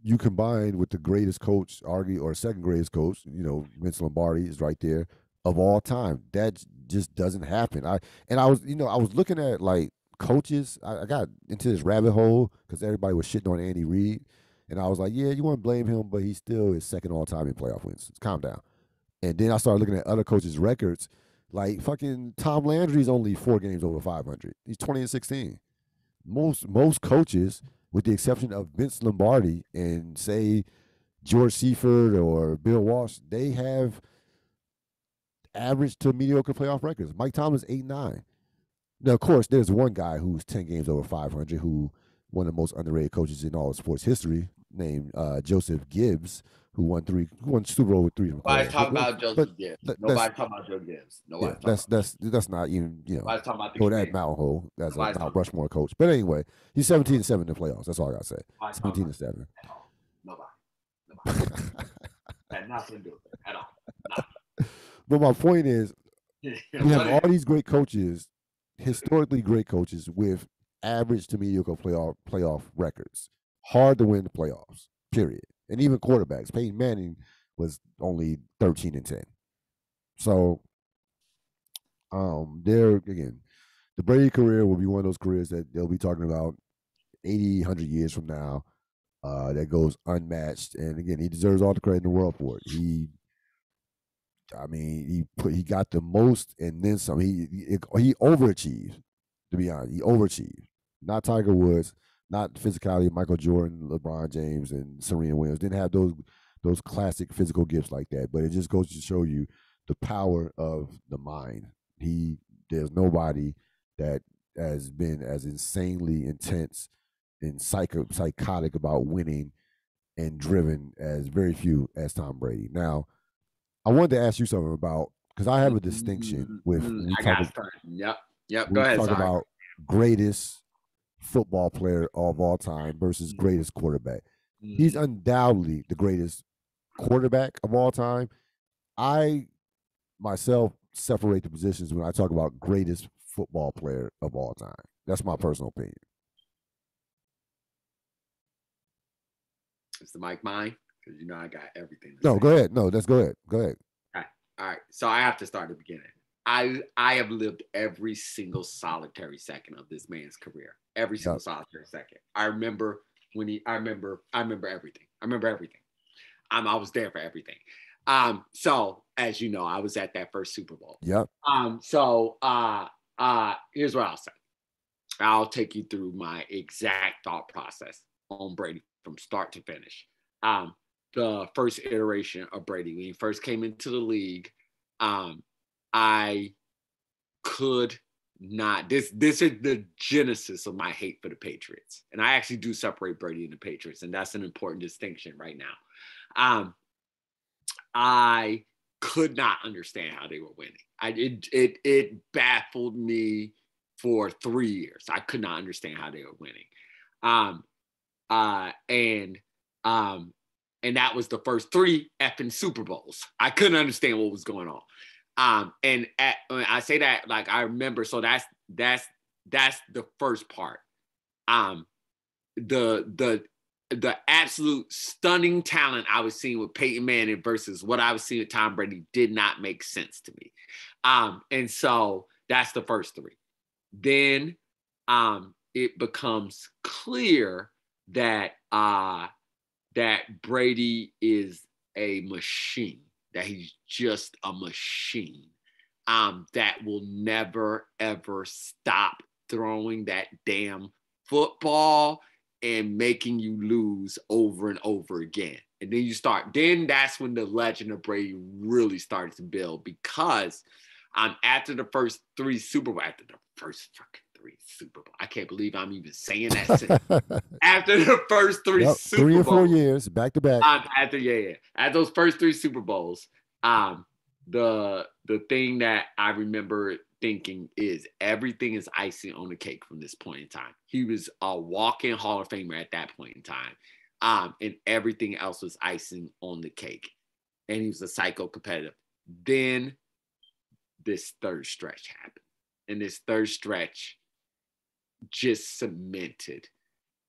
you combine with the greatest coach, argue or second greatest coach, you know, Vince Lombardi is right there of all time. That just doesn't happen. I and I was, you know, I was looking at like coaches. I, I got into this rabbit hole because everybody was shitting on Andy Reid, and I was like, yeah, you want to blame him, but he still is second all time in playoff wins. Calm down. And then I started looking at other coaches' records. Like fucking Tom Landry's only four games over 500. He's 20 and 16. Most most coaches with the exception of Vince Lombardi and say George Seifert or Bill Walsh, they have average to mediocre playoff records. Mike Thomas eight nine. Now, of course, there's one guy who's ten games over five hundred, who one of the most underrated coaches in all of sports history, named uh, Joseph Gibbs, who won three, who won Super Bowl with three. Nobody's talking about Joseph but, Gibbs. Nobody's talking about Joe Gibbs. Nobody. Yeah, that's that's that's not even you know. Nobody's talking about the that mountain hole as a Mount Rushmore coach. But anyway, he's seventeen and seven in the playoffs. That's all I gotta say. Nobody's seventeen and seven. Nobody. Nobody. Had nothing to do with it at all. Nothing. But my point is, we have all these great coaches, historically great coaches with average to mediocre playoff playoff records. Hard to win the playoffs. Period and even quarterbacks. Peyton Manning was only 13 and 10. So um there again, the Brady career will be one of those careers that they'll be talking about 80, 100 years from now. Uh, that goes unmatched, and again, he deserves all the credit in the world for it. He, I mean, he put he got the most, and then some. He he, he overachieved. To be honest, he overachieved. Not Tiger Woods, not physicality of Michael Jordan, LeBron James, and Serena Williams. Didn't have those those classic physical gifts like that. But it just goes to show you the power of the mind. He there's nobody that has been as insanely intense and psycho, psychotic about winning and driven as very few as Tom Brady. Now, I wanted to ask you something about because I have a distinction with. Mm-hmm. I got about, Yep. Yep. Go ahead. Talk sorry. about greatest football player of all time versus mm-hmm. greatest quarterback. Mm-hmm. He's undoubtedly the greatest quarterback of all time. I myself separate the positions when I talk about greatest football player of all time. That's my personal opinion. Is the mic mine? Because you know I got everything. No, say. go ahead. No, let's go ahead. Go ahead. All right. All right. So I have to start at the beginning. I I have lived every single solitary second of this man's career. Every single yep. solitary second. I remember when he I remember I remember everything. I remember everything. Um, I was there for everything. Um, so as you know, I was at that first Super Bowl. Yep. Um, so uh uh here's what I'll say. I'll take you through my exact thought process on Brady from start to finish. Um, the first iteration of Brady when he first came into the league, um, I could not. This this is the genesis of my hate for the Patriots, and I actually do separate Brady and the Patriots, and that's an important distinction right now. Um, I could not understand how they were winning. I it it it baffled me for three years. I could not understand how they were winning. Um, uh, and um, and that was the first three effing Super Bowls. I couldn't understand what was going on. Um, and at, I say that, like I remember, so that's that's that's the first part. Um, the the the absolute stunning talent I was seeing with Peyton Manning versus what I was seeing with Tom Brady did not make sense to me. Um, and so that's the first three. Then um, it becomes clear that uh, that Brady is a machine, that he's just a machine um, that will never ever stop throwing that damn football and making you lose over and over again. And then you start, then that's when the legend of Brady really started to build because um, after the first three Super Bowl, after the first fucking three Super Bowl, I can't believe I'm even saying that. after the first three yep, Super three or four Bowls, years back to back. Um, after yeah, yeah, at those first three Super Bowls, um, the the thing that I remember thinking is everything is icing on the cake from this point in time. He was a walk-in Hall of Famer at that point in time. Um, and everything else was icing on the cake. And he was a psycho competitive. Then this third stretch happened. And this third stretch just cemented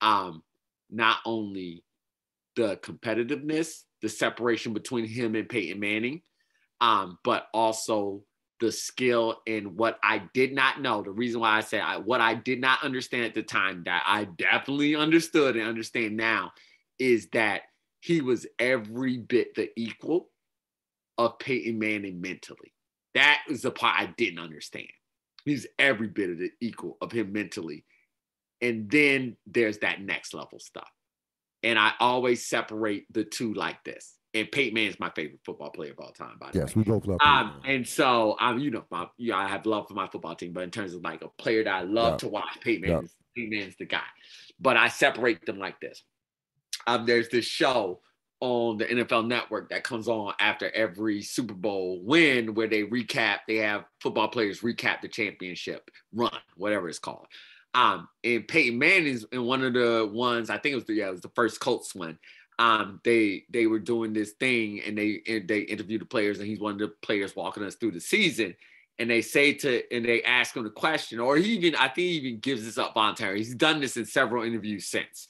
um, not only the competitiveness, the separation between him and Peyton Manning, um, but also the skill and what I did not know. The reason why I say I, what I did not understand at the time that I definitely understood and understand now is that he was every bit the equal of Peyton Manning mentally. That was the part I didn't understand. He's every bit of the equal of him mentally. And then there's that next level stuff. And I always separate the two like this and Peyton Manning's my favorite football player of all time. By the yes, way, we both love. Um, and so um, you know, my, yeah, I have love for my football team, but in terms of like a player that I love to watch, Peyton Manning, Peyton Manning's the guy. But I separate them like this. Um, there's this show on the NFL Network that comes on after every Super Bowl win, where they recap. They have football players recap the championship run, whatever it's called. Um, and Peyton Manning's in one of the ones. I think it was the yeah, it was the first Colts one um, they they were doing this thing and they and they interviewed the players and he's one of the players walking us through the season and they say to and they ask him the question or he even I think he even gives this up voluntarily. He's done this in several interviews since.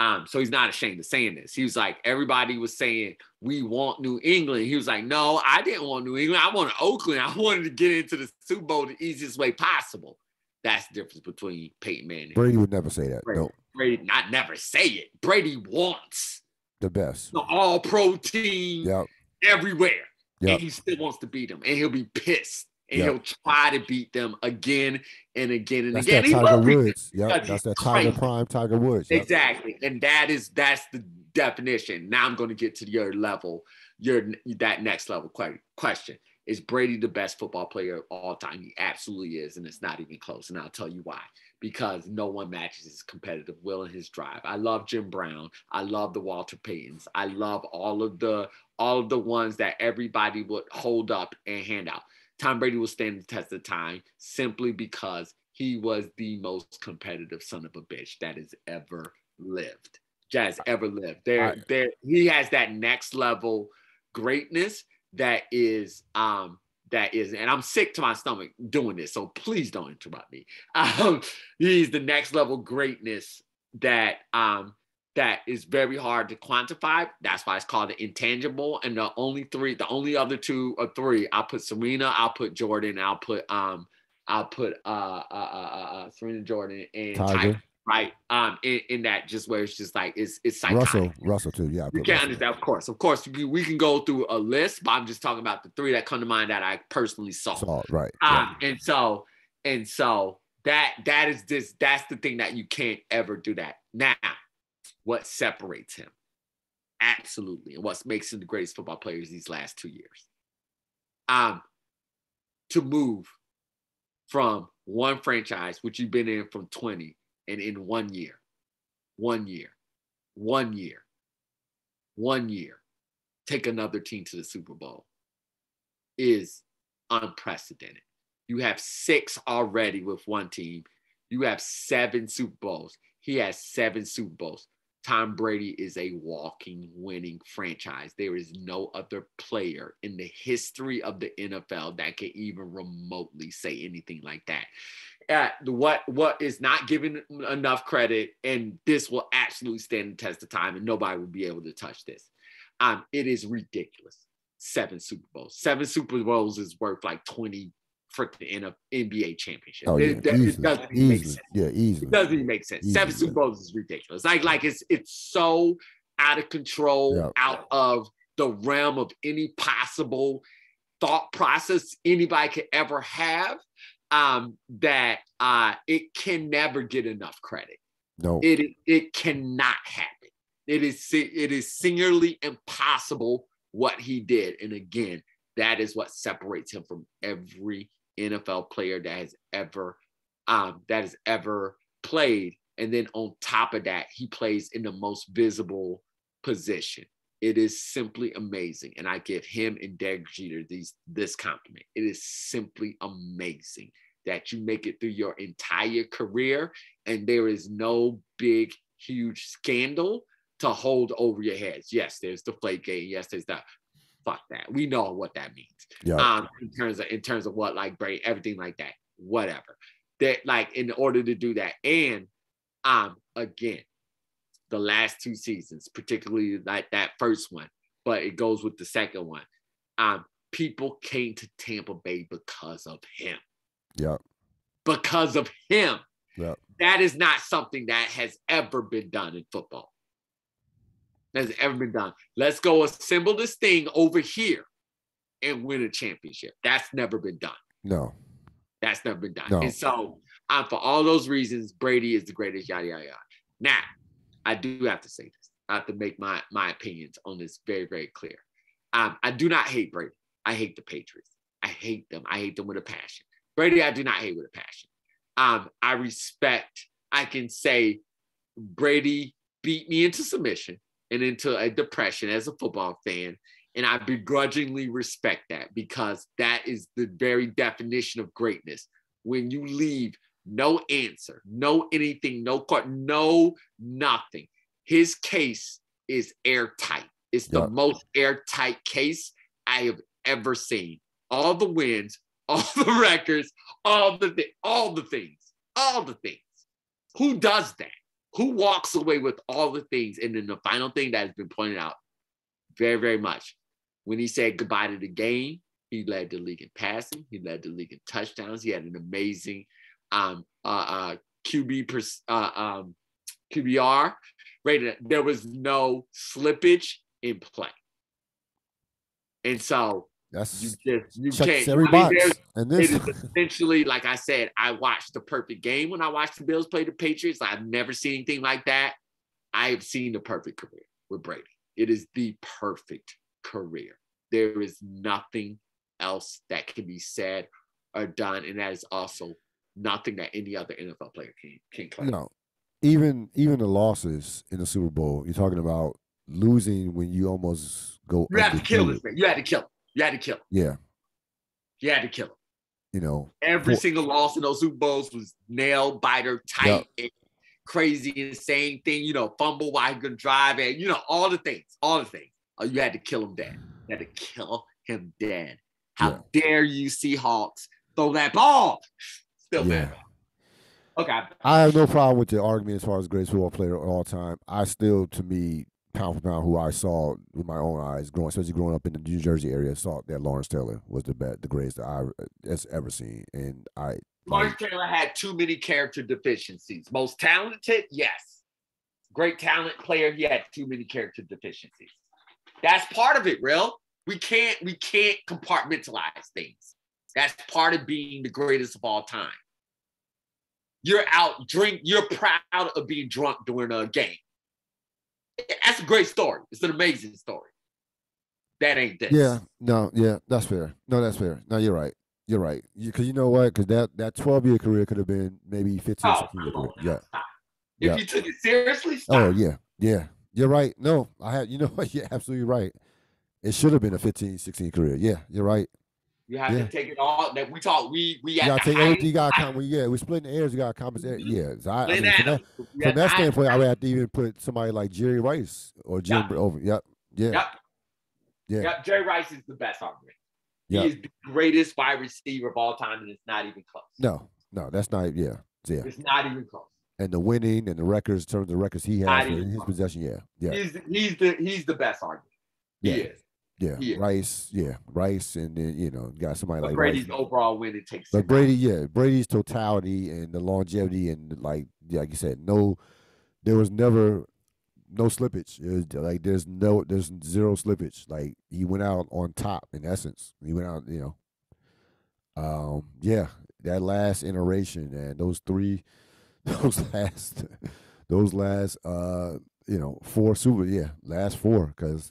Um, so he's not ashamed of saying this. He was like, everybody was saying, we want New England. He was like, no, I didn't want New England. I wanted Oakland. I wanted to get into the Super Bowl the easiest way possible. That's the difference between Peyton Manning. Brady would never say that. Brady, no. Brady not never say it. Brady wants the best. The all pro team yep. everywhere. Yep. And he still wants to beat them. And he'll be pissed. And yep. he'll try to beat them again and again and that's again. That Tiger Woods. Yep. That's that Tiger Prime Tiger Woods. Yep. Exactly. And that is that's the definition. Now I'm going to get to your level, your that next level question. Is Brady the best football player of all time? He absolutely is, and it's not even close. And I'll tell you why because no one matches his competitive will and his drive. I love Jim Brown. I love the Walter Paytons. I love all of the all of the ones that everybody would hold up and hand out. Tom Brady will stand the test of time simply because he was the most competitive son of a bitch that has ever lived. Jazz ever lived. There, there, he has that next level greatness that is um that is, and I'm sick to my stomach doing this, so please don't interrupt me. Um, he's the next level greatness that um that is very hard to quantify. That's why it's called the intangible. And the only three, the only other two or three, I'll put Serena, I'll put Jordan, I'll put um, I'll put uh uh uh, uh, uh Serena Jordan and Tiger. Tiger right? Um, in, in, that just where it's just like it's it's psychotic. Russell, Russell too, yeah. You can't understand, of course, of course. We, we can go through a list, but I'm just talking about the three that come to mind that I personally saw. Saw right. Um, right. and so and so that that is this that's the thing that you can't ever do that. Now, what separates him? Absolutely, and what makes him the greatest football players these last two years. Um, to move from one franchise, which you've been in from 20 and in one year, one year, one year, one year, take another team to the Super Bowl is unprecedented. You have six already with one team. You have seven Super Bowls. He has seven Super Bowls. Tom Brady is a walking winning franchise. There is no other player in the history of the NFL that can even remotely say anything like that. at what what is not given enough credit, and this will absolutely stand the test of time, and nobody will be able to touch this. Um, it is ridiculous. Seven Super Bowls. Seven Super Bowls is worth like 20 in an NBA championship. Oh, yeah. It, it doesn't even make sense. Yeah, easily. It doesn't even make sense. Seven Easily. Super Bowls is ridiculous. Like, like it's it's so out of control, Yeah. out of the realm of any possible thought process anybody could ever have. Um, that uh, it can never get enough credit. No. It it cannot happen. It is it is singularly impossible what he did. And again, that is what separates him from every NFL player that has ever um, that has ever played. And then on top of that, he plays in the most visible position. It is simply amazing, and I give him and Derek Jeter these this compliment. It is simply amazing that you make it through your entire career, and there is no big, huge scandal to hold over your heads. Yes, there's the flake game. Yes, there's that. Fuck that. We know what that means Yeah. um in terms of in terms of what like brain everything like that whatever that like in order to do that and um again the last two seasons particularly like that first one but it goes with the second one um people came to Tampa Bay because of him yeah. because of him Yeah. that is not something that has ever been done in football has ever been done let's go assemble this thing over here and win a championship that's never been done No. that's never been done. No. And so, um, for all those reasons, Brady is the greatest. Yada yada yada. Now, I do have to say this. I have to make my my opinions on this very very clear. Um, I do not hate Brady. I hate the Patriots. I hate them. I hate them with a passion. Brady, I do not hate with a passion. Um, I respect. I can say Brady beat me into submission and into a depression as a football fan. And I begrudgingly respect that because that is the very definition of greatness. When you leave no answer, no anything, no court, no nothing. His case is airtight. It's the most airtight case I have ever seen. All the wins, all the records, all the thi- all the things, all the things. Who does that? Who walks away with all the things? And then the final thing that has been pointed out very, very much. When he said goodbye to the game, he led the league in passing. He led the league in touchdowns. He had an amazing um, uh, uh, QB per, uh, um, QBR. There was no slippage in play, and so That's you just you checks can't. every I mean, box. there's- And it this is essentially like I said. I watched the perfect game when I watched the Bills play the Patriots. I've never seen anything like that. I have seen the perfect career with Brady. It is the perfect career. There is nothing else that can be said or done, and that is also nothing that any other NFL player can can claim. no. Even even the losses in the Super Bowl, you're talking about losing when you almost go You had to kill this man. You had to kill him. You had to kill him. Yeah. You had to kill him. You know, Every For- single loss in those Super Bowls was nail biter tight and crazy insane thing. You know, fumble while he could drive and you know all the things, all the things. Oh, you had to kill him dead. You had to kill him dead. How dare you, Seahawks, throw that ball? Still Yeah. mad. Okay. I have no problem with the argument as far as greatest football player of all time. I still, to me, pound for pound, who I saw with my own eyes, growing, especially growing up in the New Jersey area, saw that Lawrence Taylor was the best, the greatest that I has ever seen, and I. Lawrence Taylor had too many character deficiencies. Most talented, yes. Great talent player, he had too many character deficiencies. That's part of it, real. We can't we can't compartmentalize things. That's part of being the greatest of all time. You're out drink, you're proud of being drunk during a game. That's a great story. It's an amazing story. That ain't this. yeah, no, yeah, that's fair. No, that's fair. No, you're right. You're right. Because you, know what? Because that that 12 year career could have been maybe 15, Oh, 16 year on, Yeah. stop. If Yeah. you took it seriously, oh, stop. Oh yeah, yeah. You're right. No, I had. You know what? You're absolutely right. It should have been a 15, 16 career. Yeah, you're right. You have Yeah. to take it all that we talk. We we You gotta take everything. You gotta come. Yeah, we're splitting the airs. You gotta compensate. Yeah, so I, I mean, from that, from that standpoint, I would have to even put somebody like Jerry Rice or Jim over. Yep. Yeah. Yep. Yeah. Yep. Jerry Rice is the best argument. Yeah. He is the greatest wide receiver of all time, and it's not even close. No. No, that's not. Yeah, yeah. It's not even close. And the winning and the records, in terms of the records he has in his close. possession, yeah, yeah, He's he's the he's the best argument. yeah, He is. Yeah. yeah. Rice, yeah, Rice, and then you know, got somebody But like Brady's Rice. overall win it takes. But. Brady, yeah, Brady's totality and the longevity and like, like you said, no, there was never no slippage. Was like there's no, there's zero slippage. Like he went out on top in essence. He went out, you know. Um, yeah, that last iteration and those three, those last, those last, uh, you know, four super, yeah, last four because.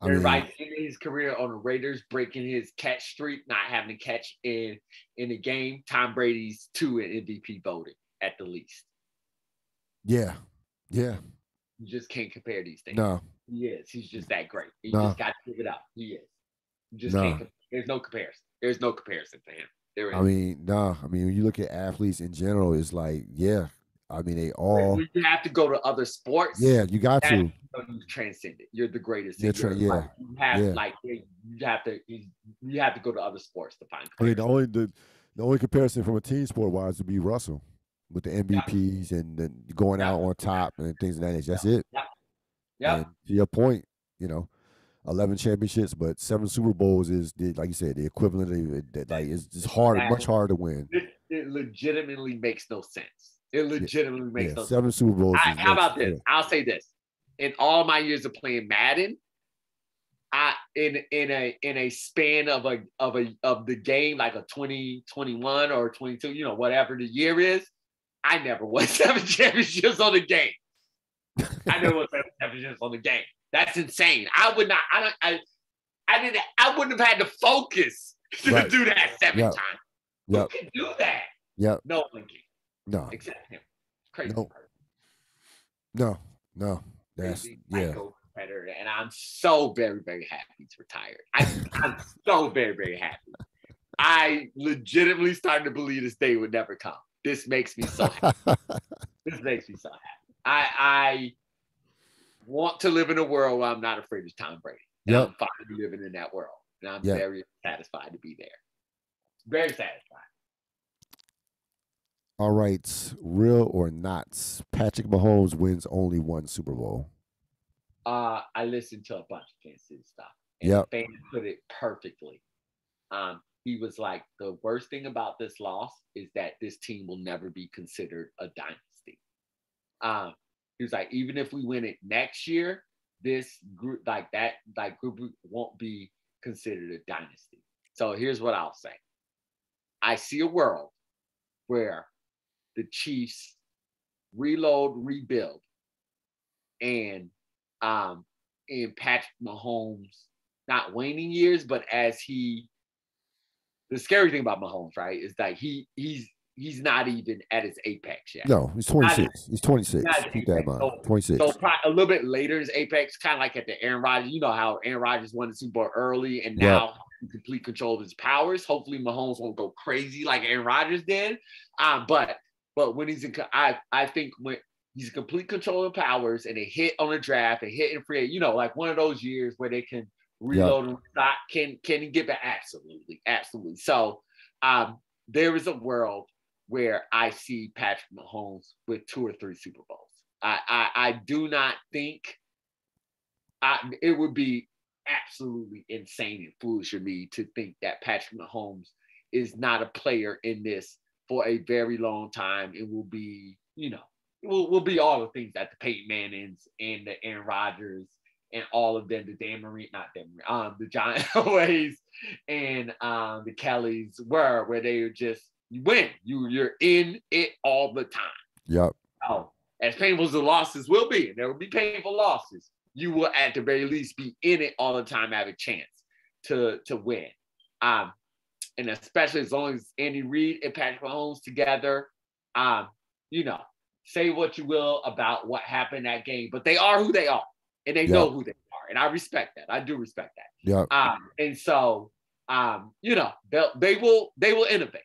I mean, Everybody ended his career on the Raiders, breaking his catch streak, not having to catch in in the game. Tom Brady's two in MVP voting at the least. yeah, yeah, You just can't compare these things. no, He is. He's just that great. You No. just got to give it up. He is. You just No. can't. There's no comparison. There's no comparison to him. There is. I mean, nah. I mean, when you look at athletes in general, it's like, yeah. I mean, they all, you have to go to other sports. yeah. You got to, you transcend it. You're the greatest. You're tra- yeah, you have yeah. like you have to you have to go to other sports to find. I mean, the only the, the only comparison from a team sport wise would be Russell with the MVPs and then going Yeah. out on top and things of that nature. That's it. yeah, to your point, you know, eleven championships, but seven Super Bowls is the, like you said, the equivalent of. Like it's just hard, much harder to win. it, it legitimately makes no sense. It legitimately makes Yeah, seven Super Bowls. I, how about this? I'll say this: in all my years of playing Madden, I in in a in a span of a of a of the game like a 20, 21 or 22, you know, whatever the year is, I never won seven championships on the game. I never won seven championships on the game. That's insane. I would not, I don't I I didn't I wouldn't have had the focus to Right. do that seven Yep. times. Yep. Who can do that? Yep. No one can, No, except him. Crazy. Nope. no, no. That's crazy yeah. competitor, and I'm so very, very happy he's retired. I, I'm so very, very happy. I legitimately started to believe this day would never come. This makes me so happy. this makes me so happy. I I want to live in a world where I'm not afraid of Tom Brady. And Yep. I'm finally living in that world, and I'm Yep. very satisfied to be there. Very satisfied. All right, real or not, Patrick Mahomes wins only one Super Bowl. uh, I listened to a bunch of Kansas City stuff. And Yep. the fan put it perfectly. Um, he was like, the worst thing about this loss is that this team will never be considered a dynasty. Um, he was like, even if we win it next year, this group like that, like group won't be considered a dynasty. So here's what I'll say. I see a world where the Chiefs reload, rebuild, and um in Patrick Mahomes, not waning years, but as he the scary thing about Mahomes, right, is that he he's he's not even at his apex yet. No, he's 26. He's 26. not Keep that in mind. so- 26. So a little bit later his apex, kind of like at the Aaron Rodgers. You know how Aaron Rodgers won the Super Bowl early, and Yeah. now in complete control of his powers. Hopefully, Mahomes won't go crazy like Aaron Rodgers did. Um, but but when he's in, I I think when he's in complete control of powers and they hit on the draft and hit in free, you know, like one of those years where they can reload and stop. Can can he get back? Absolutely, absolutely. So um, there is a world where I see Patrick Mahomes with two or three Super Bowls. I I, I do not think I, it would be absolutely insane and foolish of me to think that Patrick Mahomes is not a player in this for a very long time. It will be, you know, will will be all the things that the Peyton Mannings and the Aaron Rodgers and all of them, the Dan Marino, not Dan um, the John Elways and um, the Kellys were, where they were just you win. You you're in it all the time. Yep. Oh, as painful as the losses will be, and there will be painful losses, you will at the very least be in it all the time, have a chance to to win. Um, and especially as long as Andy Reid and Patrick Mahomes together, um, you know, say what you will about what happened that game, but they are who they are, and they know who they are, and I respect that. I do respect that. Yep. Um, and so, um, you know, they they will they will innovate.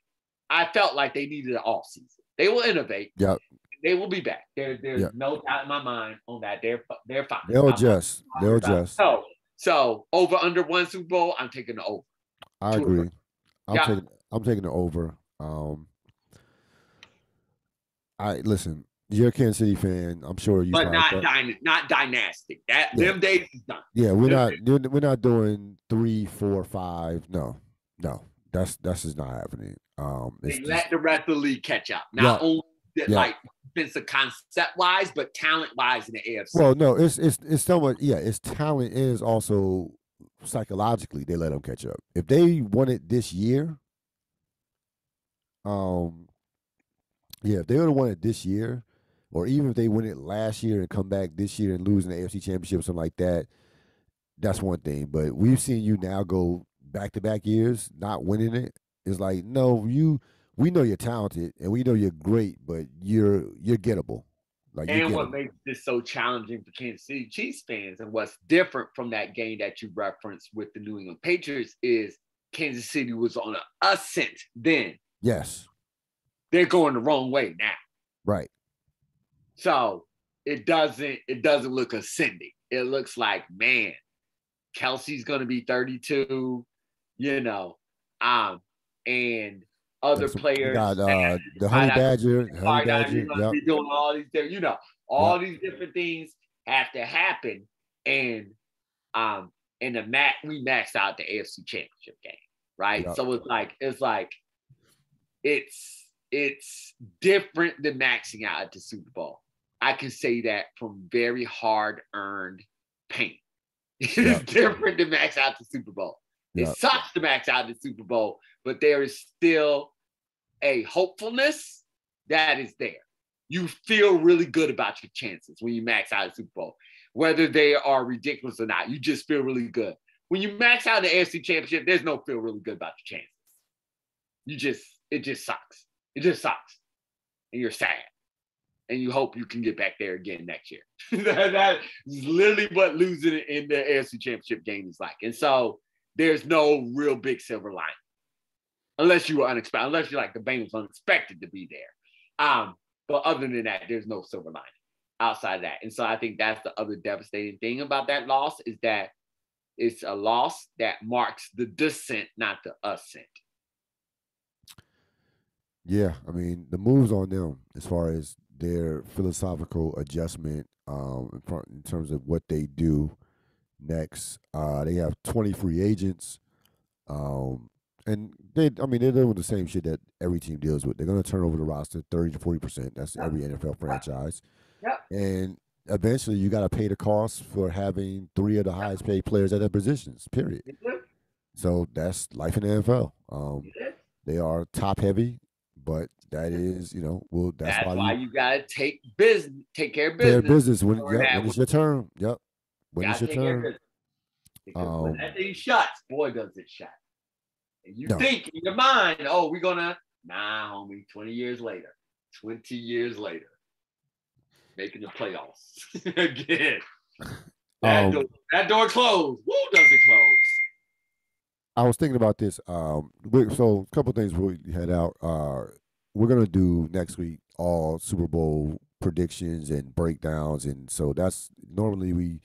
I felt like they needed an off season. They will innovate. Yep. They will be back. There, there's Yep. no doubt in my mind on that. They're they're fine. They'll adjust. They'll adjust. So, so over under one Super Bowl, I'm taking the over. I two agree. I'm Yeah. taking I'm taking it over. Um I listen. You're a Kansas City fan. I'm sure you. But not dyna- not dynastic. That Yeah. them days is done. Yeah, we're They're- not. We're not doing three, four, five. No, no. That's that's just not happening. Um, They just- let the rest of the league catch up. Not Yeah. only that, Yeah. like concept wise, but talent wise in the AFC. well, no, it's it's it's somewhat. Yeah, it's talent is also psychologically they let them catch up. If they won it this year, um, yeah, if they would have won it this year, or even if they win it last year and come back this year and lose in the AFC Championship or something like that, that's one thing. But we've seen you now go back to back years not winning it. It's like no, you. We know you're talented and we know you're great, but you're you're gettable. Like and what makes this so challenging for Kansas City Chiefs fans and what's different from that game that you referenced with the New England Patriots is Kansas City was on an ascent then. yes, They're going the wrong way now. right. So it doesn't it doesn't look ascending. It looks like man, Kelce's gonna be 32, you know, um, and other we players. got uh, the honey badger, honey badger. Yep. be doing all these different, you know, all these different things have to happen. And um, and the mat, we maxed out the AFC championship game, right? Yep. So it's like, it's like it's it's different than maxing out at the Super Bowl. I can say that from very hard earned pain. It's Yep. different than max out the Super Bowl. It sucks to max out the Super Bowl, but there is still a hopefulness that is there. You feel really good about your chances when you max out the Super Bowl, whether they are ridiculous or not. You just feel really good. When you max out the AFC Championship, there's no feel really good about your chances. You just, it just sucks. It just sucks. And you're sad. And you hope you can get back there again next year. that, that is literally what losing in the AFC Championship game is like. And so there's no real big silver lining unless you were unexpected, unless you're like the Bengals unexpected to be there. Um, but other than that, there's no silver lining outside that. And so I think that's the other devastating thing about that loss is that it's a loss that marks the descent, not the ascent. Yeah, I mean the moves on them as far as their philosophical adjustment um, in, front, in terms of what they do next. Uh, they have 20 free agents, um, and they, I mean, they're doing the same shit that every team deals with. They're going to turn over the roster 30 to 40 percent. That's every NFL franchise. Yep. And eventually, you got to pay the cost for having three of the highest paid players at their positions. Period. So that's life in the NFL. Um, they are top heavy, but that is, you know, well, that's, That's, why, why, you you, gotta take business, take care of business. business when, yep, when it's your turn. Yep. When it's your take care of turn. business. Because when Um, that thing shuts, boy, does it shut. And you No. think in your mind, oh, we're gonna nah, homie, 20 years later, 20 years later, making the playoffs again. That, Um, door, that door closed. Woo, does it close? I was thinking about this. Um, so a couple things we head out. Uh, we're gonna do next week all Super Bowl predictions and breakdowns, and so that's normally we.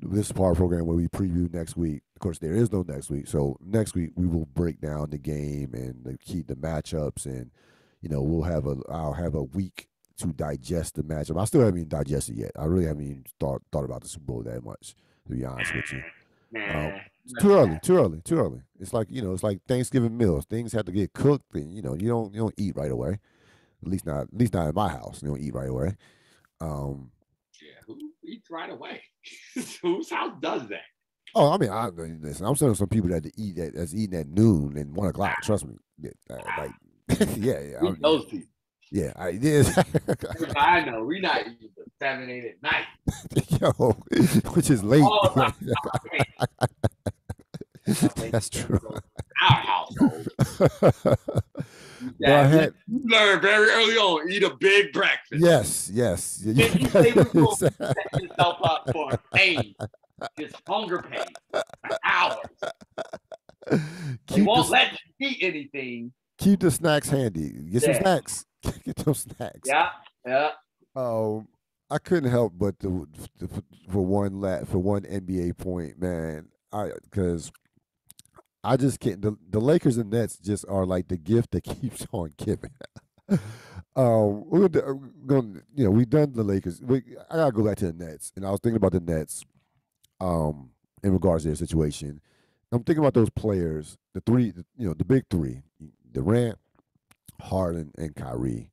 This is part of the program where we preview next week. Of course, there is no next week, so next week we will break down the game and the key the matchups, and you know we'll have a I'll have a week to digest the matchup. I still haven't even digested yet. I really haven't even thought thought about the Super Bowl that much, to be honest with you. It's too early, too early, too early. It's like you know, it's like Thanksgiving meals. Things have to get cooked, and you know, you don't you don't eat right away. At least not, at least not in my house. You don't eat right away. Um, yeah, who eats right away? Whose house does that? Oh, I mean, I listen. I'm saying some people that eat that that's eating at noon and one o'clock. Trust me, yeah, uh, like yeah, yeah, I'm- those people. yeah. I Everybody I know, we not eating till seven, eight at night. yo, which is late. All about that's true. our household. Well, I had- you learn very early on, eat a big breakfast. yes, yes. You say we will set yourself up for pain, just hunger pain for hours. They keep, won't the, let you eat anything. keep the snacks handy. Get some snacks. Get those snacks. Yeah, yeah. Um, I couldn't help but to, to for one la for one NBA point, man. I because I just can't. The, the Lakers and Nets just are like the gift that keeps on giving. Um, we're going, to, you know, we've done the Lakers. We, I gotta go back to the Nets, and I was thinking about the Nets, um, in regards to their situation. I'm thinking about those players, the three, you know, the big three: Durant, Harden, and Kyrie.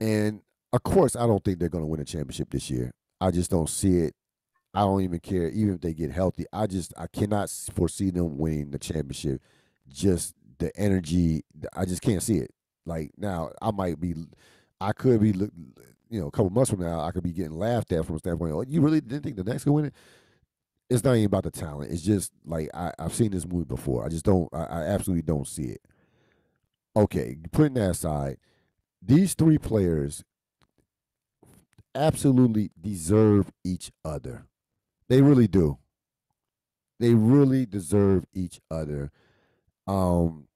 And of course, I don't think they're going to win a championship this year. I just don't see it. I don't even care, even if they get healthy. I just I cannot foresee them winning the championship. Just the energy, I just can't see it. Like now, I might be, I could be, you know, a couple months from now, I could be getting laughed at from a standpoint. Oh, you really didn't think the Nets could win it? It's not even about the talent. It's just like I, have seen this movie before. I just don't. I, I absolutely don't see it. Okay, putting that aside, these three players absolutely deserve each other. They really do. They really deserve each other. Um,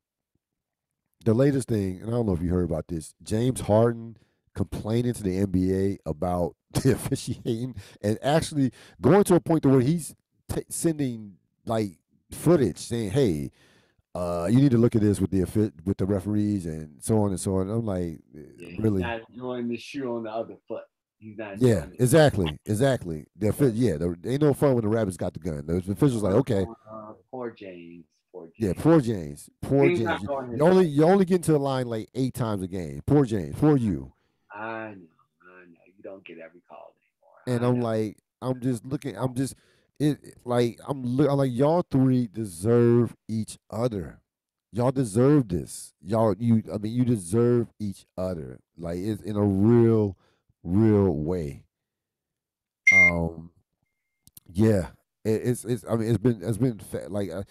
the latest thing, and I don't know if you heard about this, James Harden complaining to the NBA about the officiating and actually going to a point to where he's t- sending like footage saying, "Hey, uh, you need to look at this with the with the referees and so on and so on." I'm like, yeah, really? Not doing the shoe on the other foot. He's not. Yeah, exactly, exactly. The yeah, there ain't no fun when the rabbits got the gun. The officials like, okay. Uh, poor James. Poor James. Yeah, poor James. Poor James. You only you only get into the line like eight times a game. Poor James. Poor you. I know. I know. You don't get every call anymore. And I I'm know. like, I'm just looking. I'm just it. Like I'm, I'm like y'all three deserve each other. Y'all deserve this. Y'all, you. I mean, you deserve each other. Like it's in a real, real way. Um, yeah, it, it's it's. I mean, it's been it's been like. Uh,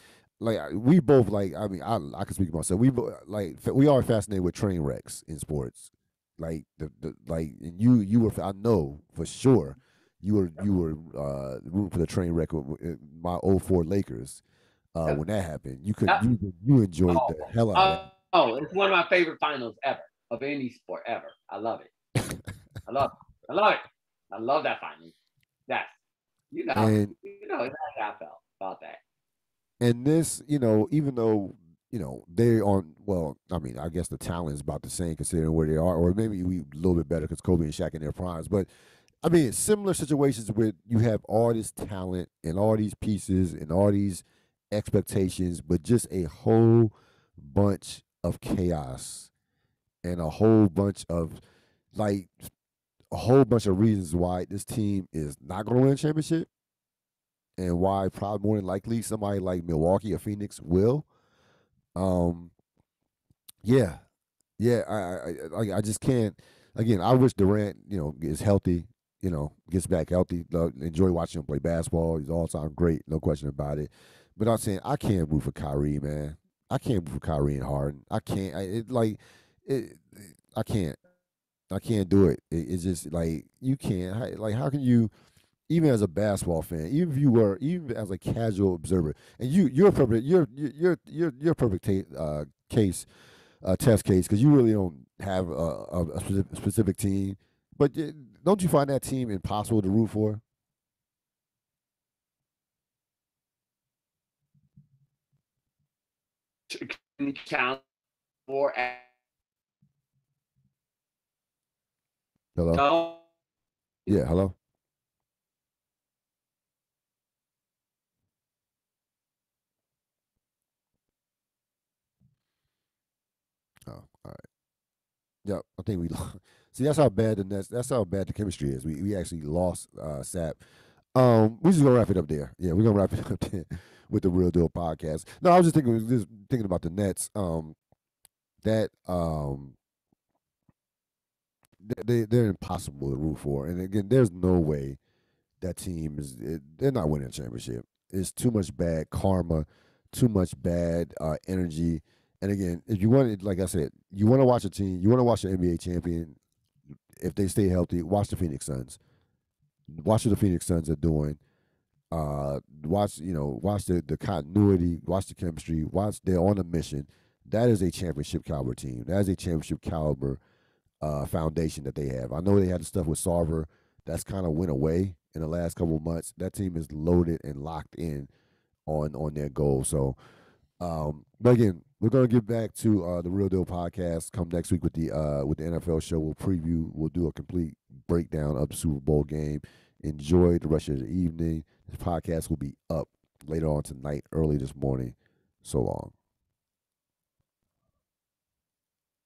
like we both like I mean I I can speak for myself. We like we are fascinated with train wrecks in sports. Like the, the like and you you were I know for sure you were you were uh rooting for the train wreck with my 04 Lakers uh when that happened. You could you you enjoyed oh, the hell out of it. Oh, it's one of my favorite finals ever of any sport ever. I love it. I love it. I love it. I love that final. Yes. You know, and, you know, how I felt about that. And this, you know, even though you know they on well, I mean, I guess the talent is about the same considering where they are, or maybe we a little bit better because Kobe and Shaq in their primes. But I mean, similar situations where you have all this talent and all these pieces and all these expectations, but just a whole bunch of chaos and a whole bunch of like a whole bunch of reasons why this team is not going to win a championship and why probably more than likely somebody like Milwaukee or Phoenix will. Um, yeah, yeah, I, I, I just can't. Again, I wish Durant, you know, is healthy. You know, gets back healthy. Enjoy watching him play basketball. He's all time great, no question about it. But I'm saying I can't root for Kyrie, man. I can't root for Kyrie and Harden. I can't. I, it like it. I can't. I can't do it. it. It's just like you can't. Like how can you? Even as a basketball fan, even if you were, even as a casual observer, and you you're a perfect you're you're you're you're a perfect ta- uh, case, uh, test case because you really don't have a, a, specific, specific team, but don't you find that team impossible to root for? Can count for. Hello. No. Yeah. Hello. Yep, I think we lost. See, that's how bad the Nets. That's how bad the chemistry is. We we actually lost uh, Sapp. Um, we're just gonna wrap it up there. Yeah, we're gonna wrap it up there with the Real Deal podcast. No, I was just thinking, just thinking about the Nets. Um, that um, they they're impossible to root for, and again, there's no way that team is. They're not winning a championship. It's too much bad karma, too much bad uh, energy and again, if you want, like I said, you want to watch a team, you want to watch an NBA champion. If they stay healthy, watch the Phoenix Suns. Watch what the Phoenix Suns are doing. Uh, watch you know, watch the the continuity, watch the chemistry, watch they're on a mission. That is a championship caliber team. That is a championship caliber uh, foundation that they have. I know they had the stuff with Sarver that's kind of went away in the last couple months. That team is loaded and locked in on on their goal. So, um, but again, we're gonna get back to uh, the Real Deal podcast. Come next week with the uh, with the NFL show. We'll preview. We'll do a complete breakdown of the Super Bowl game. Enjoy the rest of the evening. The podcast will be up later on tonight, early this morning. So long.